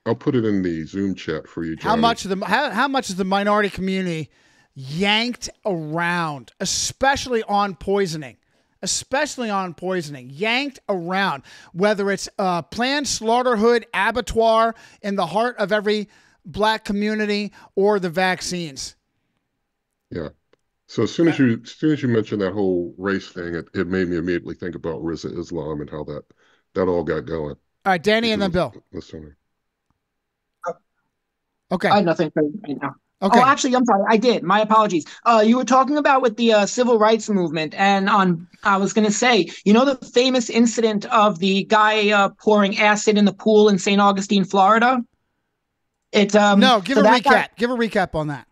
I'll put it in the Zoom chat for you, Johnny. How much of the how, how much is the minority community yanked around, especially on poisoning, especially on poisoning, yanked around, whether it's a planned slaughterhood abattoir in the heart of every black community or the vaccines. Yeah. So as soon as you as soon as you mentioned that whole race thing, it, it made me immediately think about Rizza Islam and how that that all got going. All right, Danny and then Bill. Listen. Oh. Okay. I have nothing for right now. Okay. Oh, actually, I'm sorry. I did. My apologies. Uh, you were talking about with the uh, civil rights movement, and on I was going to say, you know, the famous incident of the guy uh, pouring acid in the pool in St. Augustine, Florida. It um, no, give so a recap. guy- give a recap on that.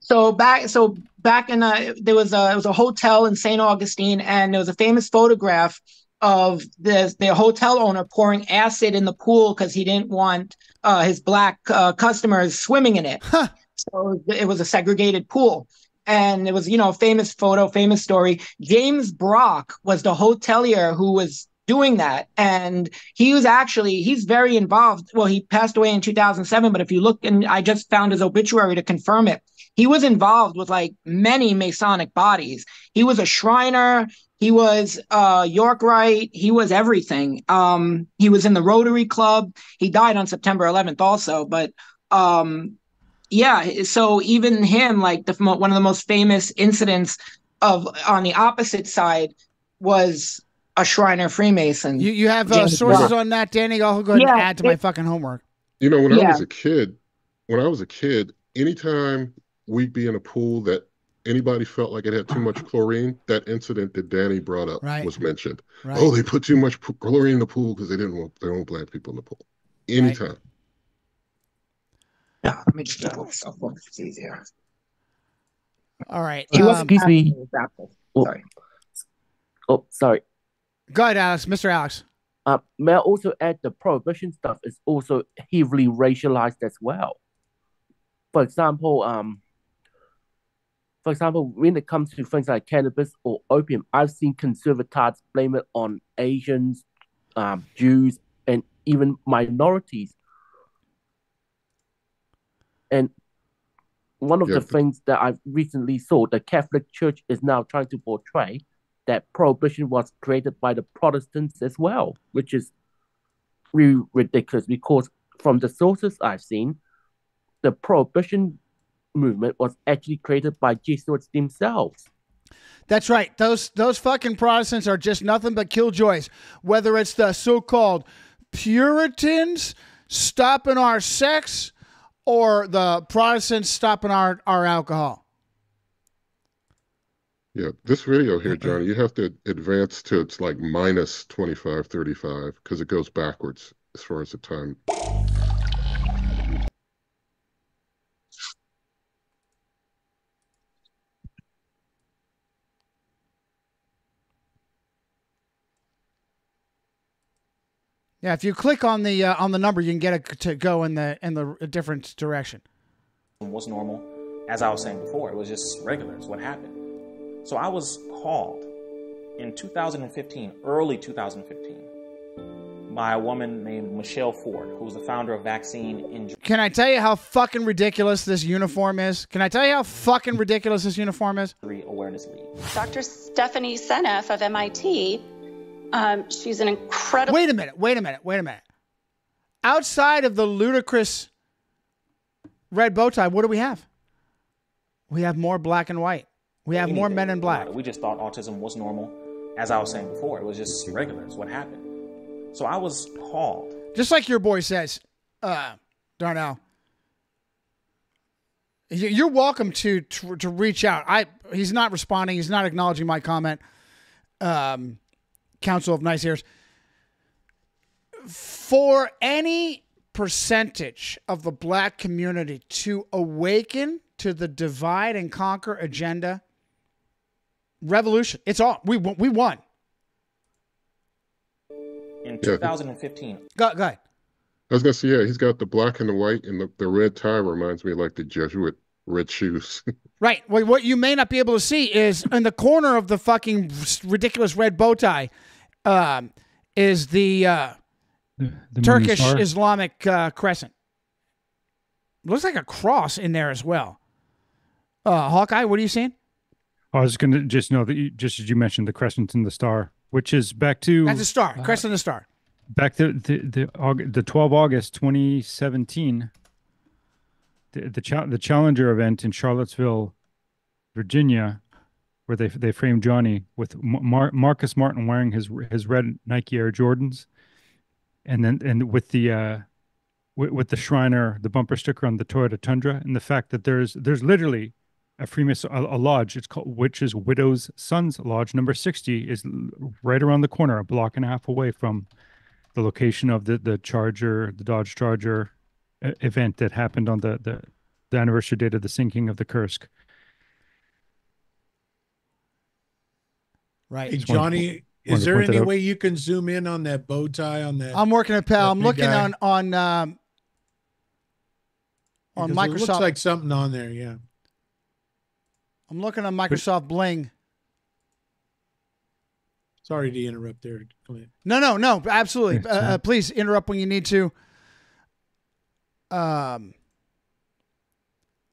so back, so back in uh, there was a it was a hotel in St. Augustine, and there was a famous photograph of the the hotel owner pouring acid in the pool because he didn't want uh, his black uh, customers swimming in it. So it was a segregated pool. And it was, you know, a famous photo, famous story. James Brock was the hotelier who was doing that. And he was actually, he's very involved. Well, he passed away in 2007, but if you look, and I just found his obituary to confirm it, he was involved with like many Masonic bodies. He was a Shriner. He was uh York Rite. He was everything. Um, he was in the Rotary Club. He died on September 11th also, but um yeah so even him like the one of the most famous incidents of on the opposite side was a Shriner Freemason. You you have uh, sources Brock. on that, Danny? I'll go ahead and add to my fucking homework. You know, when I was a kid, when I was a kid, anytime we'd be in a pool that anybody felt like it had too much chlorine, that incident that Danny brought up Right. was mentioned. Right. Oh, they put too much chlorine in the pool because they didn't want their own black people in the pool. Anytime. Yeah, let me just get my cell phone. It's easier. All right. He um, wasn't excuse me. actually. Oh, Sorry. Oh, sorry. Go ahead, Alex. Mr. Alex. Uh, may I also add the prohibition stuff is also heavily racialized as well. For example, um, for example, when it comes to things like cannabis or opium, I've seen conservatives blame it on Asians, um, Jews, and even minorities. And one of Yeah, the things that I've recently saw, the Catholic Church is now trying to portray that prohibition was created by the Protestants as well, which is really ridiculous because from the sources I've seen, the prohibition movement was actually created by Jesuits themselves. That's right. Those those fucking Protestants are just nothing but killjoys. Whether it's the so-called Puritans stopping our sex or the Protestants stopping our, our alcohol. Yeah, this video here, Johnny, you have to advance to it's like minus 25, 35 because it goes backwards as far as the time. Yeah, if you click on the uh, on the number, you can get it to go in the in the a different direction. was normal. As I was saying before, it was just regular. It's what happened. So I was called in 2015, early 2015, by a woman named Michelle Ford, who was the founder of Vaccine Injury Can I tell you how fucking ridiculous this uniform is? Can I tell you how fucking ridiculous this uniform is? Awareness League. Dr. Stephanie Seneff of MIT, um, she's an incredible. Wait a minute. Wait a minute. Wait a minute. Outside of the ludicrous red bow tie, what do we have? We have more black and white. We have more men in black. We just thought autism was normal. As I was saying before, it was just regular. It's what happened. So I was called. Just like your boy says, uh, Darnell. you- You're welcome to, to to reach out. I he's not responding. He's not acknowledging my comment. Um, Council of Nicaea. For any percentage of the black community to awaken to the divide and conquer agenda, revolution. It's on. We won- we won. In 2015, Go, go ahead. I was gonna say, yeah, he's got the black and the white, and the, the red tie reminds me of like the Jesuit red shoes. Right. Well, what you may not be able to see is in the corner of the fucking ridiculous red bow tie, um, is the, uh, The moon Turkish? Islamic uh, crescent. Looks like a cross in there as well. Uh, Hawkeye, what are you seeing? I was going to just know that you, just as you mentioned the crescent and the star, which is back to That's a star. uh, Crescent and a star. back to the the Aug- the 12 August 2017 the the, cha- the Challenger event in Charlottesville, Virginia, where they they framed Johnny with Mar- Marcus Martin wearing his his red Nike Air Jordans, and then and with the uh, with, with the Shriner the bumper sticker on the Toyota Tundra, and the fact that there's there's literally a Freemason a, a lodge. It's called which is Widow's Sons Lodge number sixty is right around the corner, a block and a half away from the location of the the Charger, the Dodge Charger event that happened on the the, the anniversary date of the sinking of the Kursk. Right. Hey, Just to- Johnny, is there any way you can zoom in on that bow tie on that? I'm working at pal. I'm looking guy? on on um, on Because Microsoft. It looks like something on there. Yeah. I'm looking on Microsoft Bing. Sorry to interrupt there. Go ahead. No, no, no. Absolutely. Uh, uh, uh, please interrupt when you need to. Um,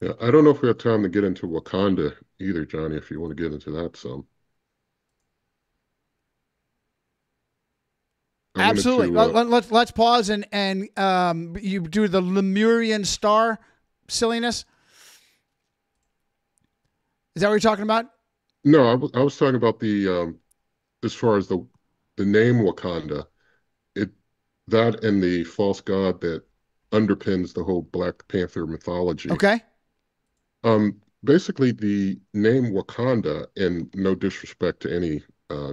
Yeah, I don't know if we have time to get into Wakanda either, Johnny, if you want to get into that some. I wanted absolutely. to, Let, uh, let, let's let's pause and and um, you do the Lemurian star silliness. Is that what you're talking about? No, I was I was talking about the um as far as the the name Wakanda, it that and the false god that underpins the whole Black Panther mythology. Okay. Um, basically the name Wakanda, and no disrespect to any uh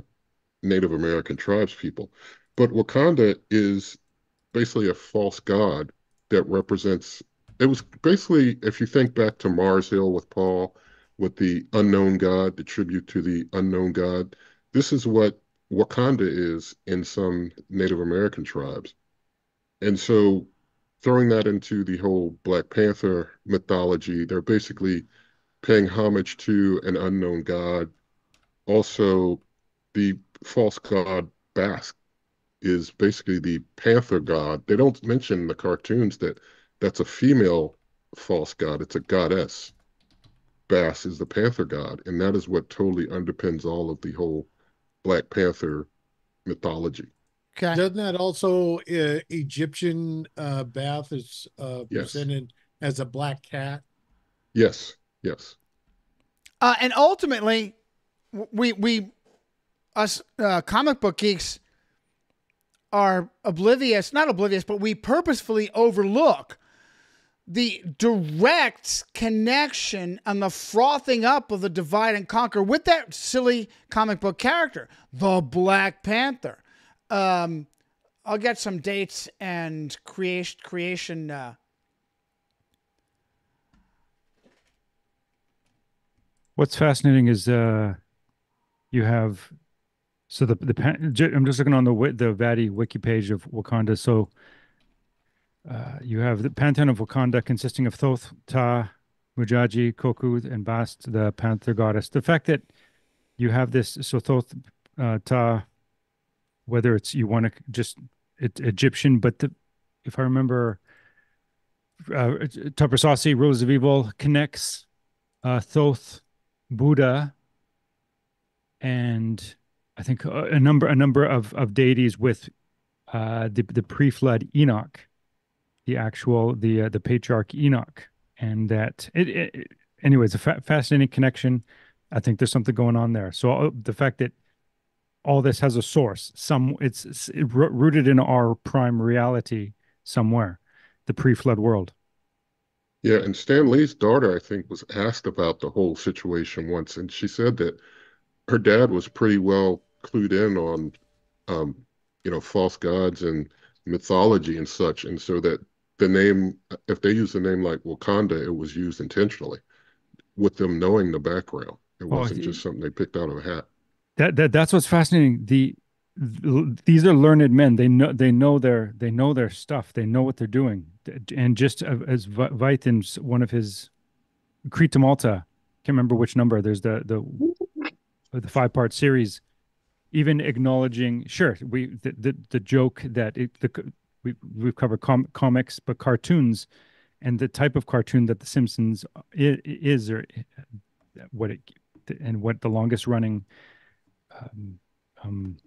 Native American tribes people, but Wakanda is basically a false god that represents it was basically if you think back to Mars Hill with Paul with the unknown god, the tribute to the unknown god. This is what Wakanda is in some Native American tribes. And so throwing that into the whole Black Panther mythology, they're basically paying homage to an unknown god. Also, the false god Bast is basically the panther god. They don't mention in the cartoons that that's a female false god, it's a goddess. Bast is the Panther god, and that is what totally underpins all of the whole Black Panther mythology. Okay. Doesn't that also uh, Egyptian uh, Bast is uh, Yes. presented as a black cat? Yes, yes. Uh, and ultimately, we we us uh, comic book geeks are oblivious, not oblivious, but we purposefully overlook the direct connection and the frothing up of the divide and conquer with that silly comic book character, the Black Panther. Um, I'll get some dates and creation creation. Uh, What's fascinating is uh, you have so the the I'm just looking on the the Vadi wiki page of Wakanda. So uh, you have the pantheon of Wakanda consisting of Thoth, Ptah, Mujaji, Koku, and Bast, the panther goddess. The fact that you have this so Thoth, uh, Ptah, whether it's you want to just it, Egyptian, but the, if I remember, uh, Saucy, Rose of Evil connects uh, Thoth, Buddha, and I think a, a number a number of of deities with uh, the the pre-flood Enoch, the actual the uh, the patriarch Enoch, and that it, it it- anyways a fa- fascinating connection. I think there's something going on there. So uh, the fact that all this has a source, some it's, it's rooted in our prime reality somewhere, the pre-flood world. Yeah, and Stan Lee's daughter, I think, was asked about the whole situation once, and she said that her dad was pretty well clued in on, um, you know, false gods and mythology and such, and so that the name, if they use a name like Wakanda, it was used intentionally, with them knowing the background. It Oh, wasn't just something they picked out of a hat. that that that's what's fascinating. The these are learned men. They know they know their they know their stuff. They know what they're doing. And just as Vi- Vaiten's one of his Crete to Malta can't remember which number there's the the the five part series even acknowledging sure we the the, the joke that it the we we've covered com- comics but cartoons and the type of cartoon that the Simpsons i- is or what it and what the longest running um, um,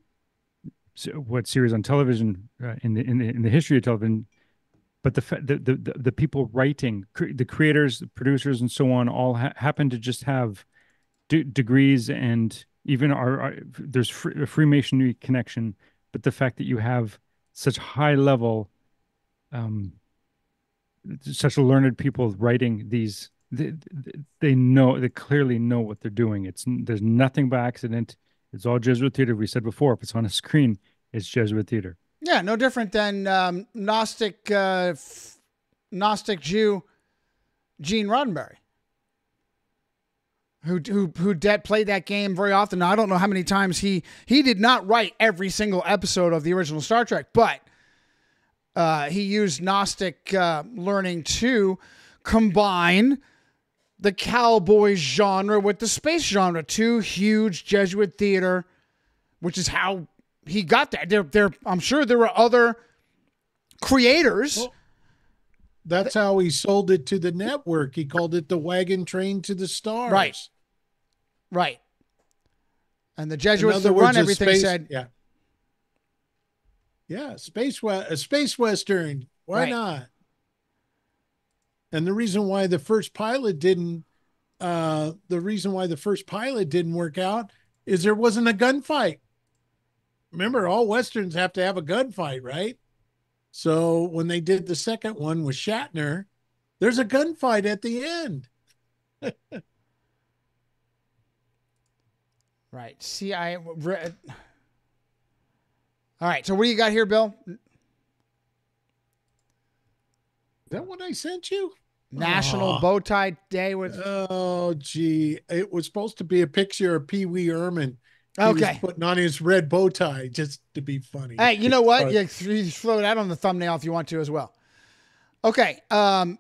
what series on television uh, in the in the in the history of television, but the the the, the, people writing, the creators, the producers, and so on, all ha- happen to just have de- degrees and even our, our there's free, a Freemasonry connection, but the fact that you have such high level, um, such learned people writing these. They, they know they clearly know what they're doing. It's there's nothing by accident. It's all Jesuit theater. We said before, if it's on a screen, it's Jesuit theater. Yeah, no different than um, Gnostic uh, Gnostic Jew Gene Roddenberry, who who who de- played that game very often. Now, I don't know how many times he he did not write every single episode of the original Star Trek, but uh, he used Gnostic uh, learning to combine the cowboy genre with the space genre. Two huge Jesuit theater, which is how he got that. There, there. I'm sure there were other creators. That's how he sold it to the network. He called it the wagon train to the stars. Right. Right. And the Jesuits that run everything space- said, yeah. Yeah, space we- a space western. Why Right. not? And the reason why the first pilot didn't uh the reason why the first pilot didn't work out is there wasn't a gunfight. Remember, all westerns have to have a gunfight, right? So when they did the second one with Shatner, there's a gunfight at the end. right. See, I. re- All right. So what do you got here, Bill? Is that what I sent you? National Aw. Bow Tie Day with. Oh, gee. It was supposed to be a picture of Pee Wee Herman. He was Okay. putting on his red bow tie just to be funny. Hey, you know what? Uh, You, you throw that on the thumbnail if you want to as well. Okay. Um,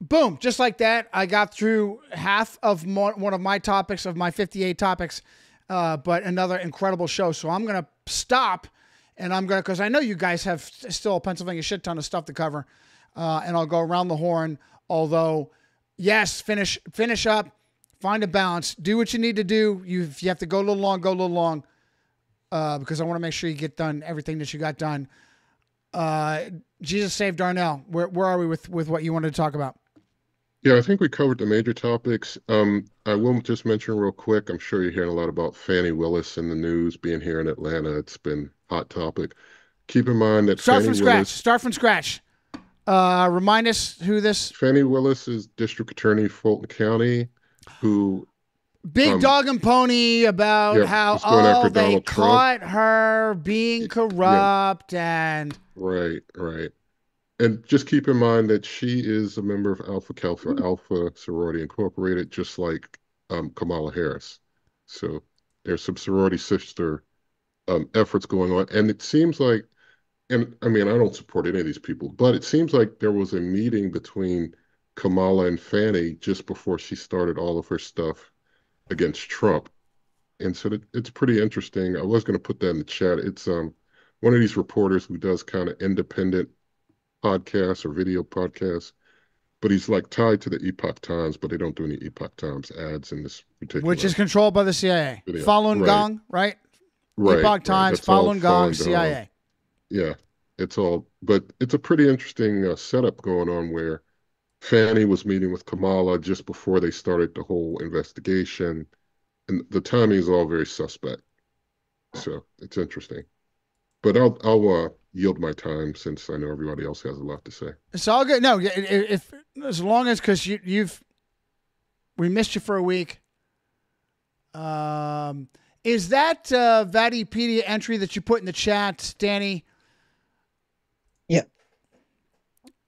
boom. Just like that, I got through half of one of my topics of my 58 topics, uh, but another incredible show. So I'm going to stop and I'm going to, because I know you guys have still a Pennsylvania shit ton of stuff to cover, uh, and I'll go around the horn, although yes, finish finish up, find a balance, do what you need to do. You if you have to go a little long, go a little long, uh, because I want to make sure you get done everything that you got done. Uh, Jesus saved Darnell. Where where are we with with what you wanted to talk about? Yeah, I think we covered the major topics. Um, I will just mention real quick, I'm sure you're hearing a lot about Fani Willis in the news being here in Atlanta. It's been hot topic. Keep in mind that Start Fani from scratch. Willis, Start from scratch. Uh, remind us who this Fani Willis is district attorney Fulton County, who big um, dog and pony about yeah, how oh they Donald Trump. caught her being corrupt and Right, right. And just keep in mind that she is a member of Alpha Alpha Alpha Sorority Incorporated, just like um, Kamala Harris. So there's some sorority sister um, efforts going on. And it seems like, and I mean, I don't support any of these people, but it seems like there was a meeting between Kamala and Fani just before she started all of her stuff against Trump. And so it, it's pretty interesting. I was going to put that in the chat. It's um one of these reporters who does kind of independent podcasts or video podcasts, but he's like tied to the Epoch Times, but they don't do any Epoch Times ads in this particular. which is controlled by the CIA. Video. Falun Right. Gong, right? Right, Epoch right. Times, That's Falun Gong, Falun CIA. Yeah, it's all, but it's a pretty interesting uh, setup going on where Fani was meeting with Kamala just before they started the whole investigation, and the timing is all very suspect. So it's interesting. But I'll I'll uh, yield my time since I know everybody else has a lot to say. It's all good. No, i- i- if as long as because you you've we missed you for a week. Um, is that uh, Vatipedia entry that you put in the chat, Danny? Yeah.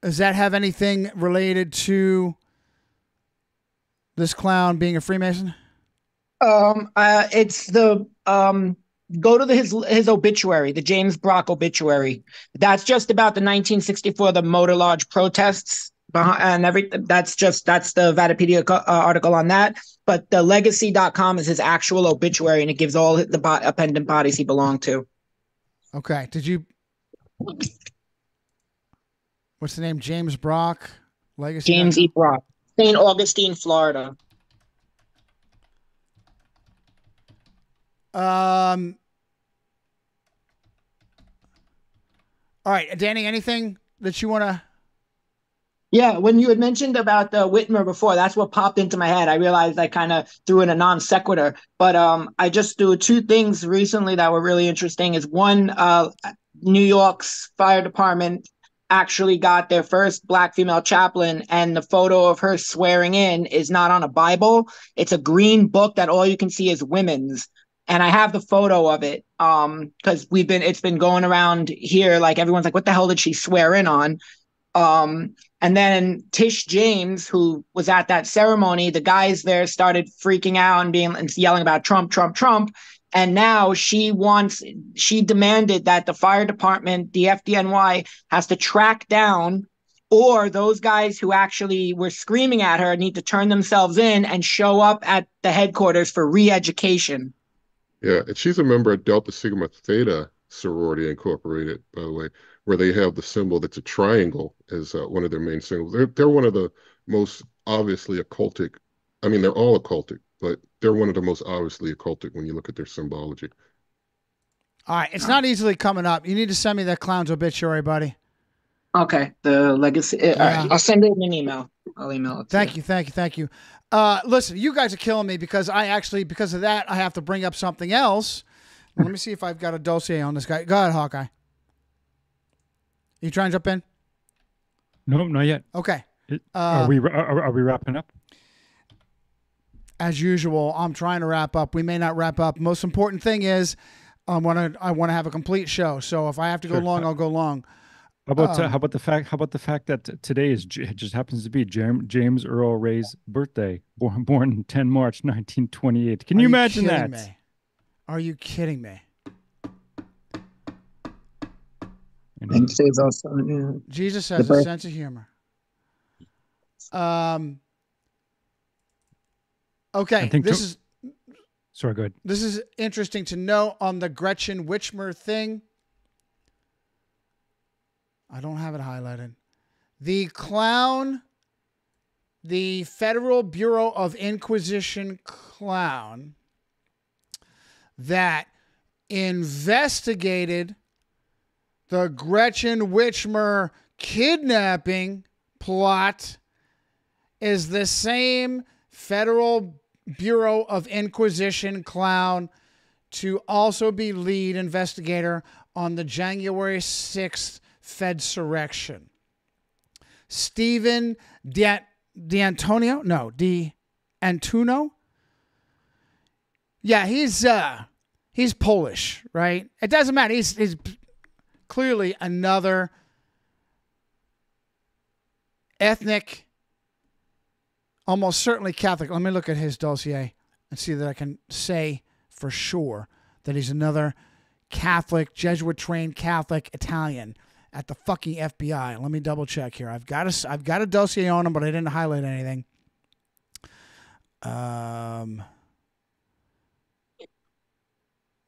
Does that have anything related to this clown being a Freemason? Um, uh, it's the um. Go to the, his his obituary, the James Brock obituary. That's just about the 1964 the Motor Lodge protests behind, and every. That's just that's the Vatipedia uh, article on that. But the Legacy.com is his actual obituary, and it gives all the bo- appendant bodies he belonged to. Okay. Did you? What's the name? James Brock. Legacy. James E. Brock, St. Augustine, Florida. Um. All right, Danny. Anything that you want to? Yeah, when you had mentioned about the Whitmer before, that's what popped into my head. I realized I kind of threw in a non sequitur, but um, I just do two things recently that were really interesting. Is one, uh, New York's fire department actually got their first black female chaplain, and the photo of her swearing in is not on a Bible. It's a green book that all you can see is women's. And I have the photo of it um because we've been it's been going around here like everyone's like what the hell did she swear in on um and then Tish James, who was at that ceremony, the guys there started freaking out and being and yelling about Trump, Trump, Trump. And now she wants, she demanded that the fire department, the FDNY, has to track down, or those guys who actually were screaming at her need to turn themselves in and show up at the headquarters for re education. Yeah, and she's a member of Delta Sigma Theta Sorority Incorporated, by the way, where they have the symbol that's a triangle as uh, one of their main symbols. They're they're one of the most obviously occultic. I mean, they're all occultic, but they're one of the most obviously occultic when you look at their symbology. All right, it's not easily coming up. You need to send me that clown's obituary, buddy. Okay, the legacy. uh, Yeah. right, I'll send it in an email. I'll email it. to Thank you, thank you, thank you. Uh, listen, you guys are killing me because I actually, because of that, I have to bring up something else. Let me see if I've got a dossier on this guy. Go ahead, Hawkeye. You trying to jump in? No, not yet. Okay. Uh, are we are, are we wrapping up? as usual, I'm trying to wrap up. We may not wrap up. Most important thing is, I want to I want to have a complete show. So if I have to go Sure. long, I'll go long. How about uh, Um, how about the fact how about the fact that today is it just happens to be Jam- James Earl Ray's birthday, born born 10 March 1928. Can Are you imagine that? Me? Are you kidding me? And it also, yeah. Jesus The has a birth- sense of humor. Um. Okay, I think this to- is Sorry, go ahead. this is interesting to know on the Gretchen Whitmer thing. I don't have it highlighted. The clown the Federal Bureau of Inquisition clown that investigated the Gretchen Whitmer kidnapping plot is the same Federal Bureau of Inquisition clown to also be lead investigator on the January 6th Fedsurrection. Stephen D'Antonio? No, D. Antuno? Yeah, he's uh he's Polish, right? It doesn't matter. He's he's clearly another ethnic almost certainly Catholic. Let me look at his dossier and see that I can say for sure that he's another Catholic, Jesuit trained Catholic Italian at the fucking FBI. Let me double check here. I've got a I've got a dossier on him, but I didn't highlight anything. Um,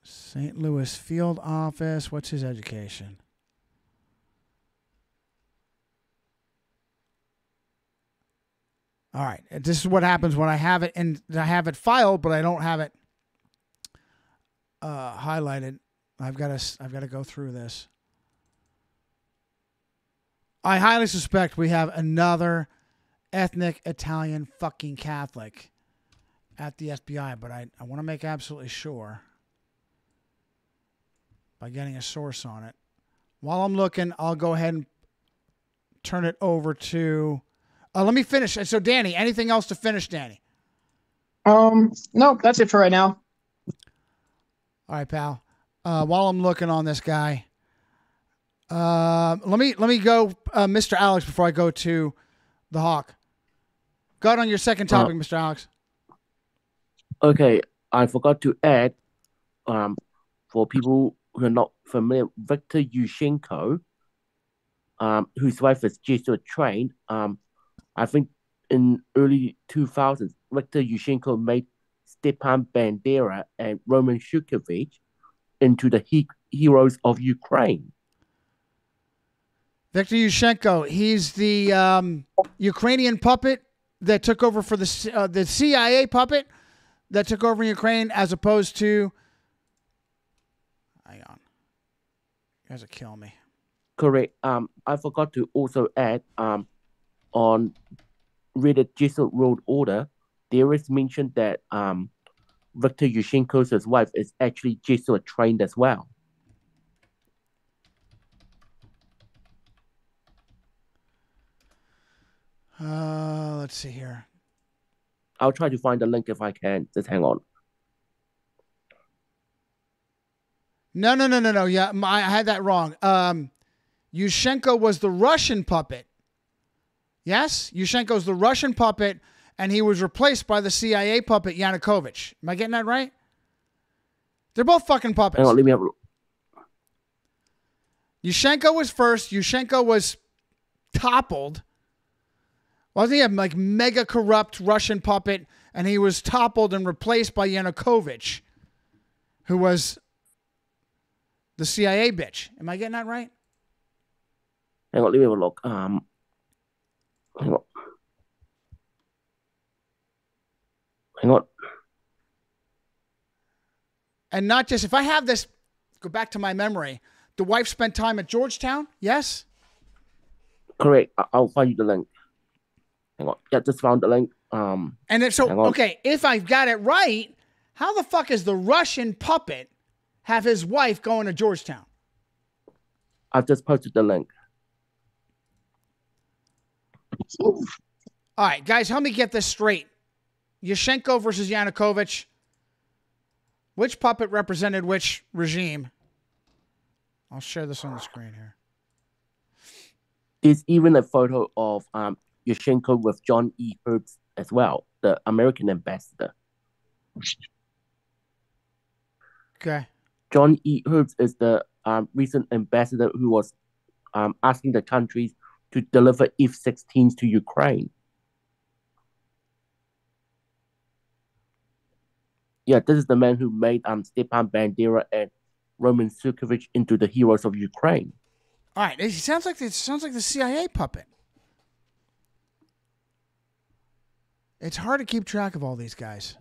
St. Louis Field Office. What's his education? All right. This is what happens when I have it and I have it filed, but I don't have it uh, highlighted. I've got to I've got to go through this. I highly suspect we have another ethnic Italian fucking Catholic at the FBI, but I, I want to make absolutely sure by getting a source on it. While I'm looking, I'll go ahead and turn it over to. Uh, let me finish. So, Danny, anything else to finish, Danny? Um, no, that's it for right now. All right, pal. Uh, while I'm looking on this guy, uh, let me let me go, uh, Mr. Alex, before I go to the Hawk. Go on your second Uh, topic, Mr. Alex. Okay, I forgot to add, um, for people who are not familiar, Victor Yushchenko, um, whose wife is Jesuit trained, um, I think in early 2000s, Victor Yushchenko made Stepan Bandera and Roman Shukhevych into the he- heroes of Ukraine. Viktor Yushchenko. He's the um, Ukrainian puppet that took over for the uh, the CIA puppet that took over in Ukraine, as opposed to. Hang on, you guys are killing me. Correct. Um, I forgot to also add um, on Reddit Jesuit World Order, there is mention that um, Victor Yushchenko's wife is actually Jesuit trained as well. Uh, let's see here. I'll try to find the link if I can. Just hang on. No, no, no, no, no. Yeah, my, I had that wrong. Um, Yushchenko was the Russian puppet. Yes, Yushchenko's the Russian puppet, and he was replaced by the CIA puppet Yanukovych. Am I getting that right? They're both fucking puppets. Hang on, let me have a look. Yushchenko was first. Yushchenko was toppled. Wasn't he a like mega corrupt Russian puppet? And he was toppled and replaced by Yanukovych, who was the CIA bitch. Am I getting that right? Hang on, let me have a look. Um, hang on. Hang on. And not just if I have this, go back to my memory. The wife spent time at Georgetown. Yes. Correct. I'll find you the link. Hang on. Yeah, just found the link. Um, And if so, okay, if I've got it right, how the fuck is the Russian puppet have his wife going to Georgetown? I've just posted the link. All right, guys, help me get this straight. Yushchenko versus Yanukovych. Which puppet represented which regime? I'll share this on the screen here. There's even a photo of um Yushchenko with John E. Herbst as well, the American ambassador. Okay. John E. Herbst is the um, recent ambassador who was um, asking the countries to deliver F-16s to Ukraine. Yeah, this is the man who made um, Stepan Bandera and Roman Shukhevych into the heroes of Ukraine. All right, it sounds like it sounds like the CIA puppet. It's hard to keep track of all these guys.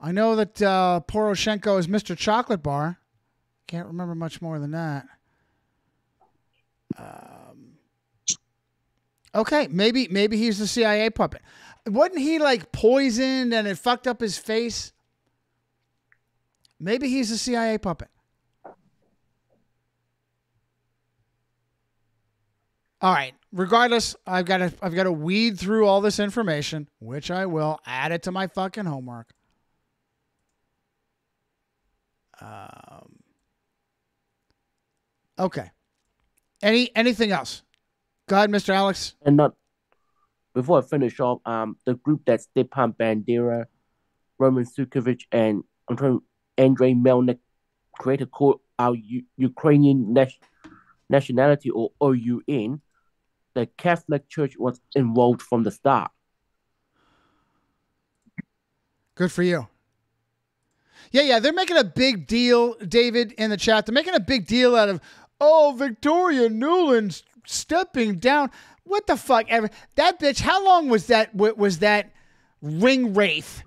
I know that uh, Poroshenko is Mr. Chocolate Bar. Can't remember much more than that. Um, okay, maybe maybe he's the CIA puppet. Wasn't he like poisoned and it fucked up his face? Maybe he's the CIA puppet. All right. Regardless, I've got to I've got to weed through all this information, which I will add it to my fucking homework. Um, okay. Any anything else? Go ahead, Mr. Alex. And not before I finish off, um, the group that's Stepan Bandera, Roman Shukhevych, and I'm trying Andrei Melnyk created called our U- Ukrainian Nat- Nationality or OUN. The Catholic Church was involved from the start. Good for you. Yeah, yeah, they're making a big deal, David, in the chat. They're making a big deal out of, oh, Victoria Nuland's stepping down. What the fuck ever? That bitch. How long was that? Was that ring wraith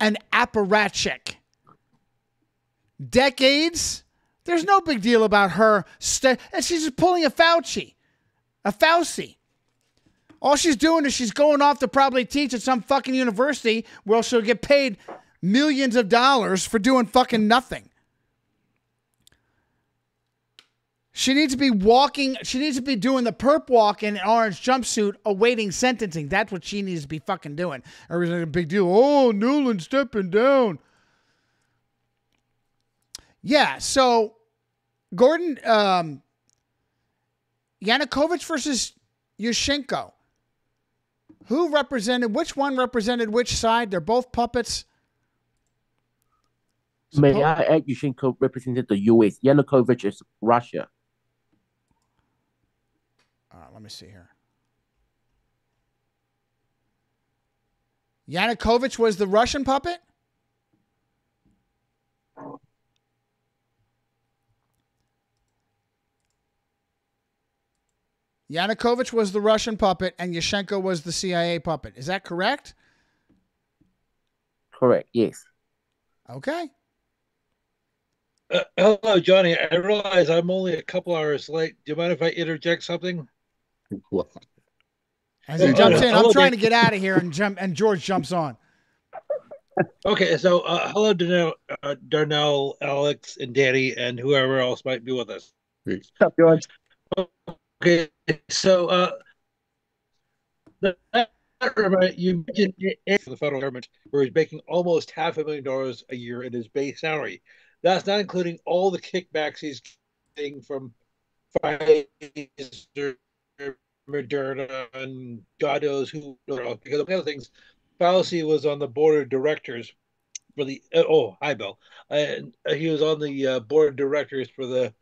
an apparatchik? Decades. There's no big deal about her. Ste- and she's just pulling a Fauci, a Fauci. All she's doing is she's going off to probably teach at some fucking university where she'll get paid millions of dollars for doing fucking nothing. She needs to be walking, she needs to be doing the perp walk in an orange jumpsuit awaiting sentencing. That's what she needs to be fucking doing. Everything's a big deal. Oh, Nuland stepping down. Yeah, so Gordon, um, Yanukovych versus Yushchenko. Who represented, which one represented which side? They're both puppets. May I add, Yushchenko represented the U.S. Yanukovych is Russia. Uh, let me see here. Yanukovych was the Russian puppet? Yanukovych was the Russian puppet and Yushchenko was the CIA puppet. Is that correct? Correct. Yes. Okay. Uh, hello, Johnny. I realize I'm only a couple hours late. Do you mind if I interject something? What? As he Uh, jumps in, I'm trying to get out of here and jump and George jumps on. Okay, so uh, hello, Darnell, uh, Darnell, Alex, and Danny, and whoever else might be with us. What's George? Okay, so uh, the, you mentioned for the federal government, where he's making almost half a million dollars a year in his base salary. That's not including all the kickbacks he's getting from Pfizer, Moderna, and God knows who. Because of the other things, Fauci was on the board of directors for the. Oh, hi, Bill. And he was on the uh, board of directors for the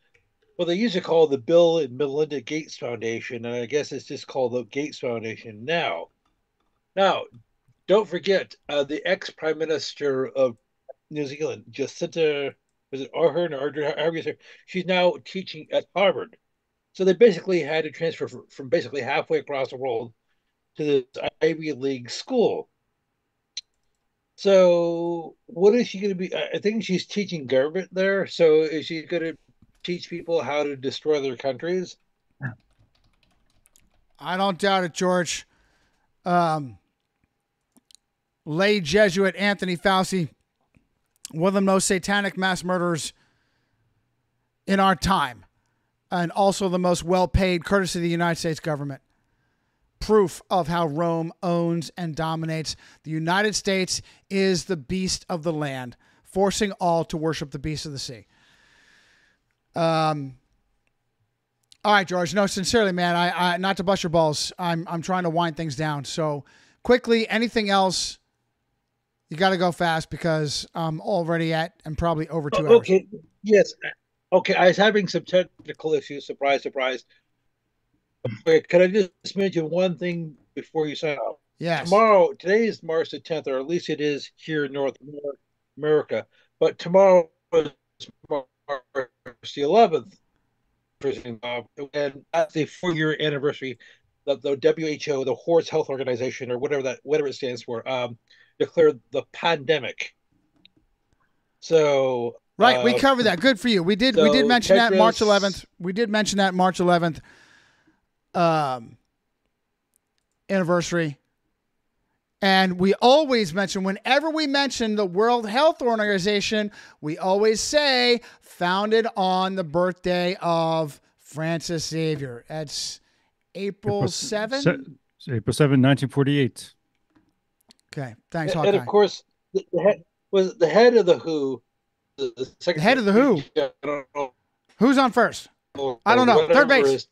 what they used to call the Bill and Melinda Gates Foundation, and I guess it's just called the Gates Foundation now. Now, don't forget uh, the ex Prime Minister of New Zealand, Jacinda, was it Ardern or Ardern, she's now teaching at Harvard. So they basically had to transfer from, basically halfway across the world to this Ivy League school. So what is she going to be? I I think she's teaching government there. So is she going to teach people how to destroy their countries? I don't doubt it, George. Um, lay Jesuit Anthony Fauci, one of the most satanic mass murderers in our time, and also the most well paid, courtesy of the United States government. Proof of how Rome owns and dominates. The United States is the beast of the land, forcing all to worship the beast of the sea. Um, all right, George. No, sincerely, man. I, I not to bust your balls. I'm I'm trying to wind things down. So quickly, anything else? You got to go fast because I'm already at and probably over two hours. Okay. Yes. Okay. I was having some technical issues. Surprise, surprise. Okay, can I just mention one thing before you sign off? Yes. Tomorrow, today is March the 10th, or at least it is here in North America. But tomorrow is March the 11th, and that's the four-year anniversary the, the WHO, the Horse Health Organization, or whatever that whatever it stands for, um, declared the pandemic. So Right, we uh, covered that. Good for you. We did. we did so mention that March 11th. We did mention that March 11th um, anniversary, and we always mention whenever we mention the World Health Organization, we always say founded on the birthday of Francis Xavier. That's April April seventh. Se- April 7, 1948. okay, thanks, and, Hawkeye. and of course, the, the head was the head of the WHO. The, the, second head of the WHO? General, Who's on first? I don't know. Third whatever base.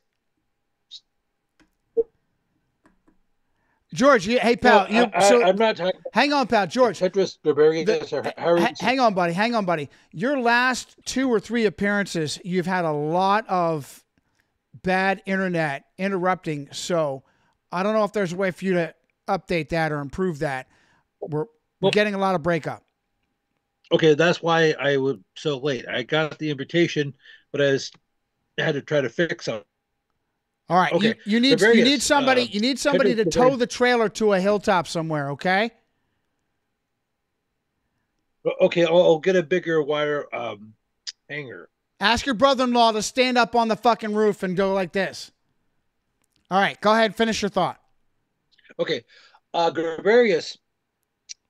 George, hey pal, No, you, I, so I, am not talking. hang on, pal. George, Tedros Ghebreyesus or Harry. Ha- hang on, buddy. Hang on, buddy. Your last two or three appearances, you've had a lot of bad internet interrupting. So I don't know if there's a way for you to update that or improve that. We're, we're getting a lot of breakup. Okay, that's why I was so late. I got the invitation, but I was, had to try to fix something. All right. You, Okay, you need you need somebody uh, you need somebody to tow the trailer to a hilltop somewhere. Okay. Okay, I'll, I'll get a bigger wire um, hanger. Ask your brother-in-law to stand up on the fucking roof and go like this. All right. Go ahead. Finish your thought. Okay, uh, Ghebreyesus,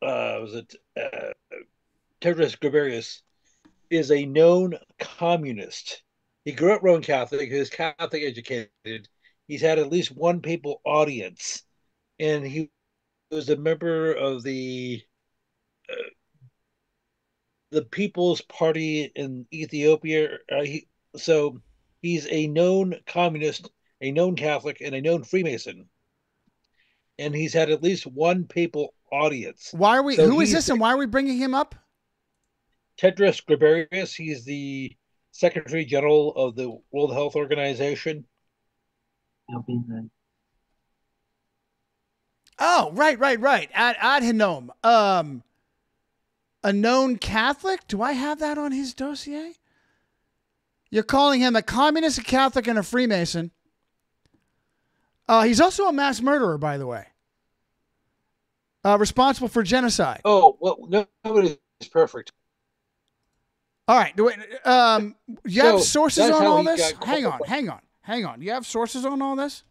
uh, was it uh, Tedros Ghebreyesus, is a known communist. He grew up Roman Catholic. He was Catholic educated. He's had at least one papal audience, and he was a member of the uh, the People's Party in Ethiopia. Uh, he, so he's a known communist, a known Catholic, and a known Freemason and he's had at least one papal audience. Why are we? So who is this, and why are we bringing him up? Tedros Ghebreyesus. He's the Secretary General of the World Health Organization. Oh, right, right, right. Ad Adhanom. Um, a known Catholic. Do I have that on his dossier? You're calling him a communist, a Catholic, and a Freemason. Uh, he's also a mass murderer, by the way. Uh, responsible for genocide. Oh well, no, nobody's perfect. All right. Do we, um, you have So, sources on all this? Hang on, hang on, hang on. You have sources on all this?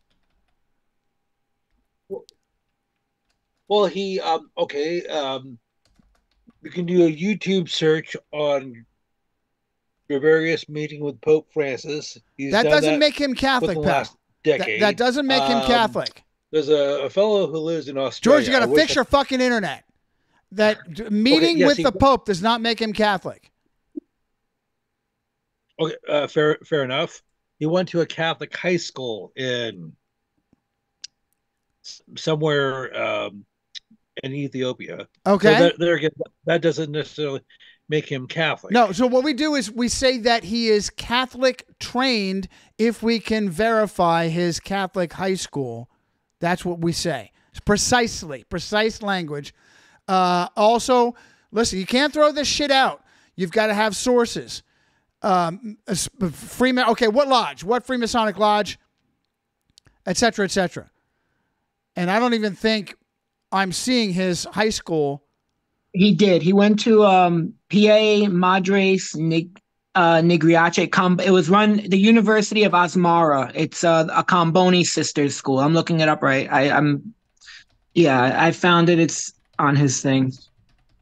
Well, he um okay um you can do a YouTube search on Ghebreyesus meeting with Pope Francis. He's that doesn't make him Catholic, That- decade. that doesn't make him Um, Catholic. There's a, a fellow who lives in Australia. George, you got to fix I- your fucking internet. That meeting yes, with he- the Pope does not make him Catholic. Okay, uh, fair, fair enough. He went to a Catholic high school in somewhere um, in Ethiopia. So Okay. that, there again, that doesn't necessarily make him Catholic. No, so what we do is we say that he is Catholic trained if we can verify his Catholic high school. That's what we say. Precisely, precise language. Uh, also, listen, you can't throw this shit out. You've got to have sources. Um, Freeman. Okay, what lodge? What Freemasonic lodge? Etc. cetera, et cetera. And I don't even think I'm seeing his high school. He did. He went to um, PA Madres Nig, uh, Nigriace. Com- it was run the University of Asmara. It's uh, a Comboni sisters school. I'm looking it up right. I, I'm, yeah, I found it. It's on his thing.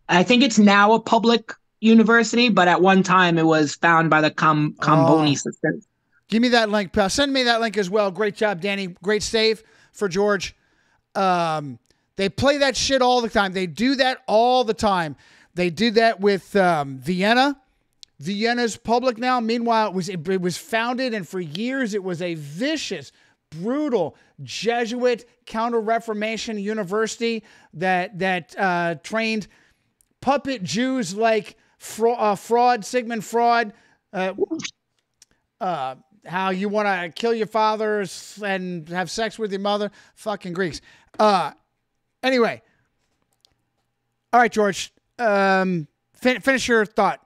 I think it's now a public university, but at one time it was found by the Com- Comboni Oh. sisters. Give me that link, pal. Send me that link as well. Great job, Danny. Great save for George. Um, they play that shit all the time. They do that all the time. They did that with um, Vienna. Vienna's public now. Meanwhile, it was it, it was founded, and for years it was a vicious, brutal Jesuit Counter Reformation university that that uh, trained puppet Jews like Uh, Fraud, Sigmund Fraud. Uh, uh, how you want to kill your fathers and have sex with your mother. Fucking Greeks. Uh, anyway. All right, George. Um, fin- finish your thought.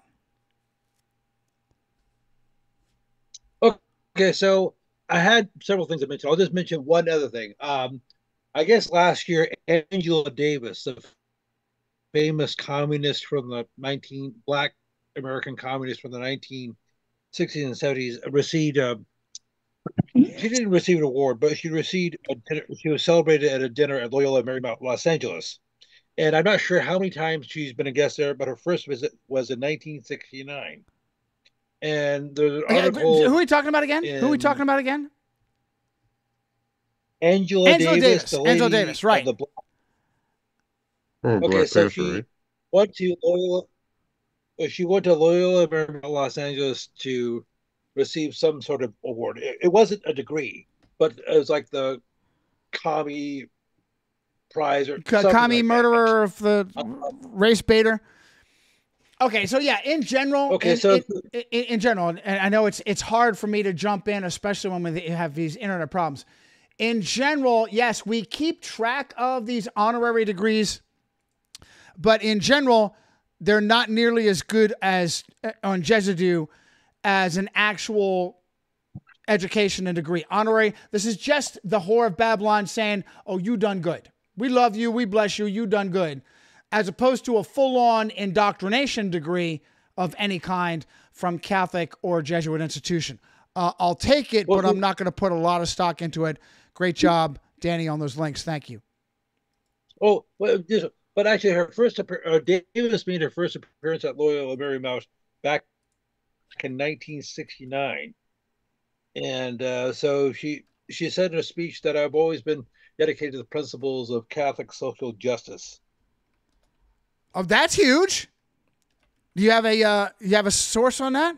Okay, so I had several things to mention. I'll just mention one other thing. Um, I guess last year, Angela Davis, the famous communist from the 19 black American communist from the 1960s and 70s, received a. She didn't receive an award, but she received a dinner, she was celebrated at a dinner at Loyola Marymount, Los Angeles. And I'm not sure how many times she's been a guest there, but her first visit was in 1969. And there's an Okay, article. who are we talking about again? Who are we talking about again? Angela, Angela Davis, Davis, Angela Davis, right. the Black- Oh, Okay, Black so Panther, she right? went to Loyola. uh, She went to Loyola Marymount, Los Angeles to receive some sort of award. It, it wasn't a degree, but it was like the commie prize or K- something commie like that. murderer of the race baiter. Okay, so yeah, in general, Okay, in, so- in, in, in general, and I know it's it's hard for me to jump in, especially when we have these internet problems. In general, yes, we keep track of these honorary degrees, but in general, they're not nearly as good as uh, on Jesudu as an actual education and degree. Honorary, this is just the whore of Babylon saying, Oh, you done good. We love you. We bless you. You done good. As opposed to a full on indoctrination degree of any kind from Catholic or Jesuit institution. Uh, I'll take it, but I'm not going to put a lot of stock into it. Great job, Danny, on those links. Thank you. Oh, well, but actually, her first appear- uh, Davis made her first appearance at Loyola Marymount back in 1969, and uh, so she she said in a speech that I've always been dedicated to the principles of Catholic social justice. Oh, that's huge. Do you have a uh, you have a source on that?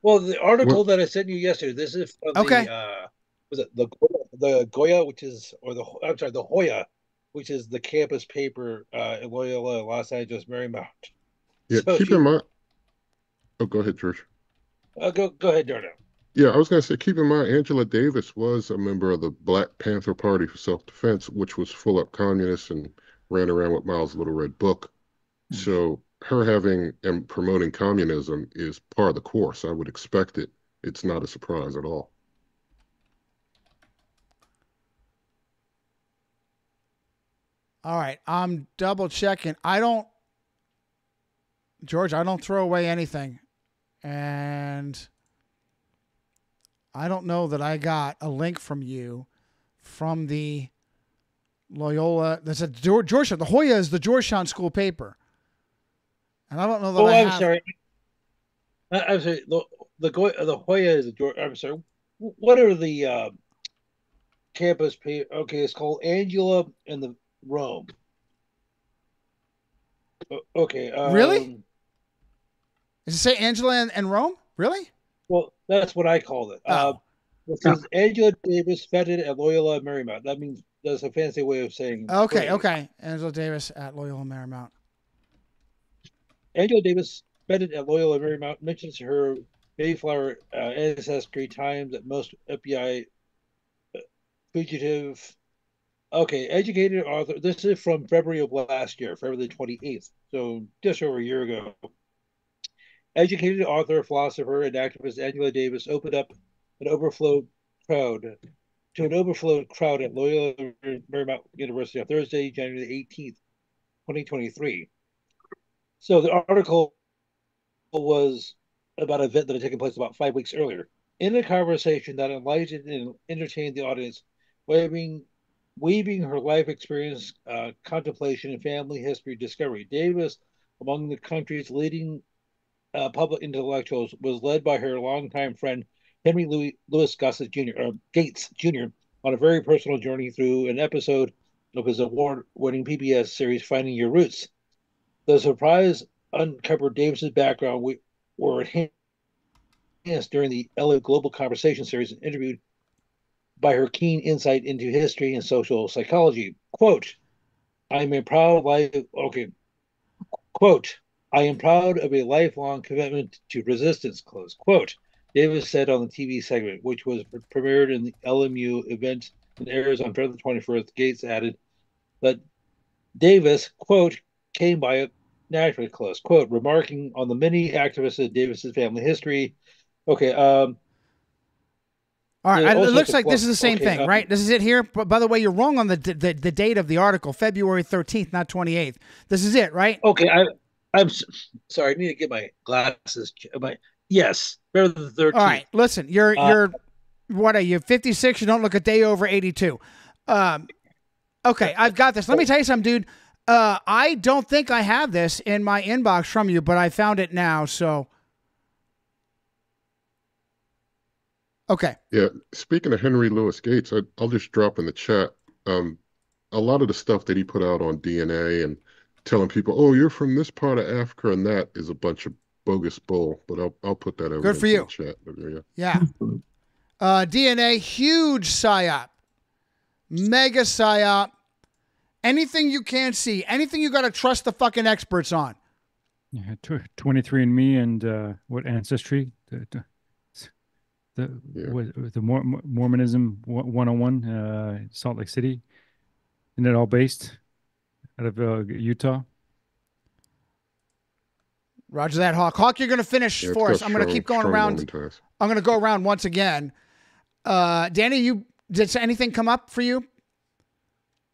Well, the article that I sent you yesterday, this is from Okay. the uh, was it the Goya, the Goya, which is or the I'm sorry, the Hoya, which is the campus paper uh, at Loyola Los Angeles Marymount. Yeah, So keep she- in mind. Oh, go ahead, George. Uh, go go ahead, Darnell. Yeah, I was going to say, keep in mind, Angela Davis was a member of the Black Panther Party for Self-Defense, which was full up communists and ran around with Mao's Little Red Book. So her having and promoting communism is part of the course. I would expect it. It's not a surprise at all. All right, I'm double checking. I don't, George. I don't throw away anything, and I don't know that I got a link from you from the Loyola. That's a Geor- Georgetown. The Hoya is the Georgetown school paper, and I don't know that Oh, I I'm have. sorry. I'm sorry. The the the Hoya is the George. I'm sorry. What are the uh, campus paper? Okay, it's called Angela and the Rome. Okay. Um, Really? Does it say Angela and, and Rome? Really? Well, that's what I called it. Uh, it says Angela Davis feted at Loyola Marymount. That means that's a fancy way of saying. Okay, grade. okay. Angela Davis at Loyola Marymount. Angela Davis feted at Loyola Marymount mentions her Mayflower uh, ancestry times that most FBI uh, fugitive. Okay, educated author. This is from February of last year, February the 28th. So just over a year ago. Educated author, philosopher, and activist Angela Davis opened up an overflow crowd to an overflow crowd at Loyola Marymount University on Thursday, January the 18th, 2023. So the article was about an event that had taken place about five weeks earlier. In a conversation that enlightened and entertained the audience, weaving, weaving her life experience, uh, contemplation, and family history discovery, Davis, among the country's leading uh, public intellectuals, was led by her longtime friend Henry Louis, Louis Gossett Jr. Uh, Gates Jr. on a very personal journey through an episode of his award-winning PBS series "Finding Your Roots." The surprise uncovered Davis's background we, were enhanced during the LA Global Conversation series and interviewed by her keen insight into history and social psychology. Quote, I am a proud life okay. Quote, I am proud of a lifelong commitment to resistance, close quote. Davis said on the TV segment, which was premiered in the LMU event and airs on February 21st. Gates added that Davis, quote, came by it naturally close, quote, remarking on the many activists of Davis's family history. Okay, um, All right, it looks like this is the same okay, thing, um, right? This is it here. But by the way, you're wrong on the, the the date of the article, February 13th, not 28th. This is it, right? Okay, I, I'm s- sorry. I need to get my glasses. My yes, than the 13th. All right, listen, you're Uh, you're what are you 56? You don't look a day over 82. Um, okay, I've got this. Let me tell you something, dude. Uh, I don't think I have this in my inbox from you, but I found it now. So, okay, Yeah, speaking of Henry Louis Gates, I, I'll just drop in the chat. Um, a lot of the stuff that he put out on DNA and telling people, "Oh, you're from this part of Africa," and that is a bunch of bogus bull. But I'll I'll put that over Good for in you. the chat. Yeah. yeah. Uh, DNA, huge psyop, mega psyop. Anything you can't see, anything you got to trust the fucking experts on. Yeah, tw- 23andMe and uh, what ancestry? The, the, the, what, the Mor- Mormonism 101, uh, Salt Lake City. Isn't it all based out of uh, Utah? Roger that, Hawk. Hawk, you're going to finish Yeah, for got us. I'm going to keep going around. I'm going to go around once again. Uh, Danny, you did anything come up for you?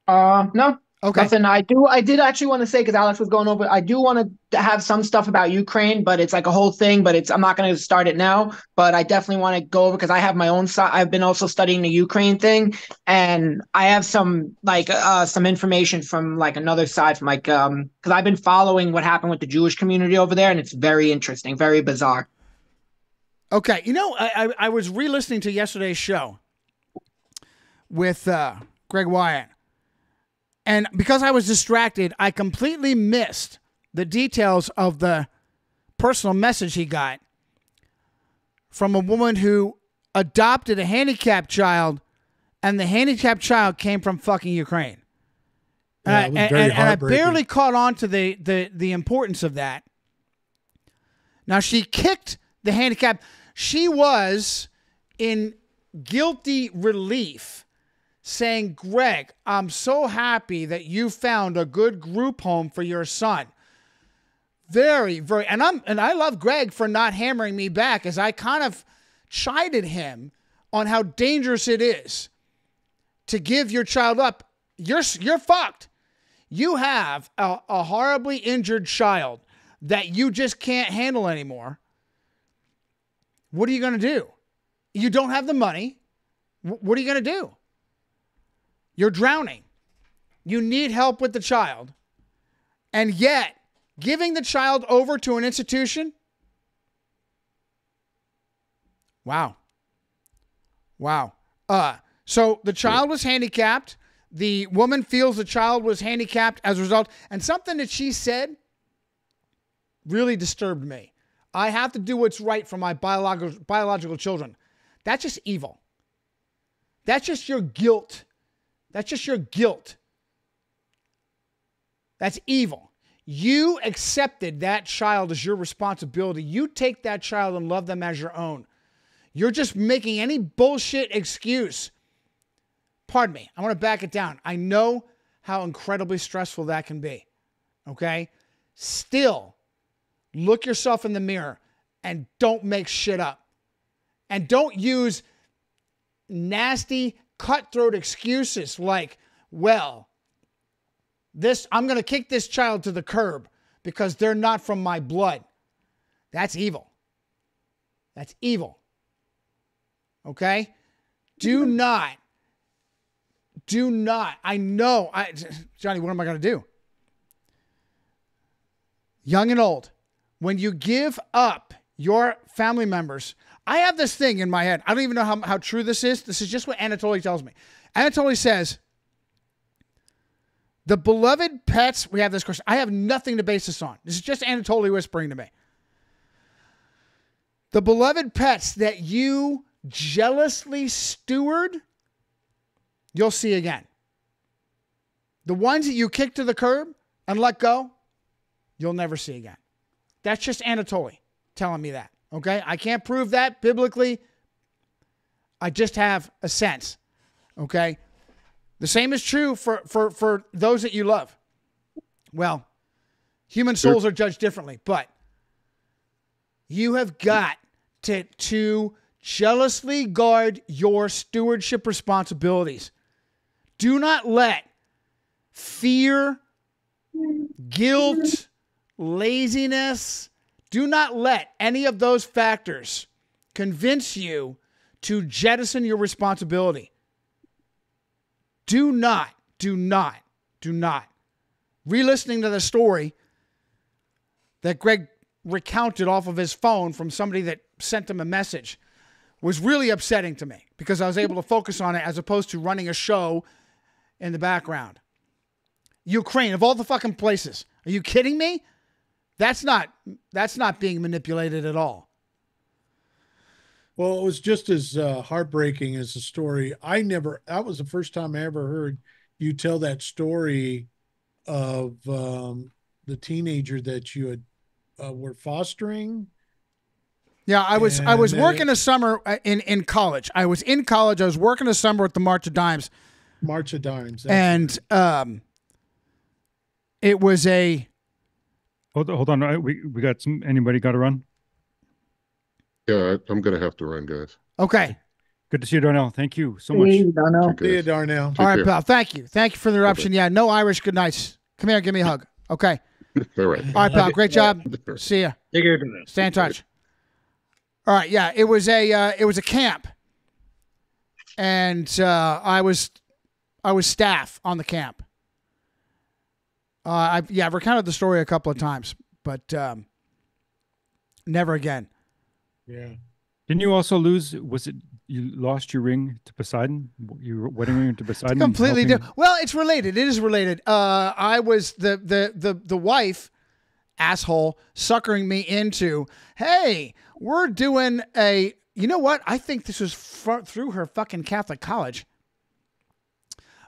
Uh, no. Okay. Nothing. I do. I did actually want to say because Alex was going over. I do want to have some stuff about Ukraine, but it's like a whole thing. But it's. I'm not going to start it now. But I definitely want to go over because I have my own side. I've been also studying the Ukraine thing, and I have some like uh some information from like another side from like um because I've been following what happened with the Jewish community over there, and it's very interesting, very bizarre. Okay. You know, I, I, I was re listening to yesterday's show with uh, Greg Wyatt. And because I was distracted, I completely missed the details of the personal message he got from a woman who adopted a handicapped child, and the handicapped child came from fucking Ukraine. Yeah, uh, And I- and, and I barely caught on to the, the, the importance of that. Now she kicked the handicap. She was in guilty relief saying, Greg, I'm so happy that you found a good group home for your son. Very, very and I'm and I love Greg for not hammering me back as I kind of chided him on how dangerous it is to give your child up. You're you're fucked. You have a, a horribly injured child that you just can't handle anymore. What are you going to do? You don't have the money. Wh- What are you going to do? You're drowning. You need help with the child. And yet, giving the child over to an institution? Wow. Wow. Uh, so the child was handicapped. The woman feels the child was handicapped as a result. And something that she said really disturbed me. I have to do what's right for my biological biological children. That's just evil. That's just your guilt. That's just your guilt. That's evil. You accepted that child as your responsibility. You take that child and love them as your own. You're just making any bullshit excuse. Pardon me. I want to back it down. I know how incredibly stressful that can be. Okay? Still, look yourself in the mirror and don't make shit up. And don't use nasty, cutthroat excuses like, well, this I'm going to kick this child to the curb because they're not from my blood. That's evil. That's evil. Okay? Do mm-hmm. not do not. I know. I Johnny, what am I going to do? Young and old, when you give up your family members, I have this thing in my head. I don't even know how, how true this is. This is just what Anatoly tells me. Anatoly says, the beloved pets, we have this question. I have nothing to base this on. This is just Anatoly whispering to me. The beloved pets that you jealously steward, you'll see again. The ones that you kick to the curb and let go, you'll never see again. That's just Anatoly telling me that. Okay? I can't prove that biblically. I just have a sense. Okay? The same is true for, for, for those that you love. Well, human souls are judged differently, but you have got to, to Jealously guard your stewardship responsibilities. Do not let fear, guilt, laziness, do not let any of those factors convince you to jettison your responsibility. Do not, do not, do not. Re listening to the story that Greg recounted off of his phone from somebody that sent him a message was really upsetting to me because I was able to focus on it as opposed to running a show in the background. Ukraine, of all the fucking places. Are you kidding me? That's not that's not being manipulated at all. Well, it was just as uh, heartbreaking as the story. I never, that was the first time I ever heard you tell that story of um, the teenager that you had uh, were fostering. Yeah, I was I was working it- a summer uh, in in college. I was in college. I was working a summer at the March of Dimes, March of Dimes. and um, it was a Hold, hold on. We we got some. Anybody got to run? Yeah, I, I'm gonna have to run, guys. okay. Good to see you, Darnell. Thank you so much. See you, Darnell. All right, pal. Thank you. Thank you for the interruption. Yeah, no Irish good nights. Come here, give me a hug. Okay. All right. All right, pal. Great job. See ya. Take care, Darnell. Stay in touch. All right, yeah, it was a uh, it was a camp, and uh, I was I was staff on the camp. Uh, I yeah, I've recounted the story a couple of times, but um, never again. Yeah. Didn't you also lose? Was it you lost your ring to Poseidon? Your wedding ring to Poseidon? completely different. Well, it's related. It is related. Uh, I was the the the the wife, asshole, suckering me into. Hey, we're doing a. You know what? I think this was fr- through her fucking Catholic college.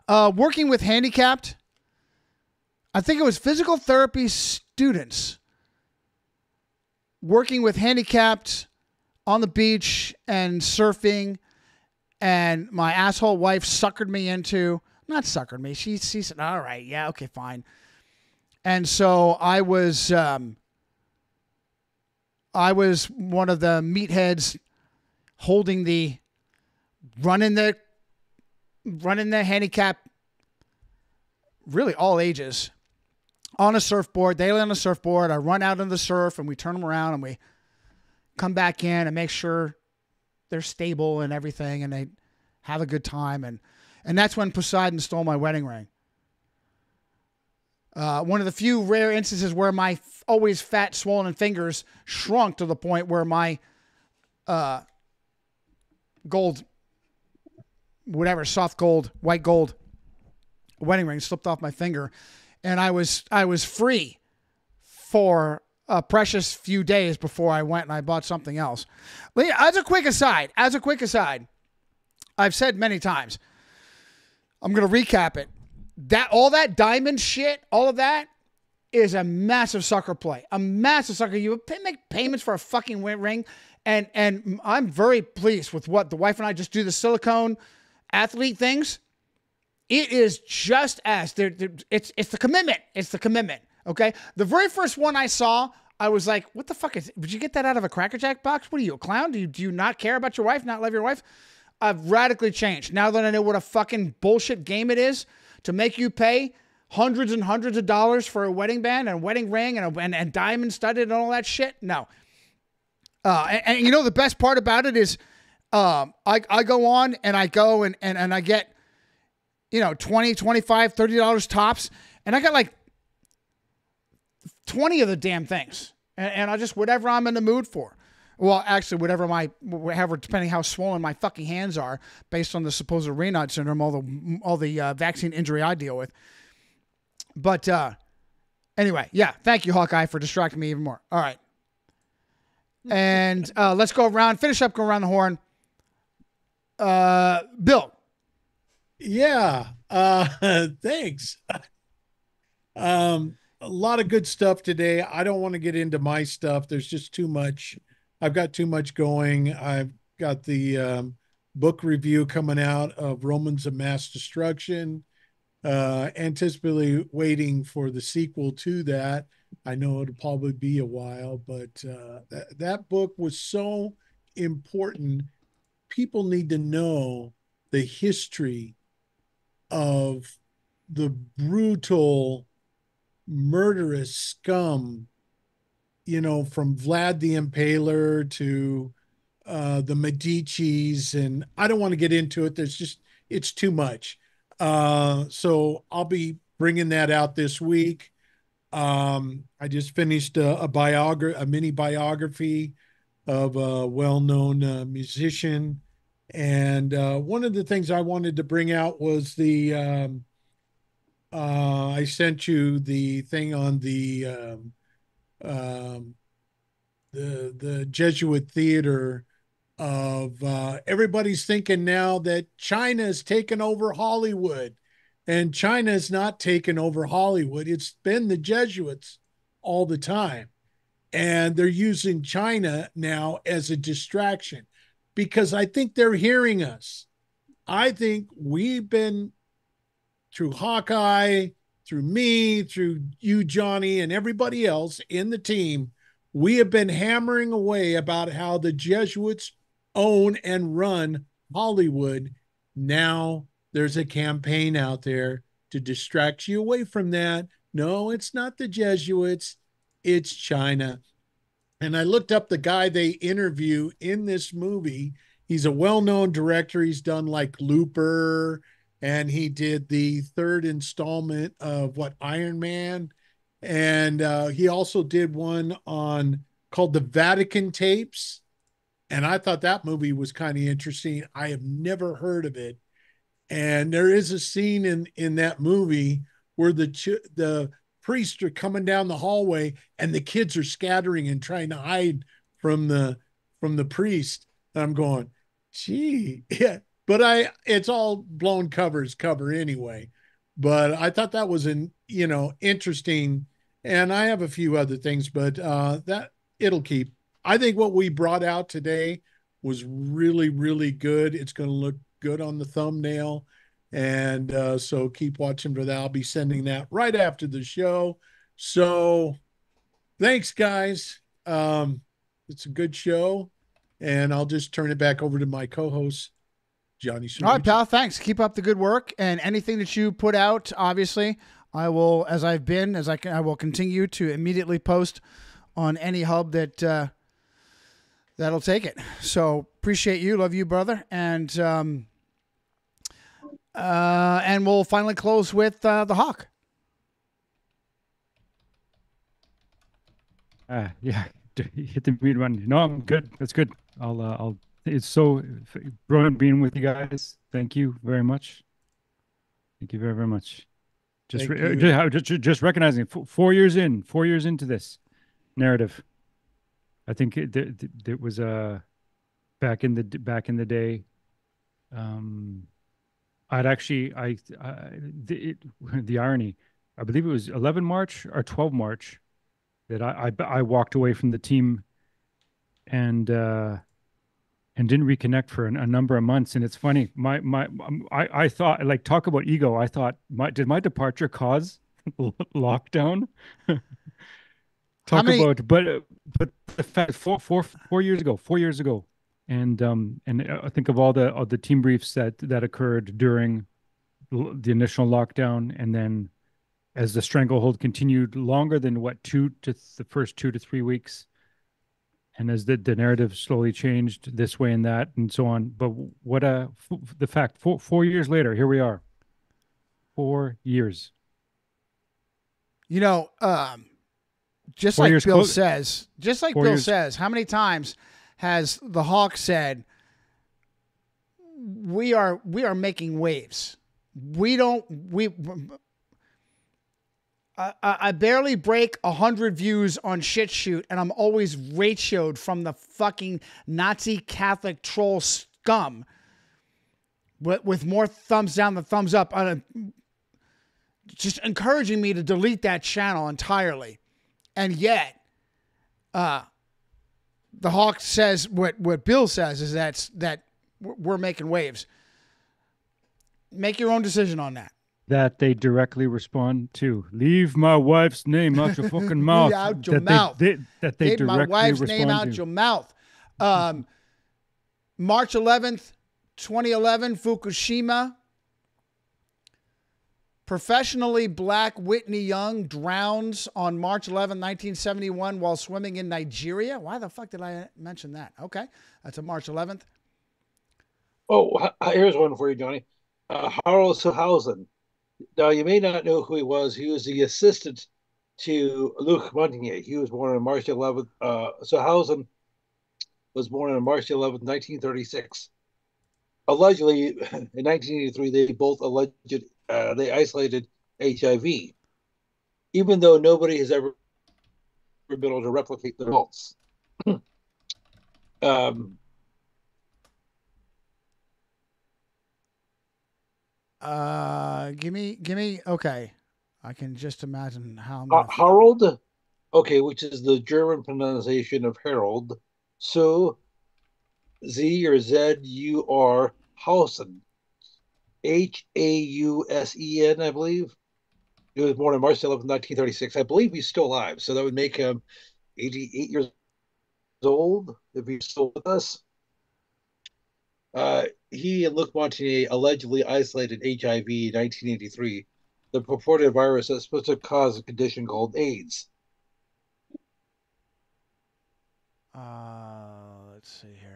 Uh, working with handicapped. I think it was physical therapy students. Working with handicapped on the beach and surfing and my asshole wife suckered me into not suckered me she she said all right yeah okay fine and so i was um i was one of the meatheads holding the running the running the handicap really all ages on a surfboard they lay on a surfboard i run out on the surf and we turn them around and we come back in and make sure they're stable and everything and they have a good time and and that's when Poseidon stole my wedding ring. Uh, one of the few rare instances where my f- always fat swollen fingers shrunk to the point where my uh, gold whatever soft gold white gold wedding ring slipped off my finger and I was I was free for a precious few days before I went and I bought something else. As a quick aside, as a quick aside, I've said many times, I'm going to recap it. That all that diamond shit, all of that is a massive sucker play. A massive sucker. You make payments for a fucking ring, and and I'm very pleased with what the wife and I just do the silicone athlete things. It is just as there. there- It's it's the commitment. It's the commitment. Okay. The very first one I saw, I was like, "What the fuck is? Did you get that out of a Cracker Jack box? What are you, a clown? Do you do you not care about your wife? Not love your wife?" I've radically changed now that I know what a fucking bullshit game it is to make you pay hundreds and hundreds of dollars for a wedding band and a wedding ring and a, and, and diamond studded and all that shit. No. Uh, and, and you know the best part about it is, um, I I go on and I go and and and I get, you know, 20 25 30 dollars tops, and I got like 20 of the damn things. And, and I just, whatever I'm in the mood for. Well, actually, whatever my, whatever, depending how swollen my fucking hands are, based on the supposed Raynaud syndrome, all the, all the uh, vaccine injury I deal with. But uh, anyway, yeah, thank you, Hawkeye, for distracting me even more. All right. And uh, let's go around, finish up, go around the horn. Uh, Bill. Yeah. Uh, thanks. Um, a lot of good stuff today. I don't want to get into my stuff. There's just too much. I've got too much going. I've got the um, book review coming out of Romans of Mass Destruction. Uh, anticipating waiting for the sequel to that. I know it'll probably be a while, but uh, that book was so important people need to know the history of the brutal, murderous scum, you know, from Vlad the Impaler to uh, the Medicis. And I don't want to get into it. There's just, it's too much. Uh, so I'll be bringing that out this week. Um, I just finished a, a biography, a mini biography of a well-known uh, musician, and uh, one of the things I wanted to bring out was the. Um, uh, I sent you the thing on the um, um, the the Jesuit theater of uh, everybody's thinking now that China China's taken over Hollywood and China China's not taken over Hollywood. It's been the Jesuits all the time. And they're using China now as a distraction because I think they're hearing us. I think we've been through Hawkeye, through me, through you, Johnny, and everybody else in the team. We have been hammering away about how the Jesuits own and run Hollywood. Now there's a campaign out there to distract you away from that. No, it's not the Jesuits, it's China. And I looked up the guy they interview in this movie. He's a well known director. He's done like Looper, and he did the third installment of what Iron Man. And uh, he also did one on called The Vatican Tapes. And I thought that movie was kind of interesting. I have never heard of it and there is a scene in in that movie where the the priests are coming down the hallway and the kids are scattering and trying to hide from the from the priest. And i'm going gee yeah but i it's all blown covers cover anyway. But i thought that was an you know interesting and i have a few other things but uh that it'll keep. I think what we brought out today was really really good. It's going to look good on the thumbnail. And uh, so keep watching for that. I'll be sending that right after the show. So thanks, guys. Um, it's a good show. And I'll just turn it back over to my co host, Johnny. All right, pal. Thanks. Keep up the good work. And anything that you put out, obviously, I will, as I've been, as I can, I will continue to immediately post on any hub that uh, that'll take it. So appreciate you, love you, brother, and um, uh, and we'll finally close with uh, the hawk. Uh, yeah, hit the mute button. No, I'm good. That's good. I'll, uh, I'll. It's so brilliant being with you guys. Thank you very much. Thank you very, very much. Just, re- just, just, just recognizing f- four years in, four years into this narrative. I think it, th- th- there was a back in the back in the day. Um, I'd actually, I, I the, it, the irony, I believe it was 11 March or 12 March that I, I, I walked away from the team and, uh, and didn't reconnect for a, a number of months. And it's funny, my, my, um, I, I thought like, talk about ego. I thought my, did my departure cause lockdown? talk many- about, but, uh, but the fact four, four, four years ago, four years ago, and um and I think of all the of the team briefs that that occurred during the initial lockdown, and then as the stranglehold continued longer than what two to th- the first two to three weeks, and as the the narrative slowly changed this way and that and so on. But what a f- the fact four four years later, here we are. Four years. You know, um, just Four like Bill close- says, just like four Bill years- says, how many times has the Hawk said, "We are we are making waves. We don't we." I, I barely break a hundred views on shit shoot, and I'm always ratioed from the fucking Nazi Catholic troll scum. With, with more thumbs down than thumbs up, on a, just encouraging me to delete that channel entirely. And yet, uh, the Hawk says what what Bill says is that's that we're making waves. Make your own decision on that. that they directly respond to. Leave my wife's name out your fucking mouth. out your that they- mouth. they- that they Get my wife's name out to. your mouth. Um, March 11th, 2011, Fukushima. Professionally black Whitney Young drowns on March 11, 1971, while swimming in Nigeria. Why the fuck did I mention that? Okay, that's a March 11th. Oh, here's one for you, Johnny. Uh, Harald zur Hausen. Now, you may not know who he was. He was the assistant to Luc Montagnier. He was born on March 11th. Uh, zur Hausen was born on March 11th, 1936. Allegedly, in 1983, they both alleged uh, they isolated HIV, even though nobody has ever been able to replicate the results. um, Uh, give me, give me. Okay, I can just imagine how. I'm Uh, Harold, okay, which is the German pronunciation of Harold. So Z or Z U R Hausen. H A U S E N, I believe. He was born on March 11th, 1936. I believe he's still alive. So that would make him 88 years old if he's still with us. Uh, he and Luc Montagnier allegedly isolated HIV in 1983, the purported virus that's supposed to cause a condition called AIDS. Uh, let's see here.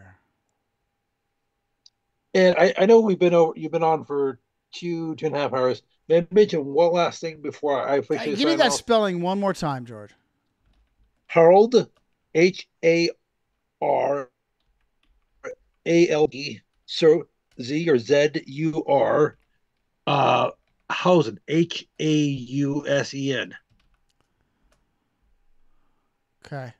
And I, I know we've been over, you've been on for two, two and a half hours. May I mention one last thing before I Hey, officially give me that off? spelling one more time, George. Harold, H A R A L E, so Z or Z U R, uh, Hausen, H A U S E N. Okay.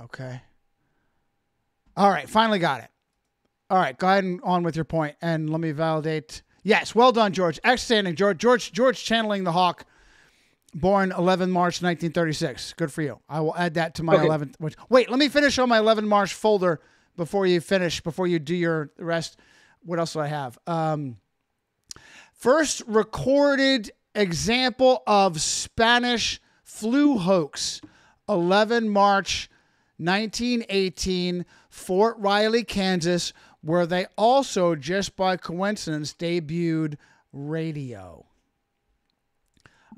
Okay. All right, finally got it. All right, go ahead and on with your point, and let me validate. Yes, well done, George. Outstanding, George. George, George, channeling the hawk. Born 11 March 1936. Good for you. I will add that to my Okay. 11th. Which, wait, let me finish on my 11 March folder before you finish. Before you do your rest. What else do I have? Um, first recorded example of Spanish flu hoax, 11 March 1918, Fort Riley, Kansas, where they also, just by coincidence, debuted radio.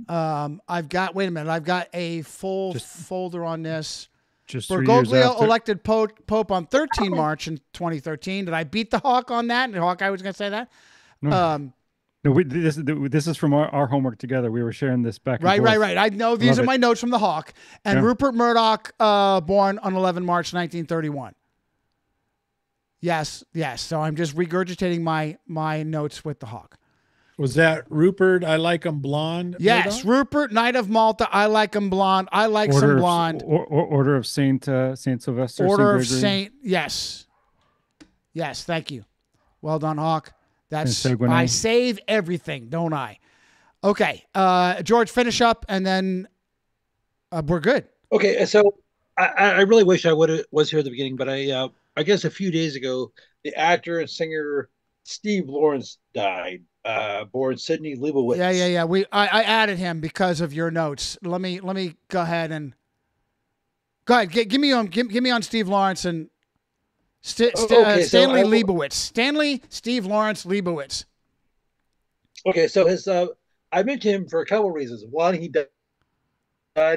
Um, I've got, wait a minute, I've got a full folder on this. Just Bergoglio elected Pope, Pope on 13 March in 2013. Did I beat the Hawk on that? And Hawkeye was going to say that? No. Um, No, we, this this is from our, our homework together. We were sharing this back. Right, right, forth. right. I know these Love are it. my notes from the Hawk. And Yeah. Rupert Murdoch, uh, born on 11 March 1931. Yes, yes. So I'm just regurgitating my my notes with the Hawk. Was that Rupert? I like him blonde. Yes, Rupert, Knight of Malta. I like him blonde. I like Order some of- blonde. or, or- Order of Saint uh, Saint Sylvester. Order of Saint. Yes, yes. Thank you. Well done, Hawk. That's Saint Seguin. I save everything, don't I? Okay, uh, George, finish up, and then uh, we're good. Okay, so I, I I really wish I would was here at the beginning, but I uh, I guess a few days ago, the actor and singer Steve Lawrence died. Uh, born Sidney Leibowitz. Yeah, yeah, yeah. We I, I added him because of your notes. Let me let me go ahead and go ahead. G- give me on give, give me on Steve Lawrence and St- St- uh, okay, so Stanley will- Leibowitz. Stanley Steve Lawrence Leibowitz. Okay, so his uh, I mentioned him for a couple reasons. One, he died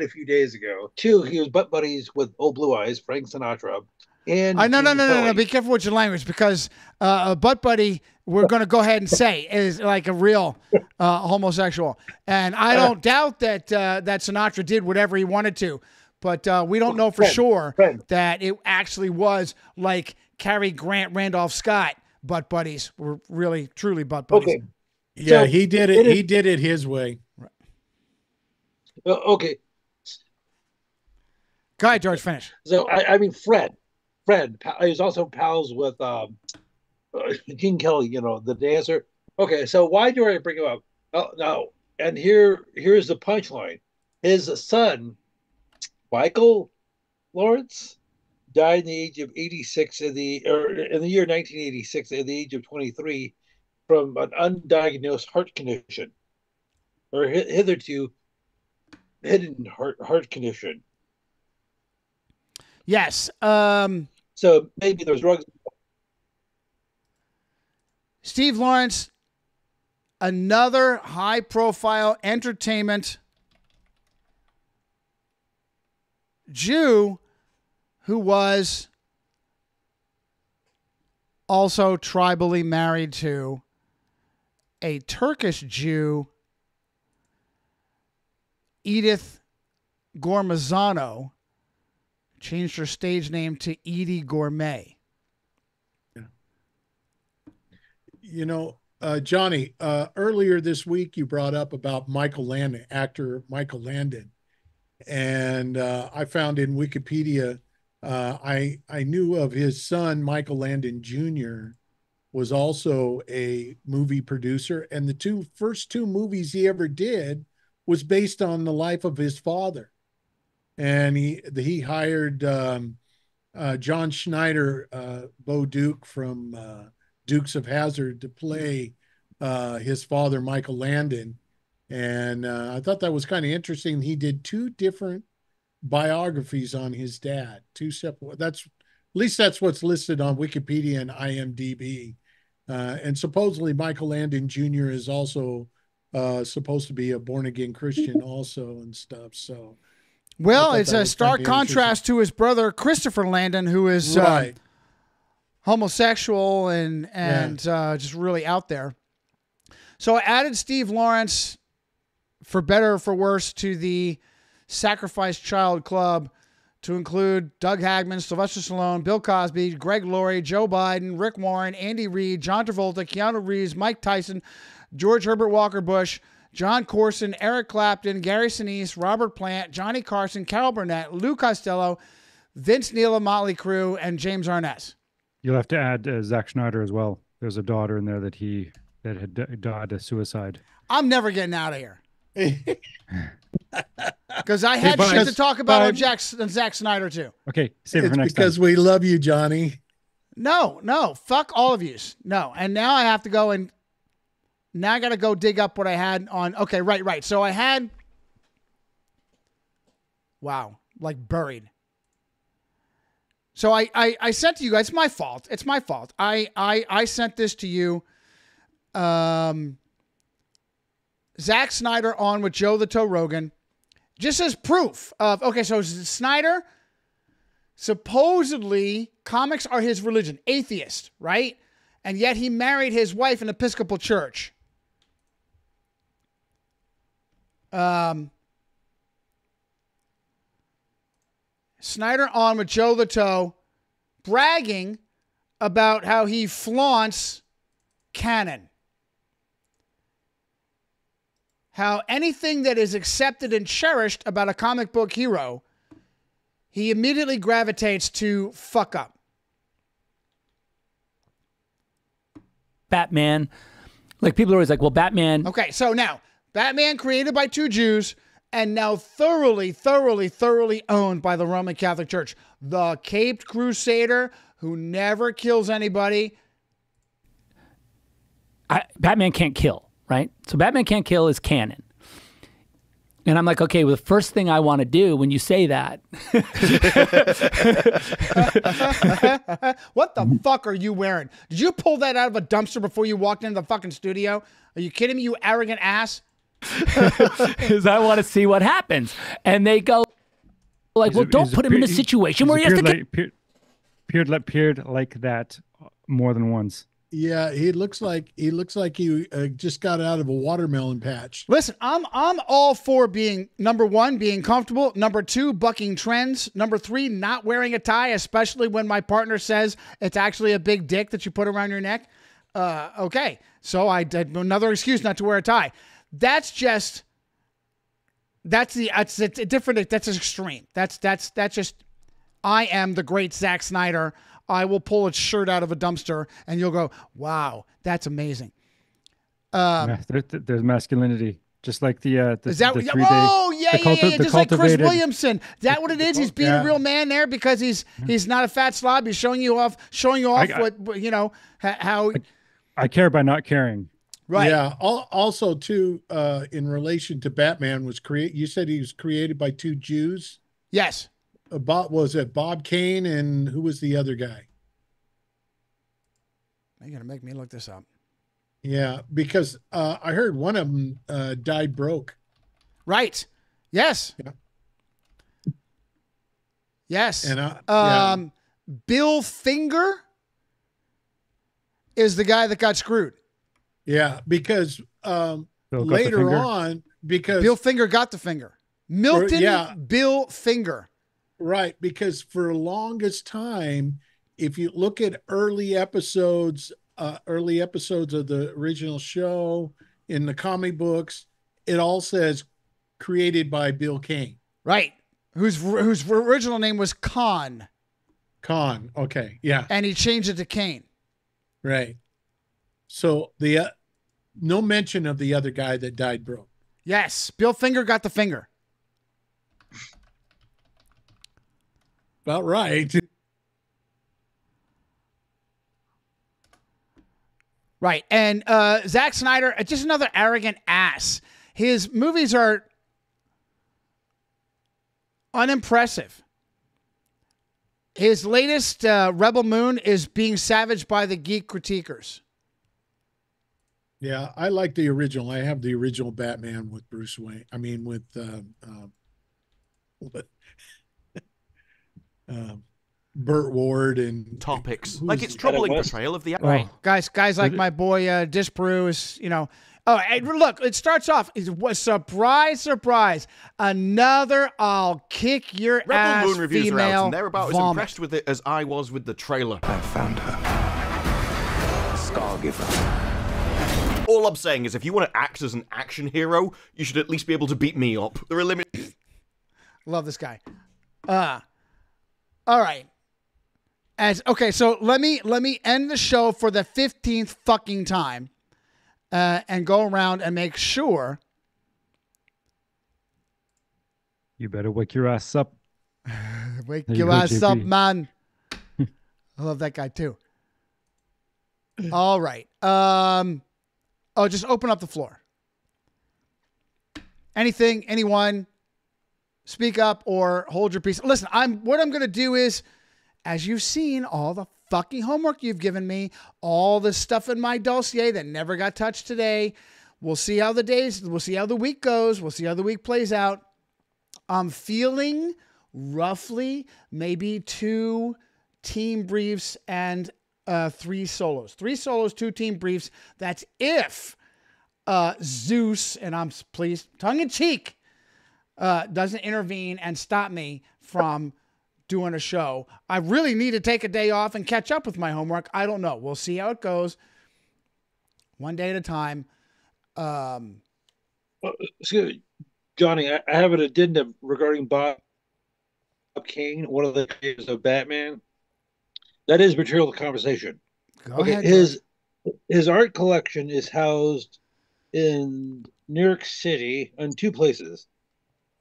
a few days ago. Two, he was butt buddies with Old Blue Eyes, Frank Sinatra, and I no no no no no. Be careful with your language because uh, a butt buddy. We're going to go ahead and say is like a real uh, homosexual, and I don't doubt that uh, that Sinatra did whatever he wanted to, but uh, we don't know for Friend, sure that it actually was like Cary Grant, Randolph Scott butt buddies were really truly butt buddies. Okay. Yeah, So, he did it. it is- he did it his way. Uh, okay, Go ahead, George. Finish. so I, I mean Fred, Fred. pa- He was also pals with um, uh, Gene Kelly. You know the dancer. Okay, so why do I bring him up? Oh, no, and here here's the punchline. His son, Michael Lawrence, died in the age of 86 in the or in the year 1986 at the age of 23 from an undiagnosed heart condition or hitherto hidden heart heart condition. Yes. Um, So maybe there's drugs. Steve Lawrence, another high profile entertainment Jew who was also tribally married to a Turkish Jew, Edith Gormezano, changed her stage name to Edie Gormé. You know, uh, Johnny, uh, earlier this week you brought up about Michael Landon, actor Michael Landon, and uh, I found in Wikipedia, uh, I I knew of his son Michael Landon Jr. was also a movie producer, and the two first two movies he ever did was based on the life of his father, and he he hired um, uh, John Schneider, uh, Bo Duke from. Uh, Dukes of Hazzard to play uh, his father, Michael Landon. And uh, I thought that was kind of interesting. He did two different biographies on his dad, two separate. That's at least that's what's listed on Wikipedia and IMDb. Uh, and supposedly Michael Landon Jr. is also uh, supposed to be a born again Christian, also and stuff. So, Well, it's a stark contrast to his brother Christopher Landon, who is uh, homosexual and and uh, just really out there. So I added Steve Lawrence, for better or for worse, to the Sacrifice Child Club to include Doug Hagmann, Sylvester Stallone, Bill Cosby, Greg Laurie, Joe Biden, Rick Warren, Andy Reid, John Travolta, Keanu Reeves, Mike Tyson, George Herbert Walker Bush, John Corson, Eric Clapton, Gary Sinise, Robert Plant, Johnny Carson, Carol Burnett, Lou Costello, Vince Neil of Motley Crue, and James Arness. You'll have to add uh, Zack Snyder as well. There's a daughter in there that he that had died a suicide. I'm never getting out of here. Because I had but- shit to talk about on but- Jack, on Zack Snyder too. Okay, save it for next time. because time. we love you, Johnny. No, no, fuck all of yous. No, and now I have to go and now I got to go dig up what I had on. Okay, right, right. So I had, wow, like buried. So I, I, I sent to you guys. It's my fault. It's my fault. I, I, I sent this to you. Um, Zack Snyder on with Joe the Toe Rogan, just as proof of okay. So Snyder supposedly comics are his religion, atheist, right? And yet he married his wife in Episcopal church. Um, Snyder on with Joe the Toe, bragging about how he flaunts canon. How anything that is accepted and cherished about a comic book hero, he immediately gravitates to fuck up. Batman. Like people are always like, well, Batman. Okay, so now Batman created by two Jews and now thoroughly, thoroughly, thoroughly owned by the Roman Catholic Church. The Caped Crusader who never kills anybody. I, Batman can't kill, right? So Batman can't kill is canon. And I'm like, okay, well, the first thing I want to do when you say that, what the fuck are you wearing? Did you pull that out of a dumpster before you walked into the fucking studio? Are you kidding me, you arrogant ass? Because I want to see what happens. And they go, like, He's well, a- don't put him in a situation where he has to appeared get. like, appeared, appeared, appeared like that more than once. Yeah, he looks like he looks like he uh, just got out of a watermelon patch. Listen, I'm I'm all for being number one, being comfortable. Number two, bucking trends. Number three, not wearing a tie, especially when my partner says it's actually a big dick that you put around your neck. Uh, okay, so I did another excuse not to wear a tie. That's just that's the that's a different. That's extreme. That's that's that's just. I am the great Zack Snyder. I will pull a shirt out of a dumpster, and you'll go, "Wow, that's amazing." Um, Yeah, there, there- there's masculinity, just like the uh, the, Is that the three Oh day, yeah, yeah, culti- yeah, yeah. Just like Chris Williamson. Is that what it is? He's being Yeah. a real man there because he's he's not a fat slob. He's showing you off, showing you off I- I- what what, you know how. I care by not caring. Right. Yeah. Also, too, uh, in relation to Batman, was create. You said he was created by two Jews. Yes. Uh, Bob was it Bob Kane and who was the other guy? You're gonna make me look this up. Yeah, because uh, I heard one of them uh, died broke. Right. Yes. Yeah. Yes. And I- yeah. um, Bill Finger is the guy that got screwed. Yeah, because um, Bill got the later on, because Bill Finger got the finger. Milton yeah. Bill Finger. Right, because for the longest time, if you look at early episodes, uh, early episodes of the original show in the comic books, it all says created by Bill Kane. Right. Whose whose original name was Khan, Khan. Okay, yeah, and he changed it to Kane. right. So the uh, no mention of the other guy that died broke. Yes, Bill Finger got the finger. About right. Right. And uh, Zack Snyder, uh, just another arrogant ass. His movies are unimpressive. His latest uh, Rebel Moon is being savaged by the geek critiquers. Yeah, I like the original. I have the original Batman with Bruce Wayne. I mean, with um, um, with, um, Burt Ward and Topics. Like it's troubling portrayal of the Right. Guys, guys like my boy uh, Disparu is, you know. Oh, and look, it starts off. It was surprise, surprise. Another I'll kick your Rebel ass Moon reviews are out, female and they're about as impressed with it as I was with the trailer. I found her. Scargiver. All I'm saying is, if you want to act as an action hero, you should at least be able to beat me up. There are limits. Love this guy. Uh all right. As okay, so let me let me end the show for the fifteenth fucking time, uh, and go around and make sure. You better wake your ass up. Wake There you your go, ass up, man. I love that guy too. All right. Um. Oh, just open up the floor. Anything, anyone, speak up or hold your peace. Listen, I'm. What I'm gonna do is, as you've seen, all the fucking homework you've given me, all the stuff in my dossier that never got touched today. We'll see how the days. We'll see how the week goes. We'll see how the week plays out. I'm feeling roughly maybe two team briefs and uh, three solos. Three solos, two team briefs. That's if uh, Zeus, and I'm s- please, tongue in cheek, uh, doesn't intervene and stop me from doing a show. I really need to take a day off and catch up with my homework. I don't know. We'll see how it goes. One day at a time. Um, Well, excuse me, Johnny, I, I have an addendum regarding Bob Kane, one of the creators of Batman. That is material to conversation. Go okay, ahead, his his art collection is housed in New York City in two places.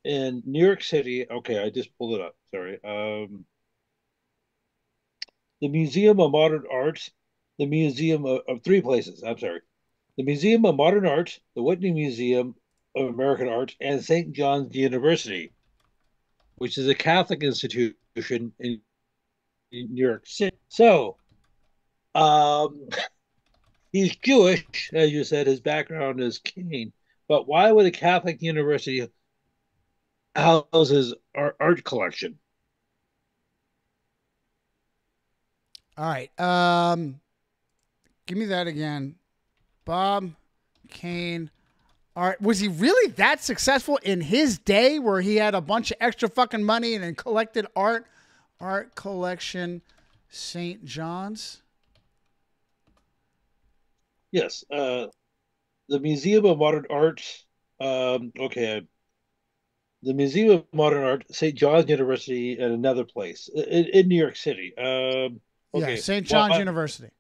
In New York City, okay, I just pulled it up. Sorry. Um, the Museum of Modern Art, the Museum of, of three places. I'm sorry. The Museum of Modern Art, the Whitney Museum of American Art, and St. John's University, which is a Catholic institution in, in New York City. So, um, he's Jewish, as you said. His background is Cain. But why would a Catholic university house his art, art collection? All right. Um, give me that again. Bob Kane. All right. Was he really that successful in his day where he had a bunch of extra fucking money and then collected art? Art collection, St. John's. Yes. Uh, the Museum of Modern Art. Um, okay. The Museum of Modern Art, St. John's University, and another place in, in New York City. Um, okay. Yeah, St. Well, John's I- University.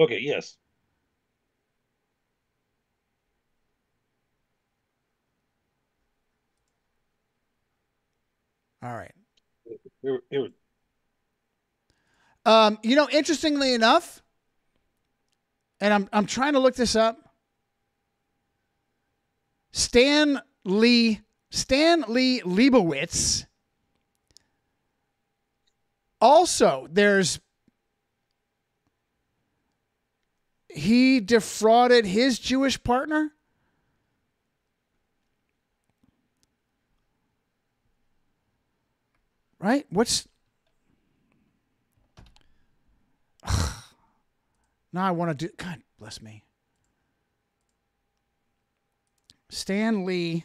Okay. Yes. All right. Here- here- Um, you know, interestingly enough, and I'm I'm trying to look this up. Stan Lee Stan Lee Also, there's he defrauded his Jewish partner. Right? What's now I want to do God bless me. Stan Lee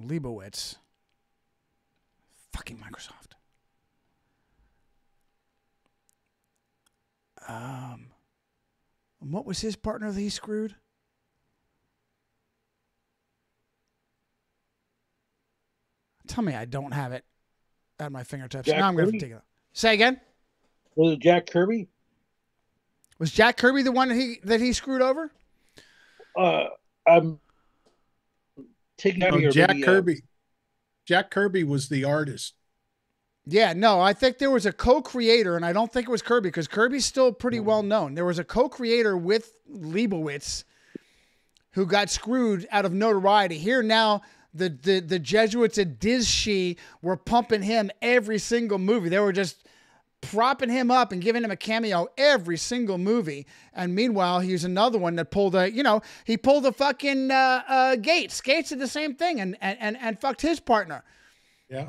Leibowitz. Fucking Microsoft. Um, what was his partner that he screwed? Tell me I don't have it at my fingertips. Jack now I'm going to take it. Say again. Was it Jack Kirby? Was Jack Kirby the one that he that he screwed over? Uh, I'm taking out Oh, your Jack maybe, uh, Kirby. Jack Kirby was the artist. Yeah, no, I think there was a co-creator, and I don't think it was Kirby because Kirby's still pretty well known. There was a co-creator with Leibowitz who got screwed out of notoriety. Here now, the the, the Jesuits at Dizshi were pumping him every single movie. They were just propping him up and giving him a cameo every single movie. And meanwhile, he was another one that pulled a, you know, he pulled a fucking uh, uh, Gates. Gates did the same thing and and and, and fucked his partner. Yeah.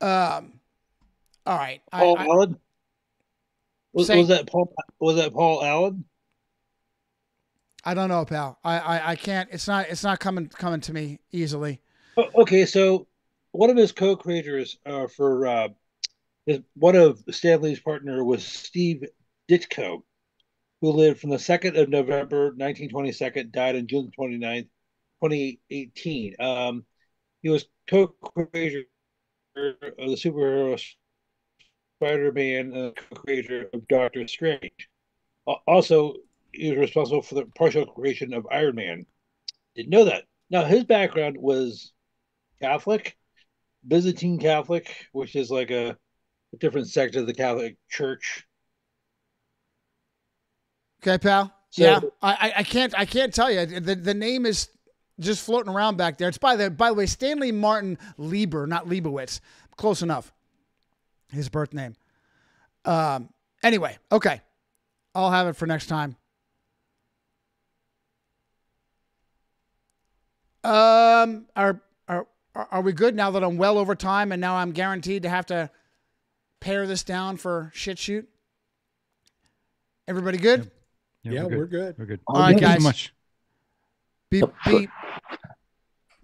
Um. All right. Paul I- Allen. Was, Say- was that Paul? Was that Paul Allen? I don't know, pal. I, I, I can't. It's not. It's not coming coming to me easily. Okay, so one of his co-creators uh, for uh, his, one of Stanley's partner was Steve Ditko, who lived from the second of November, nineteen twenty second, died on June 29th, twenty eighteen. Um, he was co-creator of the superhero Spider-Man, and co-creator of Doctor Strange. Also, he was responsible for the partial creation of Iron Man. Didn't know that. Now, his background was Catholic, Byzantine Catholic, which is like a, a different sect of the Catholic Church. Okay, pal. So- yeah, I, I, can't. I can't tell you. The the name is just floating around back there. It's by the by the way, Stanley Martin Lieber, not Liebowitz. Close enough. His birth name. Um. Anyway, okay. I'll have it for next time. Um. Are are are we good now that I'm well over time and now I'm guaranteed to have to pare this down for shit shoot? Everybody good? Yeah, we're good. We're good. All right, Thank you so much. Be be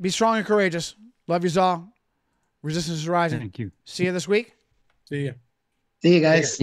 be strong and courageous. Love you all. Resistance is rising. Thank you. See you this week. See you. See you guys.